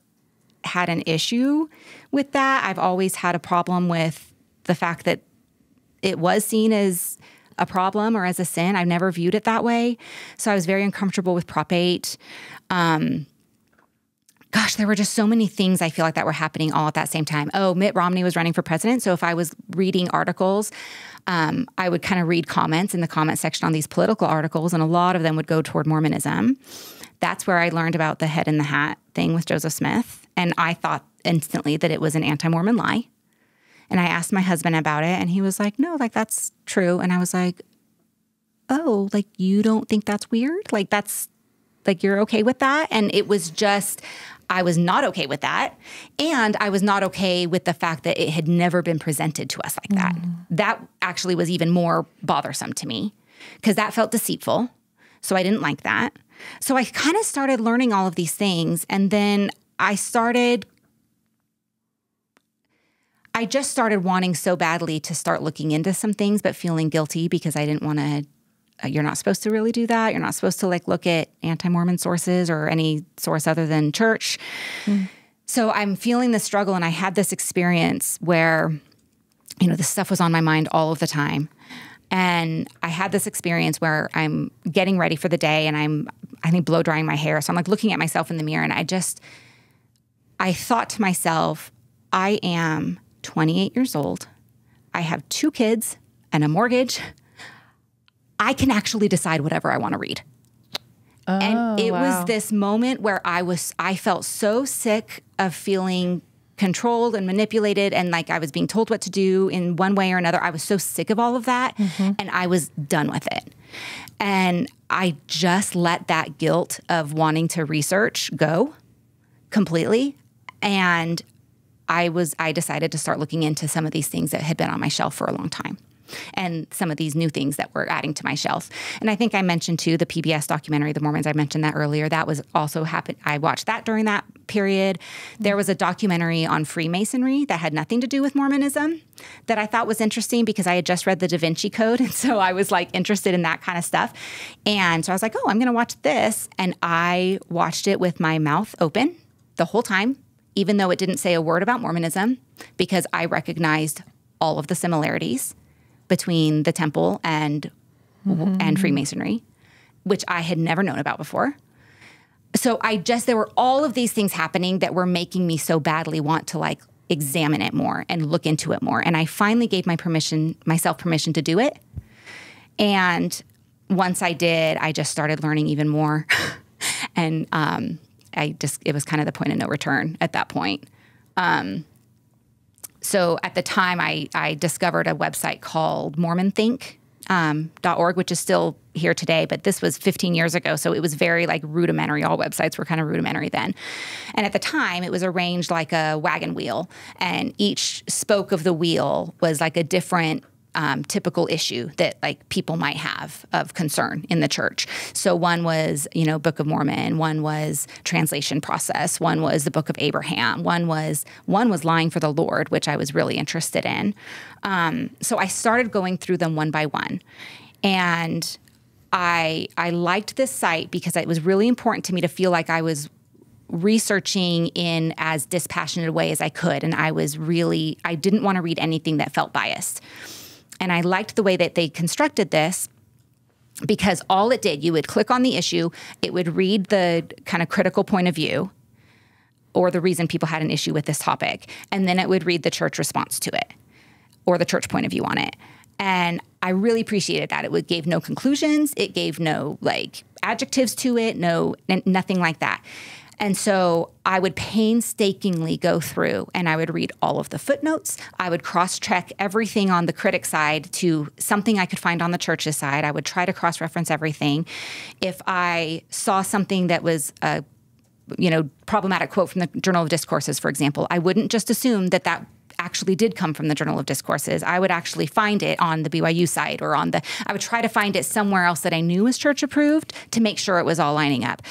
had an issue with that. I've always had a problem with the fact that it was seen as a problem or as a sin. I've never viewed it that way. So I was very uncomfortable with Prop 8. Um, gosh, there were just so many things I feel like that were happening all at that same time. Oh, Mitt Romney was running for president. So if I was reading articles, um, I would kind of read comments in the comment section on these political articles, and a lot of them would go toward Mormonism. That's where I learned about the head in the hat thing with Joseph Smith. And I thought instantly that it was an anti Mormon lie. And I asked my husband about it, and he was like, no, like that's true. And I was like, oh, like you don't think that's weird? Like that's like you're okay with that? And it was just, I was not okay with that. And I was not okay with the fact that it had never been presented to us like that. Mm. That actually was even more bothersome to me because that felt deceitful. So I didn't like that. So I kind of started learning all of these things. And then I started I just started wanting so badly to start looking into some things, but feeling guilty because I didn't want to. Uh, you're not supposed to really do that. You're not supposed to like look at anti-Mormon sources or any source other than church. Mm. So I'm feeling the struggle, and I had this experience where, you know, this stuff was on my mind all of the time. And I had this experience where I'm getting ready for the day and I'm, I think, blow drying my hair. So I'm like looking at myself in the mirror and I just, I thought to myself, I am 28 years old. I have two kids and a mortgage. I can actually decide whatever I want to read. Oh, and it wow. was this moment where I was I felt so sick of feeling controlled and manipulated and like I was being told what to do in one way or another. I was so sick of all of that mm-hmm. and I was done with it. And I just let that guilt of wanting to research go completely and I was I decided to start looking into some of these things that had been on my shelf for a long time and some of these new things that were adding to my shelf. And I think I mentioned too the PBS documentary, The Mormons. I mentioned that earlier. That was also happened. I watched that during that period. There was a documentary on Freemasonry that had nothing to do with Mormonism that I thought was interesting because I had just read the Da Vinci Code. And so I was like interested in that kind of stuff. And so I was like, oh, I'm going to watch this. And I watched it with my mouth open the whole time even though it didn't say a word about Mormonism, because I recognized all of the similarities between the temple and mm-hmm. and Freemasonry, which I had never known about before. So I just there were all of these things happening that were making me so badly want to like examine it more and look into it more. And I finally gave my permission myself permission to do it. And once I did, I just started learning even more. and um, I just it was kind of the point of no return at that point. Um, so at the time, I I discovered a website called MormonThink. Um, which is still here today, but this was 15 years ago, so it was very like rudimentary. All websites were kind of rudimentary then, and at the time, it was arranged like a wagon wheel, and each spoke of the wheel was like a different um, typical issue that like people might have of concern in the church. So one was, you know, Book of Mormon, one was translation process, one was the Book of Abraham, one was one was lying for the Lord, which I was really interested in. Um, so I started going through them one by one, and I I liked this site because it was really important to me to feel like I was researching in as dispassionate a way as I could and I was really I didn't want to read anything that felt biased. And I liked the way that they constructed this because all it did, you would click on the issue, it would read the kind of critical point of view or the reason people had an issue with this topic, and then it would read the church response to it or the church point of view on it. And I really appreciated that. It gave no conclusions, it gave no like adjectives to it, no nothing like that. And so I would painstakingly go through and I would read all of the footnotes. I would cross check everything on the critic side to something I could find on the church's side. I would try to cross reference everything. If I saw something that was a you know problematic quote from the Journal of Discourses, for example, I wouldn't just assume that that actually did come from the Journal of Discourses. I would actually find it on the BYU site or on the, I would try to find it somewhere else that I knew was church approved to make sure it was all lining up.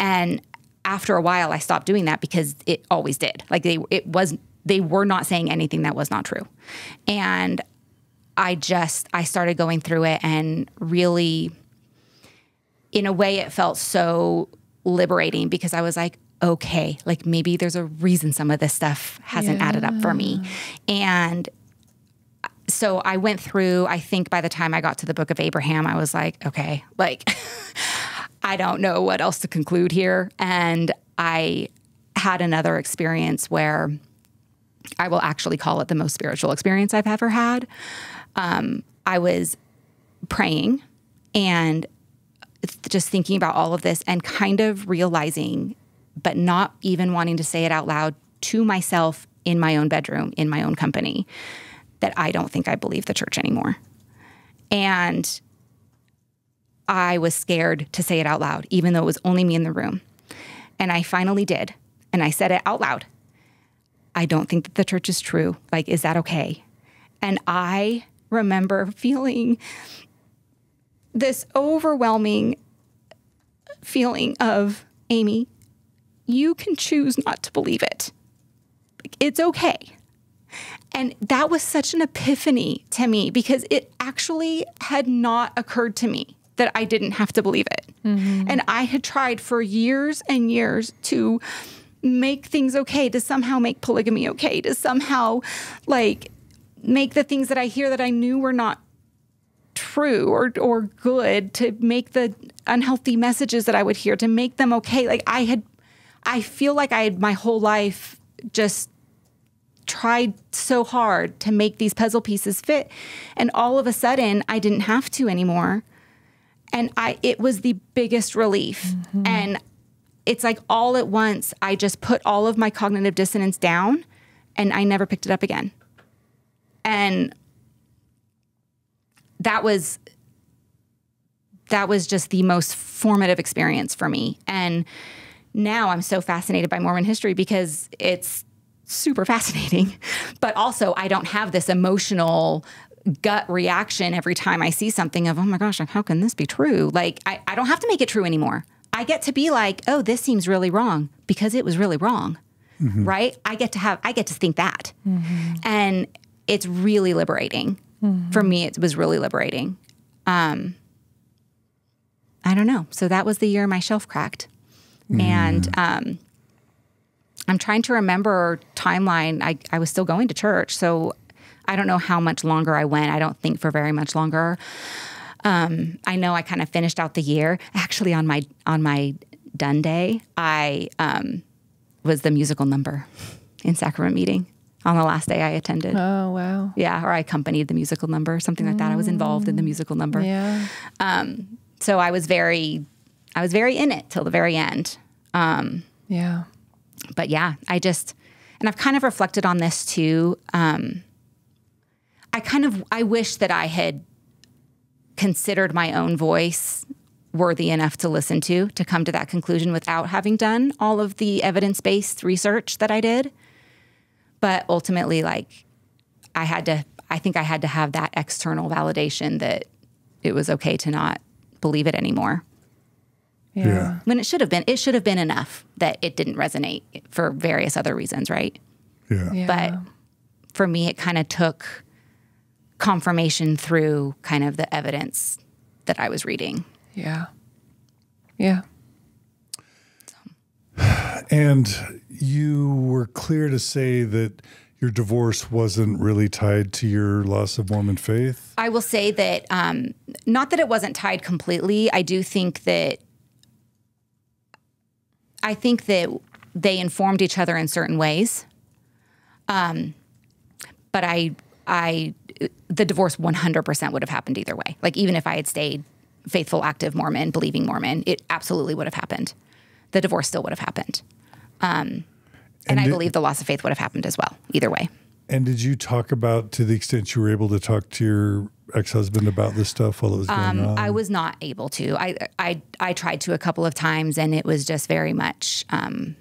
And after a while, I stopped doing that because it always did. Like they, it was, they were not saying anything that was not true. And I just, I started going through it and really, in a way, it felt so liberating because I was like, okay, like maybe there's a reason some of this stuff hasn't yeah. added up for me. And so I went through, I think by the time I got to the book of Abraham, I was like, okay, like I don't know what else to conclude here. And I had another experience where I will actually call it the most spiritual experience I've ever had. Um, I was praying and just thinking about all of this and kind of realizing, but not even wanting to say it out loud to myself in my own bedroom, in my own company, that I don't think I believe the church anymore. And I was scared to say it out loud, even though it was only me in the room. And I finally did. And I said it out loud. I don't think that the church is true. Like, is that okay? And I remember feeling this overwhelming feeling of Amy, you can choose not to believe it. It's okay. And that was such an epiphany to me because it actually had not occurred to me that I didn't have to believe it. Mm-hmm. And I had tried for years and years to make things okay, to somehow make polygamy okay, to somehow like make the things that I hear that I knew were not true or or good to make the unhealthy messages that I would hear to make them okay. Like I had I feel like I had my whole life just tried so hard to make these puzzle pieces fit and all of a sudden I didn't have to anymore. And I it was the biggest relief. Mm-hmm. And it's like all at once I just put all of my cognitive dissonance down and I never picked it up again. And that was that was just the most formative experience for me. And now I'm so fascinated by Mormon history because it's super fascinating. But also, I don't have this emotional gut reaction every time I see something of, oh my gosh, how can this be true? Like, I, I don't have to make it true anymore. I get to be like, oh, this seems really wrong because it was really wrong. Mm-hmm. Right? I get to have, I get to think that. Mm-hmm. And it's really liberating. Mm-hmm. For me, it was really liberating. Um, I don't know. So that was the year my shelf cracked. Mm. And um, I'm trying to remember timeline. I, I was still going to church. So I don't know how much longer I went. I don't think for very much longer. Um, I know I kind of finished out the year. Actually, on my on my done day, I um, was the musical number in sacrament meeting on the last day I attended. Oh wow! Yeah, or I accompanied the musical number, something like that. I was involved in the musical number. Yeah. Um, so I was very, I was very in it till the very end. Um, yeah. But yeah, I just, and I've kind of reflected on this too. Um, I kind of, I wish that I had considered my own voice worthy enough to listen to to come to that conclusion without having done all of the evidence based research that I did. But ultimately, like, I had to, I think I had to have that external validation that it was okay to not believe it anymore. Yeah. yeah. When it should have been, it should have been enough that it didn't resonate for various other reasons, right? Yeah. yeah. But for me, it kind of took confirmation through kind of the evidence that I was reading. Yeah. Yeah. And you were clear to say that your divorce wasn't really tied to your loss of Mormon faith? I will say that, um, not that it wasn't tied completely. I do think that, I think that they informed each other in certain ways. Um, but I, I, the divorce 100% would have happened either way. Like, even if I had stayed faithful, active Mormon, believing Mormon, it absolutely would have happened. The divorce still would have happened. Um, and, and I did, believe the loss of faith would have happened as well, either way. And did you talk about, to the extent you were able to talk to your ex-husband about this stuff while it was going um, on? I was not able to. I, I I tried to a couple of times, and it was just very much. Um,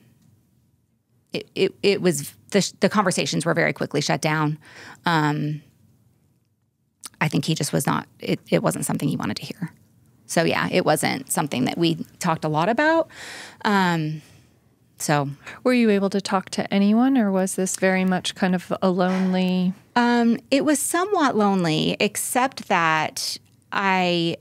it, it it was the the conversations were very quickly shut down. Um, I think he just was not. It it wasn't something he wanted to hear. So yeah, it wasn't something that we talked a lot about. Um, so, were you able to talk to anyone, or was this very much kind of a lonely? Um, it was somewhat lonely, except that I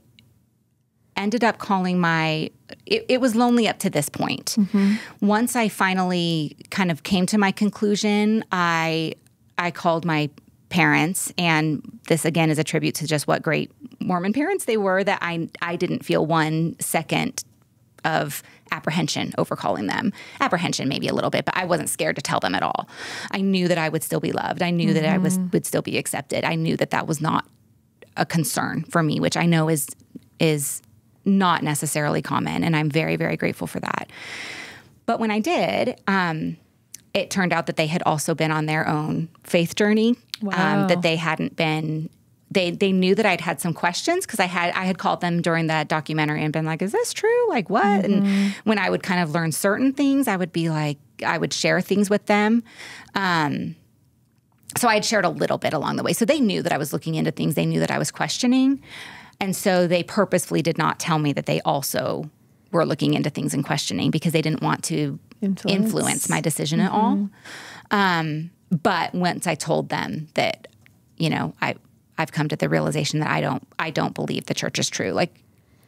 ended up calling my. It, it was lonely up to this point. Mm-hmm. Once I finally kind of came to my conclusion, I I called my parents, and this again is a tribute to just what great Mormon parents they were. That I I didn't feel one second of apprehension over calling them. Apprehension, maybe a little bit, but I wasn't scared to tell them at all. I knew that I would still be loved. I knew that I was would still be accepted. I knew that that was not a concern for me, which I know is is not necessarily common, and I'm very very grateful for that. But when I did, um, it turned out that they had also been on their own faith journey. Wow. Um, that they hadn't been. They they knew that I'd had some questions because I had I had called them during that documentary and been like, "Is this true? Like what?" And when I would kind of learn certain things, I would be like, I would share things with them. Um, so I had shared a little bit along the way. So they knew that I was looking into things. They knew that I was questioning, and so they purposefully did not tell me that they also were looking into things and questioning because they didn't want to Influence. influence, my decision at all. Um, but once I told them that, you know, I I've come to the realization that I don't I don't believe the church is true, like,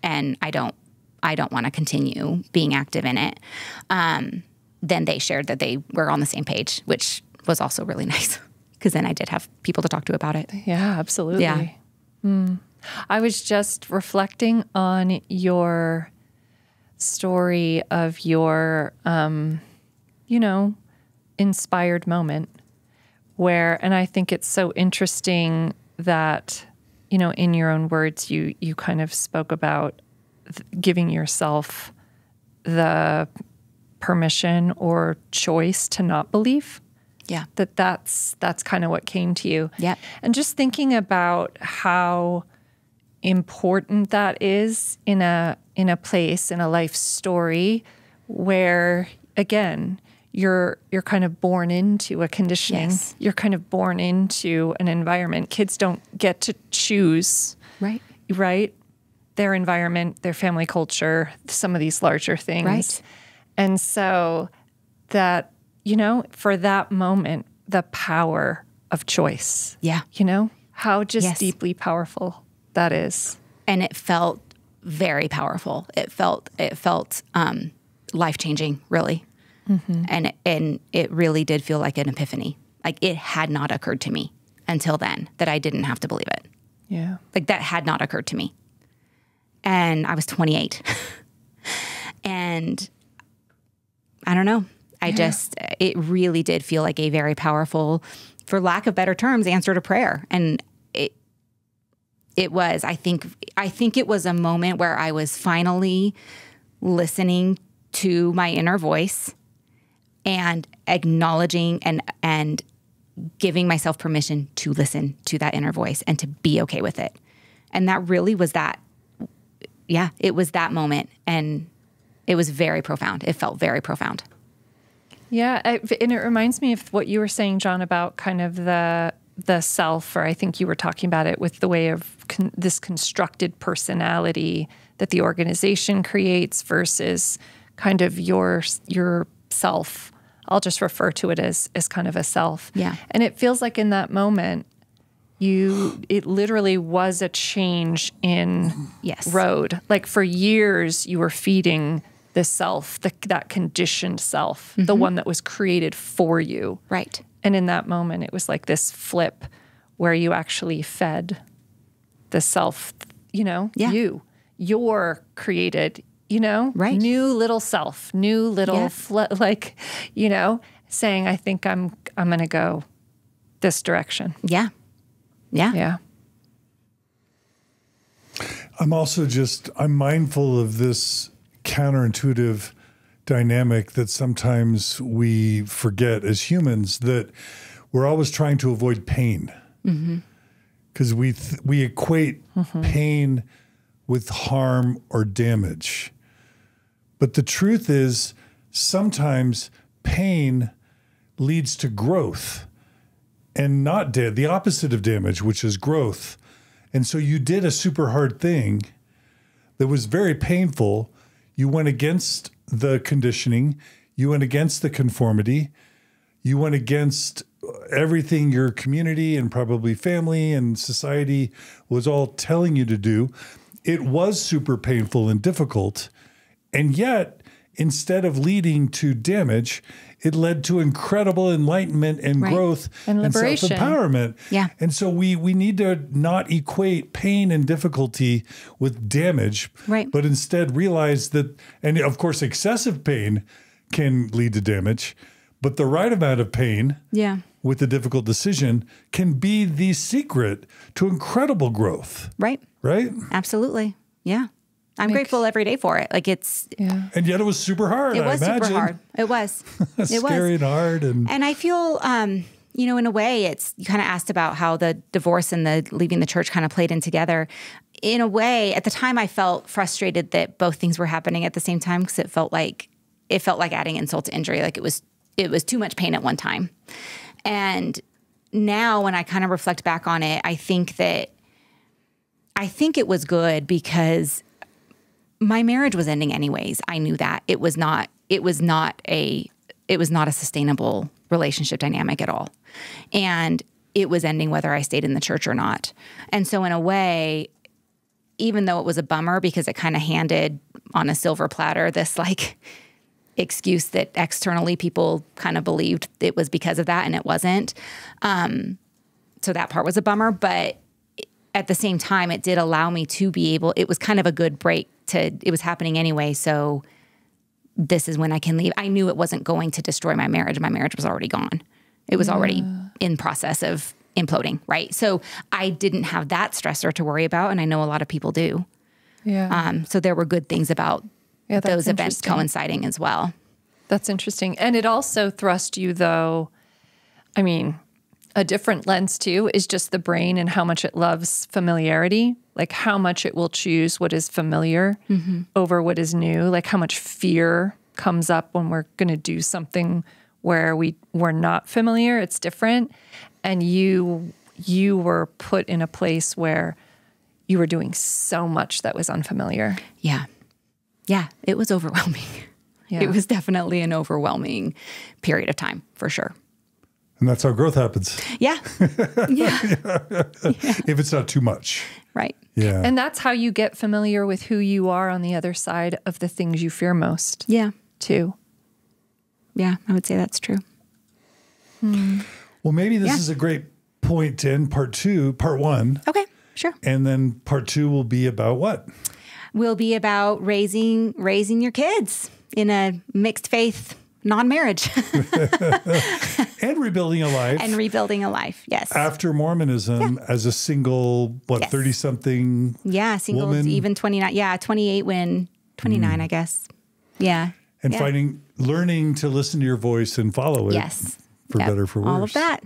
and I don't I don't want to continue being active in it. Um, then they shared that they were on the same page, which was also really nice because then I did have people to talk to about it. Yeah, absolutely. Yeah. Mm. I was just reflecting on your story of your, um, you know, inspired moment where, and I think it's so interesting that, you know, in your own words, you you kind of spoke about th- giving yourself the permission or choice to not believe Yeah. that that's that's kind of what came to you. yeah And just thinking about how important that is in a in a place in a life story where again you're you're kind of born into a conditioning. Yes. You're kind of born into an environment. Kids don't get to choose, Right. right? Their environment, their family culture, some of these larger things. Right. And so that, you know, for that moment, the power of choice. Yeah. You know, how just Yes. deeply powerful that is. and it felt very powerful. It felt it felt um, life changing, really, Mm-hmm. and it, and it really did feel like an epiphany. Like it had not occurred to me until then that I didn't have to believe it. Yeah. Like that had not occurred to me, and I was 28, and I don't know. I just it really did feel like a very powerful, for lack of better terms, answer to prayer, and it it was i think i think it was a moment where i was finally listening to my inner voice and acknowledging and and giving myself permission to listen to that inner voice and to be okay with it. And that really was that yeah it was that moment. And it was very profound. It felt very profound. Yeah, I, and it reminds me of what you were saying, John, about kind of the the self, or I think you were talking about it with the way of con- this constructed personality that the organization creates versus kind of your your self. I'll just refer to it as as kind of a self. Yeah. and it feels like in that moment, you it literally was a change in Yes. road. Like for years, you were feeding the self, the, that conditioned self, the Mm-hmm. one that was created for you. right And in that moment, it was like this flip where you actually fed the self, you know, Yeah. you, your created, you know, Right. new little self, new little, Yeah. fle- like, you know, saying, I think I'm, I'm going to go this direction. yeah yeah Yeah. I'm also just I'm mindful of this counterintuitive dynamic that sometimes we forget as humans that we're always trying to avoid pain mm-hmm. because we th- we equate mm-hmm. pain with harm or damage. But the truth is sometimes pain leads to growth and not da- the opposite of damage, which is growth. And so you did a super hard thing that was very painful. You went against the conditioning, you went against the conformity, you went against everything your community and probably family and society was all telling you to do. It was super painful and difficult. And yet, instead of leading to damage, it led to incredible enlightenment and Right. growth And liberation. self empowerment. Yeah. And so we we need to not equate pain and difficulty with damage, Right. But instead realize that, and of course, excessive pain can lead to damage, but the right amount of pain Yeah. with a difficult decision can be the secret to incredible growth, Right. right? Absolutely. Yeah. I'm grateful every day for it. Like it's Yeah. And yet it was super hard. it was I super hard. It was. it Scary was. and hard, and And I feel um you know, in a way, it's you kind of asked about how the divorce and the leaving the church kind of played in together. In a way, at the time, I felt frustrated that both things were happening at the same time because it felt like it felt like adding insult to injury. Like it was it was too much pain at one time. And now, when I kind of reflect back on it, I think that I think it was good because my marriage was ending anyways. I knew that it was not it was not a it was not a sustainable relationship dynamic at all. And it was ending whether I stayed in the church or not. And so in a way, even though it was a bummer because it kind of handed on a silver platter this like excuse that externally people kind of believed it was because of that and it wasn't. Um, so that part was a bummer, but at the same time, it did allow me to be able, it was kind of a good break to, it was happening anyway. So this is when I can leave. I knew it wasn't going to destroy my marriage. My marriage was already gone. It was already in process of imploding, right? So I didn't have that stressor to worry about. And I know a lot of people do. Yeah. Um, so there were good things about Yeah, those events coinciding as well. That's interesting. And it also thrust you, though, I mean, a different lens too is just the brain and how much it loves familiarity, like how much it will choose what is familiar mm-hmm. over what is new, like how much fear comes up when we're going to do something where we we're not familiar, it's different. And you you were put in a place where you were doing so much that was unfamiliar. Yeah. Yeah. It was overwhelming. Yeah. It was definitely an overwhelming period of time for sure. And that's how growth happens Yeah. yeah. if it's not too much. Right. Yeah. And that's how you get familiar with who you are on the other side of the things you fear most, Yeah. too. Yeah. I would say that's true. Hmm. well, maybe this Yeah. is a great point to end part two, part one, Okay. Sure. and then part two will be about what? Will be about raising raising your kids in a mixed faith non-marriage And rebuilding a life and rebuilding a life. Yes. after Mormonism as a single, what, Yes. 30 something yeah, singles woman- even 29. Yeah, 28 when 29, hmm. I guess. Yeah. and Yeah. finding, learning to listen to your voice and follow it. Yes. For Yep. better, for worse. All of that.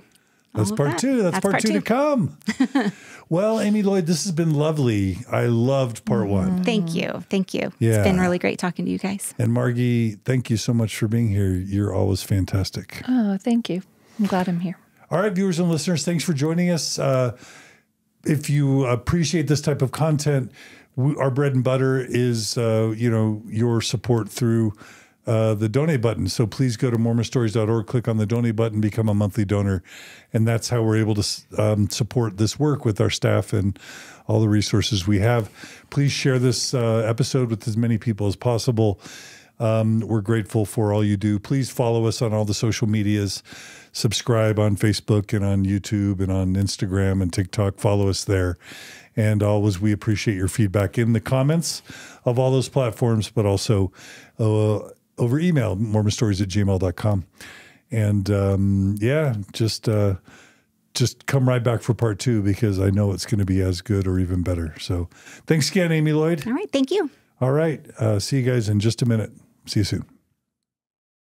That's part that. two. That's, part, two, to come. well, Amy Lloyd, this has been lovely. I loved part one. Thank you. Thank you. Yeah. It's been really great talking to you guys. And Margi, thank you so much for being here. You're always fantastic. Oh, thank you. I'm glad I'm here. All right, viewers and listeners, thanks for joining us. Uh, if you appreciate this type of content, we, our bread and butter is, uh, you know, your support through uh, the donate button. So please go to mormonstories.org, click on the donate button, become a monthly donor. And that's how we're able to um, support this work with our staff and all the resources we have. Please share this uh, episode with as many people as possible. Um, we're grateful for all you do. Please follow us on all the social medias. Subscribe on Facebook and on YouTube and on Instagram and TikTok. Follow us there. And always, we appreciate your feedback in the comments of all those platforms, but also uh, over email, mormonstories at gmail.com. And um, yeah, just uh, just come right back for part two because I know it's going to be as good or even better. So thanks again, Amy Lloyd. All right. Thank you. All right. Uh, see you guys in just a minute. See you soon.